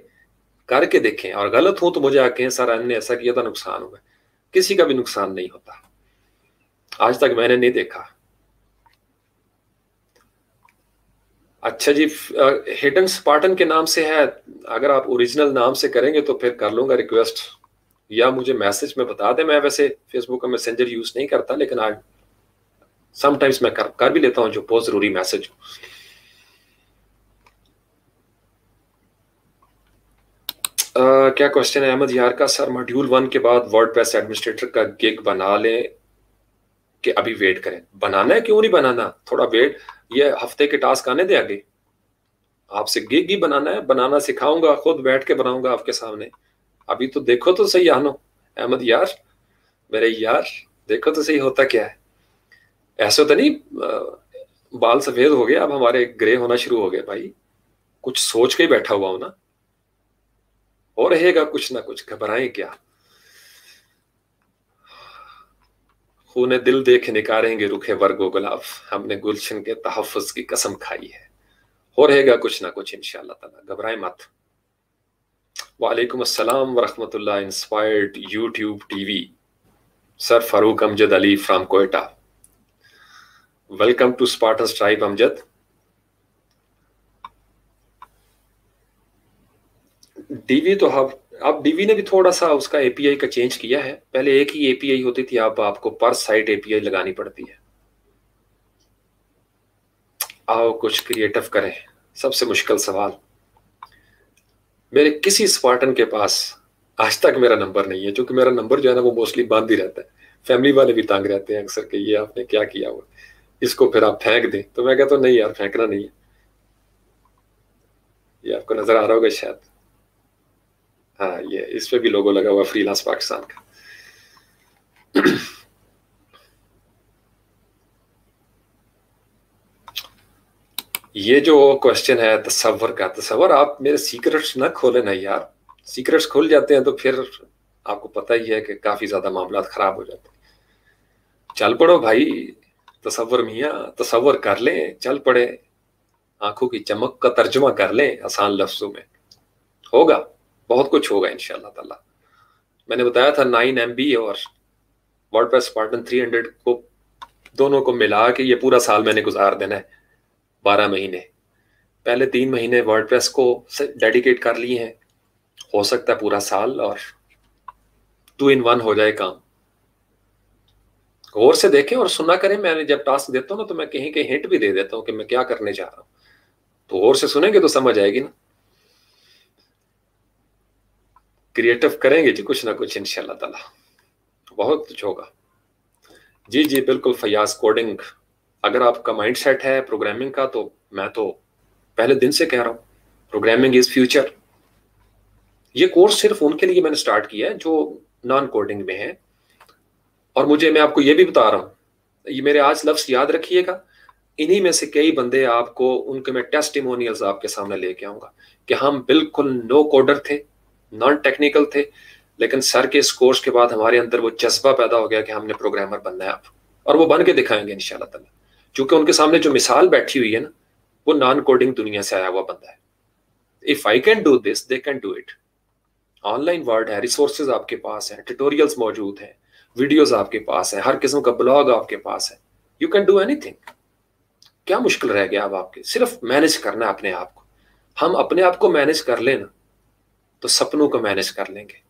करके देखें और गलत हो तो मुझे आके सर अन्य ऐसा किया था नुकसान हुआ किसी का भी नुकसान नहीं होता। आज तक मैंने नहीं देखा। अच्छा जी हिडन स्पार्टन के नाम से है। अगर आप ओरिजिनल नाम से करेंगे तो फिर कर लूँगा रिक्वेस्ट या मुझे मैसेज में बता दें। मैं वैसे फेसबुक का मैसेंजर यूज़ नहीं करता लेकिन आज समटाइम्स मैं कर, कर भी लेता हूँ जो बहुत ज़रूरी मैसेज क्या क्वेश्चन है, अहमद यार का? सर मॉड्यूल वन के बाद वर्ड एडमिनिस्ट्रेटर का गिग बना लें कि अभी वेट करें। बनाना है? क्यों नहीं बनाना? थोड़ा वेट ये हफ़्ते के टास्क आने दे आगे? आपसे गिग ही बनाना है। बनाना सिखाऊँगा, खुद बैठ के बनाऊँगा आपके सामने। अभी तो देखो तो सही, आनो। अहमद यार, मेरे यार, देखो तो सही होता क्या है? ऐसे तो नहीं बाल सफ़ेद हो गए, अब हमारे ग्रे होना शुरू हो गए भाई। कुछ सोच के बैठा हुआ हो ना। हो रहेगा कुछ ना कुछ, घबराएँ क्या? खूने दिल देख निकारेंगे रुखे वर्गो गुलाब हमने गुलशन के तहफ़ की कसम खाई है। हो रहेगा कुछ ना कुछ इंशाल्लाह ताला। घबराए मत। वालेकुम अस्सलाम वरहमतुल्लाह, inspired YouTube TV. Sir Farooq Amjad Ali from Quetta. Welcome to Spartans tribe Amjad. DV तो अब अब डीवी ने भी थोड़ा सा उसका एपीआई का चेंज किया है। पहले एक ही एपीआई होती थी, अब आपको पर साइट एपीआई लगानी पड़ती है। आओ कुछ क्रिएटिव करें। सबसे मुश्किल सवाल। मेरे किसी स्पार्टन के पास आज तक मेरा नंबर नहीं है, क्योंकि मेरा नंबर जो है ना, वो मोस्टली बंद ही रहता है। फैमिली वाले भी तंग रहते हैं अक्सर कि ये आपने क्या किया हुआ इसको फिर आप फेंक दें। तो मैं कहता हूँ, नहीं यार, फेंकना नहीं है। ये आपको नज़र आ रहा होगा शायद। हाँ ये, इस पे भी लोगो लगा हुआ फ्रीलांस पाकिस्तान का। ये जो क्वेश्चन है तस्वर का तस्वर आप मेरे सीक्रेट्स ना खोले ना यार। सीक्रेट्स खुल जाते हैं तो फिर आपको पता ही है कि काफ़ी ज़्यादा मामला खराब हो जाते हैं। चल पड़ो भाई तस्वर मिया तस्वर कर लें, चल पड़े। आँखों की चमक का तर्जमा कर लें, आसान लफ्जों में। होगा। बहुत कुछ होगा इन ताला। मैंने बताया था नाइन एम और WordPress Spartan three hundred को, दोनों को मिला के ये पूरा साल मैंने गुजार देना है, बारह महीने। पहले तीन महीने वर्ड प्रेस को डेडिकेट कर लिए हैं। हो सकता है पूरा साल और टू इन वन हो जाए काम। गौर से देखें और सुना करें मैंने जब टास्क देता हूँ ना तो मैं कहीं कहीं हिंट भी दे देता हूँ कि मैं क्या करने जा रहा हूँ। तो गौर से सुनेंगे तो समझ आएगी ना। क्रिएटिव करेंगे जी, कुछ ना कुछ इनशाला ताला। बहुत कुछ होगा। जी जी, बिल्कुल फयाज कोडिंग अगर आपका माइंड सेट है प्रोग्रामिंग का तो मैं तो पहले दिन से कह रहा हूँ प्रोग्रामिंग इज़ फ्यूचर ये कोर्स सिर्फ़ उनके लिए मैंने स्टार्ट किया है, जो नॉन कोडिंग में है। और मुझे, मैं आपको ये भी बता रहा हूँ, ये मेरे आज लफ्स याद रखिएगा। इन्हीं में से कई बंदे आपको, उनके मैं टेस्टिमोनियल्स आपके सामने लेके आऊँगा, कि हम बिल्कुल नो कोडर थे। नॉन टेक्निकल थे, लेकिन सर के इस कोर्स के बाद हमारे अंदर वो जज्बा पैदा हो गया कि हमने प्रोग्रामर बनना है आप और वो बन के दिखाएँगे इनशाला ताला क्योंकि उनके सामने जो मिसाल बैठी हुई है ना, वो नॉन कोडिंग दुनिया से आया हुआ बंदा है। If I can do this they can do it online world है रिसोर्सेज आपके पास है ट्यूटोरियल्स मौजूद हैं वीडियोस आपके पास है, हर किस्म का ब्लॉग आपके पास है। यू कैन डू एनीथिंग क्या मुश्किल रह गया अब आपके? सिर्फ़ मैनेज करना है अपने आप को। हम अपने आप को मैनेज कर लेना तो सपनों को मैनेज कर लेंगे।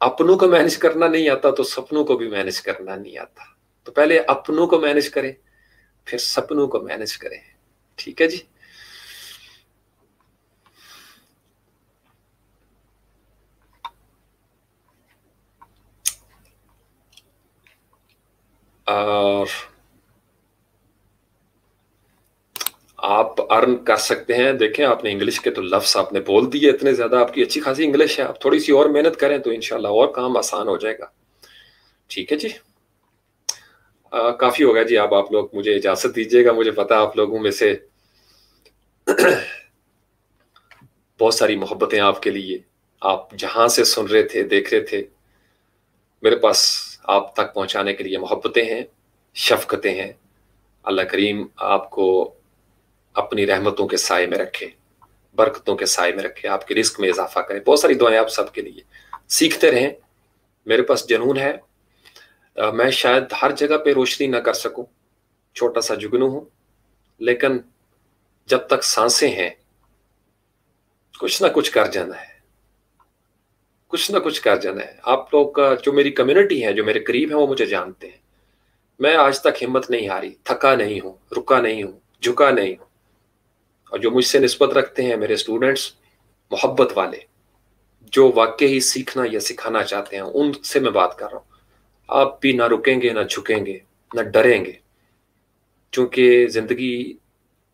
अपनों को मैनेज करना नहीं आता तो सपनों को भी मैनेज करना नहीं आता। तो पहले अपनों को मैनेज करें, फिर सपनों को मैनेज करें। ठीक है जी? और आप अर्न कर सकते हैं। देखें आपने इंग्लिश के तो लफ्स आपने बोल दिए इतने ज़्यादा आपकी अच्छी खासी इंग्लिश है। आप थोड़ी सी और मेहनत करें तो इनशाला और काम आसान हो जाएगा। ठीक है जी? आ, काफ़ी होगा जी। अब आप लोग मुझे इजाज़त दीजिएगा। मुझे पता आप लोगों में से *coughs* बहुत सारी मोहब्बतें आपके लिए। आप जहाँ से सुन रहे थे देख रहे थे मेरे पास आप तक पहुँचाने के लिए मोहब्बतें हैं शफकतें हैं। अल्लाह करीम आपको अपनी रहमतों के साय में रखे बरकतों के साय में रखे आपके रिस्क में इजाफा करें। बहुत सारी दुआएँ आप सबके लिए। सीखते रहें। मेरे पास जनून है। आ, मैं शायद हर जगह पे रोशनी ना कर सकूँ। छोटा सा जुगनू हूँ। लेकिन जब तक साँसें हैं कुछ ना कुछ कर जाना है। कुछ ना कुछ कर जाना है। आप लोग का जो मेरी कम्युनिटी है जो मेरे करीब है वो मुझे जानते हैं। मैं आज तक हिम्मत नहीं हारी। थका नहीं हूँ रुका नहीं हूँ झुका नहीं हूँ। और जो मुझसे नस्बत रखते हैं मेरे स्टूडेंट्स मोहब्बत वाले, जो वाक्य ही सीखना या सिखाना चाहते हैं, उनसे मैं बात कर रहा हूँ। आप भी ना रुकेंगे, ना झुकेंगे, ना डरेंगे, क्योंकि ज़िंदगी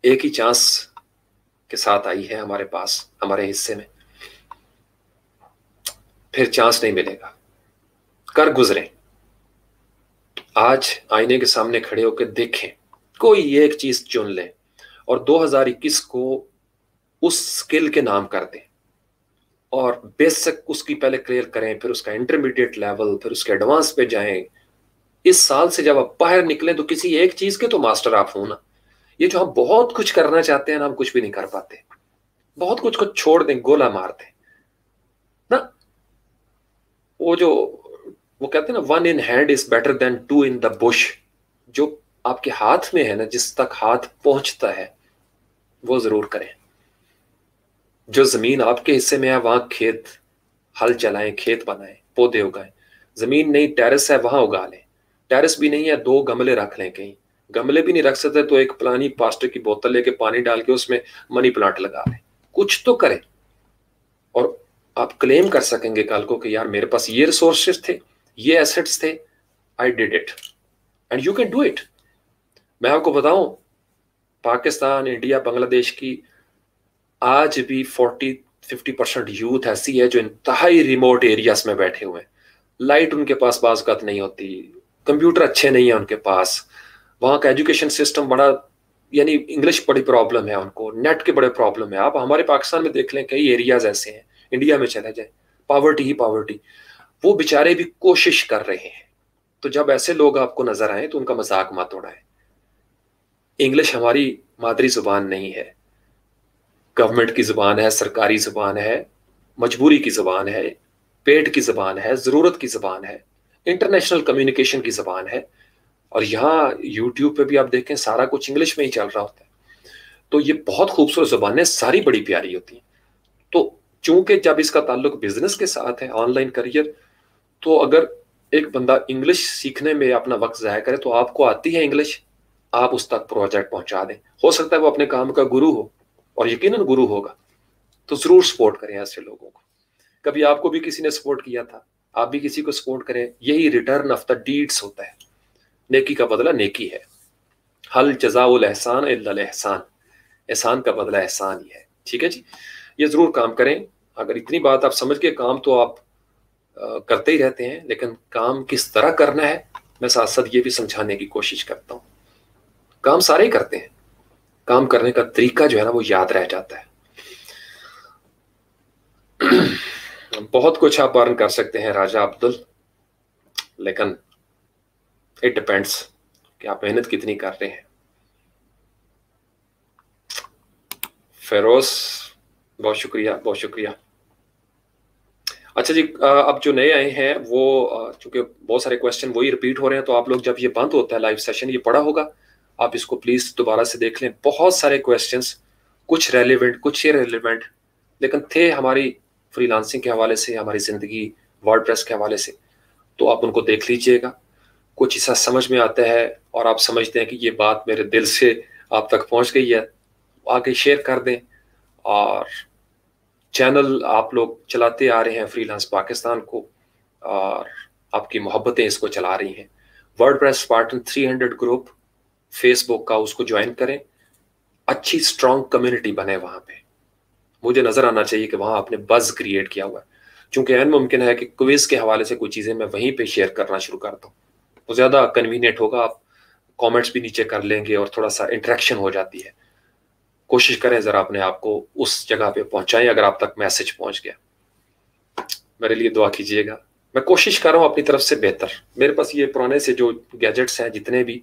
एक ही चांस के साथ आई है हमारे पास, हमारे हिस्से में। फिर चांस नहीं मिलेगा। कर गुजरे। आज आईने के सामने खड़े होकर देखें। कोई एक चीज़ चुन लें। और 2021 को उस स्किल के नाम कर दें। और बेसिक उसकी पहले क्लियर करें, फिर उसका इंटरमीडिएट लेवल फिर उसके एडवांस पे जाएँ। इस साल से जब आप बाहर निकले तो किसी एक चीज़ के तो मास्टर आप हो ना। ये जो हम बहुत कुछ करना चाहते हैं ना, हम कुछ भी नहीं कर पाते। बहुत कुछ को छोड़ दें, गोला मार दें। ना, वो जो, वो कहते हैं ना one in hand is better than two in the bush जो आपके हाथ में है ना, जिस तक हाथ पहुँचता है वो ज़रूर करें। जो ज़मीन आपके हिस्से में है, वहाँ खेत, हल चलाएँ खेत बनाएँ, पौधे उगाएँ। ज़मीन नहीं टेरेस है, वहाँ उगा लें। टेरेस भी नहीं है, दो गमले रख लें कहीं। गमले भी नहीं रख सकते तो एक पुरानी प्लास्टिक की बोतल लेके पानी डाल के उसमें मनी प्लांट लगा लें। कुछ तो करें। और आप क्लेम कर सकेंगे कल को कि यार मेरे पास ये रिसोर्सेस थे, ये एसेट्स थे। I did it and you can do it मैं आपको बताऊँ पाकिस्तान, इंडिया, बांग्लादेश की आज भी फोर्टी, फिफ्टी परसेंट यूथ ऐसी है जो इंतहाई रिमोट एरियाज़ में बैठे हुए हैं। लाइट उनके पास बाजगत नहीं होती कंप्यूटर अच्छे नहीं है उनके पास। वहाँ का एजुकेशन सिस्टम बड़ा, यानी इंग्लिश बड़ी प्रॉब्लम है उनको नेट के बड़े प्रॉब्लम है। आप हमारे पाकिस्तान में देख लें, कई एरियाज़ ऐसे हैं इंडिया में चले जाए पावर्टी ही पावर्टी वो बेचारे भी कोशिश कर रहे हैं। तो जब ऐसे लोग आपको नज़र आए तो उनका मज़ाक मत उड़ाए। इंग्लिश हमारी मादरी ज़ुबान नहीं है। गवर्नमेंट की ज़ुबान है, सरकारी ज़ुबान है, मजबूरी की ज़ुबान है, पेट की ज़ुबान है, ज़रूरत की ज़ुबान है इंटरनेशनल कम्युनिकेशन की जबान है। और यहाँ यूट्यूब पे भी आप देखें, सारा कुछ इंग्लिश में ही चल रहा होता है। तो ये बहुत खूबसूरत जबानें सारी बड़ी प्यारी होती हैं। तो चूँकि जब इसका ताल्लुक बिज़नेस के साथ है ऑनलाइन करियर तो अगर एक बंदा इंग्लिश सीखने में अपना वक्त ज़ाया करे तो आपको आती है इंग्लिश आप उस तक प्रोजेक्ट पहुँचा दें। हो सकता है वो अपने काम का गुरु हो और यकीनन गुरु होगा। तो ज़रूर सपोर्ट करें ऐसे लोगों को। कभी आपको भी किसी ने सपोर्ट किया था, आप भी किसी को सपोर्ट करें, यही रिटर्न ऑफ़ द डीड्स होता है। नेकी का बदला नेकी है। हल जजाउल एहसान एहसान। एहसान का बदला एहसान ही है। ठीक है जी? ये ज़रूर काम करें। अगर इतनी बात आप समझ के काम तो आप करते ही रहते हैं, लेकिन काम किस तरह करना है, मैं साथ साथ ये भी समझाने की कोशिश करता हूँ। काम सारे ही करते हैं। काम करने का तरीका जो है ना, वो याद रह जाता है। *clears throat* बहुत कुछ आप अर्न कर सकते हैं, राजा अब्दुल। लेकिन इट डिपेंड्स कि आप मेहनत कितनी कर रहे हैं। फेरोज, बहुत शुक्रिया बहुत शुक्रिया। अच्छा जी अब जो नए आए हैं, वो चूँकि बहुत सारे क्वेश्चन वही रिपीट हो रहे हैं तो आप लोग जब ये बंद होता है लाइव सेशन ये पढ़ा होगा। आप इसको प्लीज़ दोबारा से देख लें। बहुत सारे क्वेश्चंस कुछ रेलिवेंट कुछ रेलिवेंट लेकिन थे हमारी फ्रीलांसिंग के हवाले से, हमारी ज़िंदगी वर्ड के हवाले से। तो आप उनको देख लीजिएगा। कुछ ऐसा समझ में आता है और आप समझते हैं कि ये बात मेरे दिल से आप तक पहुँच गई है। आगे शेयर कर दें। और चैनल आप लोग चलाते आ रहे हैं फ्रीलांस पाकिस्तान को और आपकी मोहब्बतें इसको चला रही हैं। WordPress Spartan 300 group Facebook का उसको ज्वाइन करें। अच्छी स्ट्रॉन्ग कम्युनिटी बने वहाँ पे। मुझे नज़र आना चाहिए कि वहाँ आपने बज क्रिएट किया हुआ है। क्योंकि एन मुमकिन है कि क्विज के हवाले से कुछ चीज़ें मैं वहीं पे शेयर करना शुरू कर दूँ। तो ज़्यादा कन्वीनियंट होगा, आप कमेंट्स भी नीचे कर लेंगे और थोड़ा सा इंटरेक्शन हो जाती है। कोशिश करें ज़रा अपने आप को उस जगह पे पहुंचाएँ, अगर आप तक मैसेज पहुँच गया। मेरे लिए दुआ कीजिएगा। मैं कोशिश कर रहा हूँ अपनी तरफ़ से बेहतर। मेरे पास ये पुराने से जो गैजेट्स हैं, जितने भी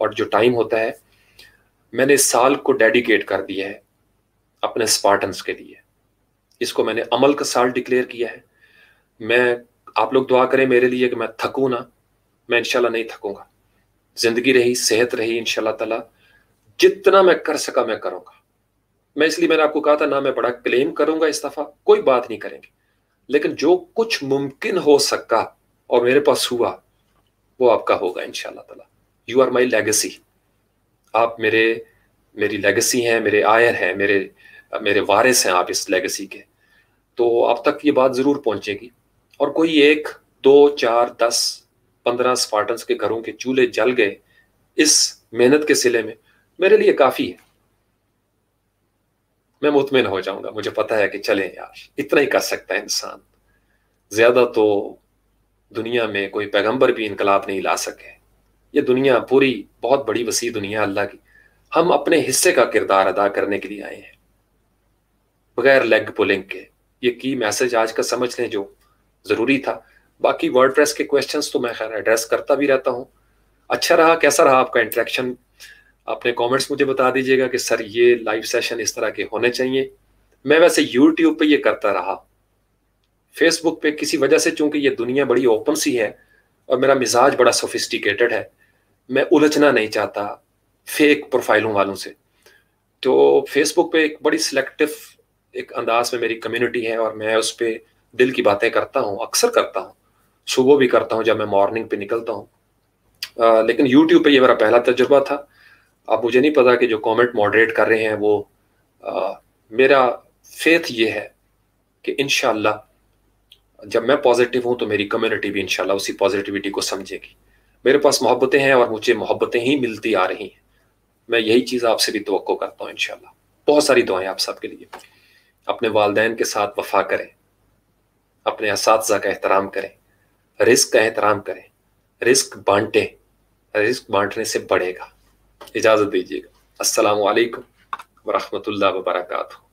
और जो टाइम होता है, मैंने इस साल को डेडिकेट कर दिया है अपने स्पार्टन्स के लिए। इसको मैंने अमल का साल डिक्लेयर किया है। मैं, आप लोग दुआ करें मेरे लिए कि मैं थकूँ ना, मैं इंशाल्लाह नहीं थकूँगा। ज़िंदगी रही, सेहत रही इनशाला तला। जितना मैं कर सका मैं करूँगा। मैं इसलिए मैंने आपको कहा था, ना मैं बड़ा क्लेम करूँगा इस दफ़ा, कोई बात नहीं करेंगे। लेकिन जो कुछ मुमकिन हो सका और मेरे पास हुआ, वो आपका होगा इनशाला तला। यू आर माई लेगेसी आप मेरे, मेरी लेगेसी हैं, मेरे आयर हैं, मेरे मेरे वारिस हैं आप इस लेगेसी के। तो अब तक ये बात ज़रूर पहुंचेगी। और कोई एक, दो, चार, दस, पंद्रह स्पार्टन्स के घरों के चूल्हे जल गए इस मेहनत के सिले में, मेरे लिए काफ़ी है। मैं मुतमिन हो जाऊँगा। मुझे पता है कि चले यार, इतना ही कर सकता है इंसान। ज़्यादा तो दुनिया में कोई पैगंबर भी इनकलाब नहीं ला सके। ये दुनिया पूरी बहुत बड़ी वसी दुनिया अल्लाह की। हम अपने हिस्से का किरदार अदा करने के लिए आए हैं। बगैर लेग पुलिंग के। ये की मैसेज आज का समझ लें जो ज़रूरी था। बाकी वर्ड प्रेस के क्वेश्चन तो मैं खैर एड्रेस करता भी रहता हूँ। अच्छा रहा, कैसा रहा आपका इंटरेक्शन अपने कमेंट्स मुझे बता दीजिएगा कि सर ये लाइव सेशन इस तरह के होने चाहिए। मैं वैसे यूट्यूब पे ये करता रहा। फेसबुक पे किसी वजह से, चूँकि ये दुनिया बड़ी ओपन सी है और मेरा मिजाज बड़ा सोफिस्टिकेटेड है मैं उलझना नहीं चाहता फेक प्रोफाइलों वालों से। तो फेसबुक पे एक बड़ी सिलेक्टिव एक अंदाज में मेरी कम्युनिटी है और मैं उस पर दिल की बातें करता हूँ अक्सर करता हूँ। सुबह भी करता हूँ जब मैं मॉर्निंग पे निकलता हूँ। लेकिन यूट्यूब पे ये मेरा पहला तजुर्बा था। अब मुझे नहीं पता कि जो कमेंट मॉडरेट कर रहे हैं वो आ, मेरा फेथ ये है कि इन जब मैं पॉजिटिव हूँ तो मेरी कम्युनिटी भी इनशाला उसी पॉजिटिविटी को समझेगी। मेरे पास मोहब्बतें हैं और मुझे मोहब्बतें ही मिलती आ रही हैं। मैं यही चीज़ आपसे भी तो करता हूँ इनशाला बहुत सारी दुआएँ आप सबके लिए। अपने वालदेन के साथ वफा करें। अपने इस का एहतराम करें। रिस्क का एहतराम करें। रिस्क बांटें। रिस्क बांटने से बढ़ेगा। इजाज़त दीजिएगा। अस्सलाम वालेकुम वरहमतुल्लाह वबरकातुहू।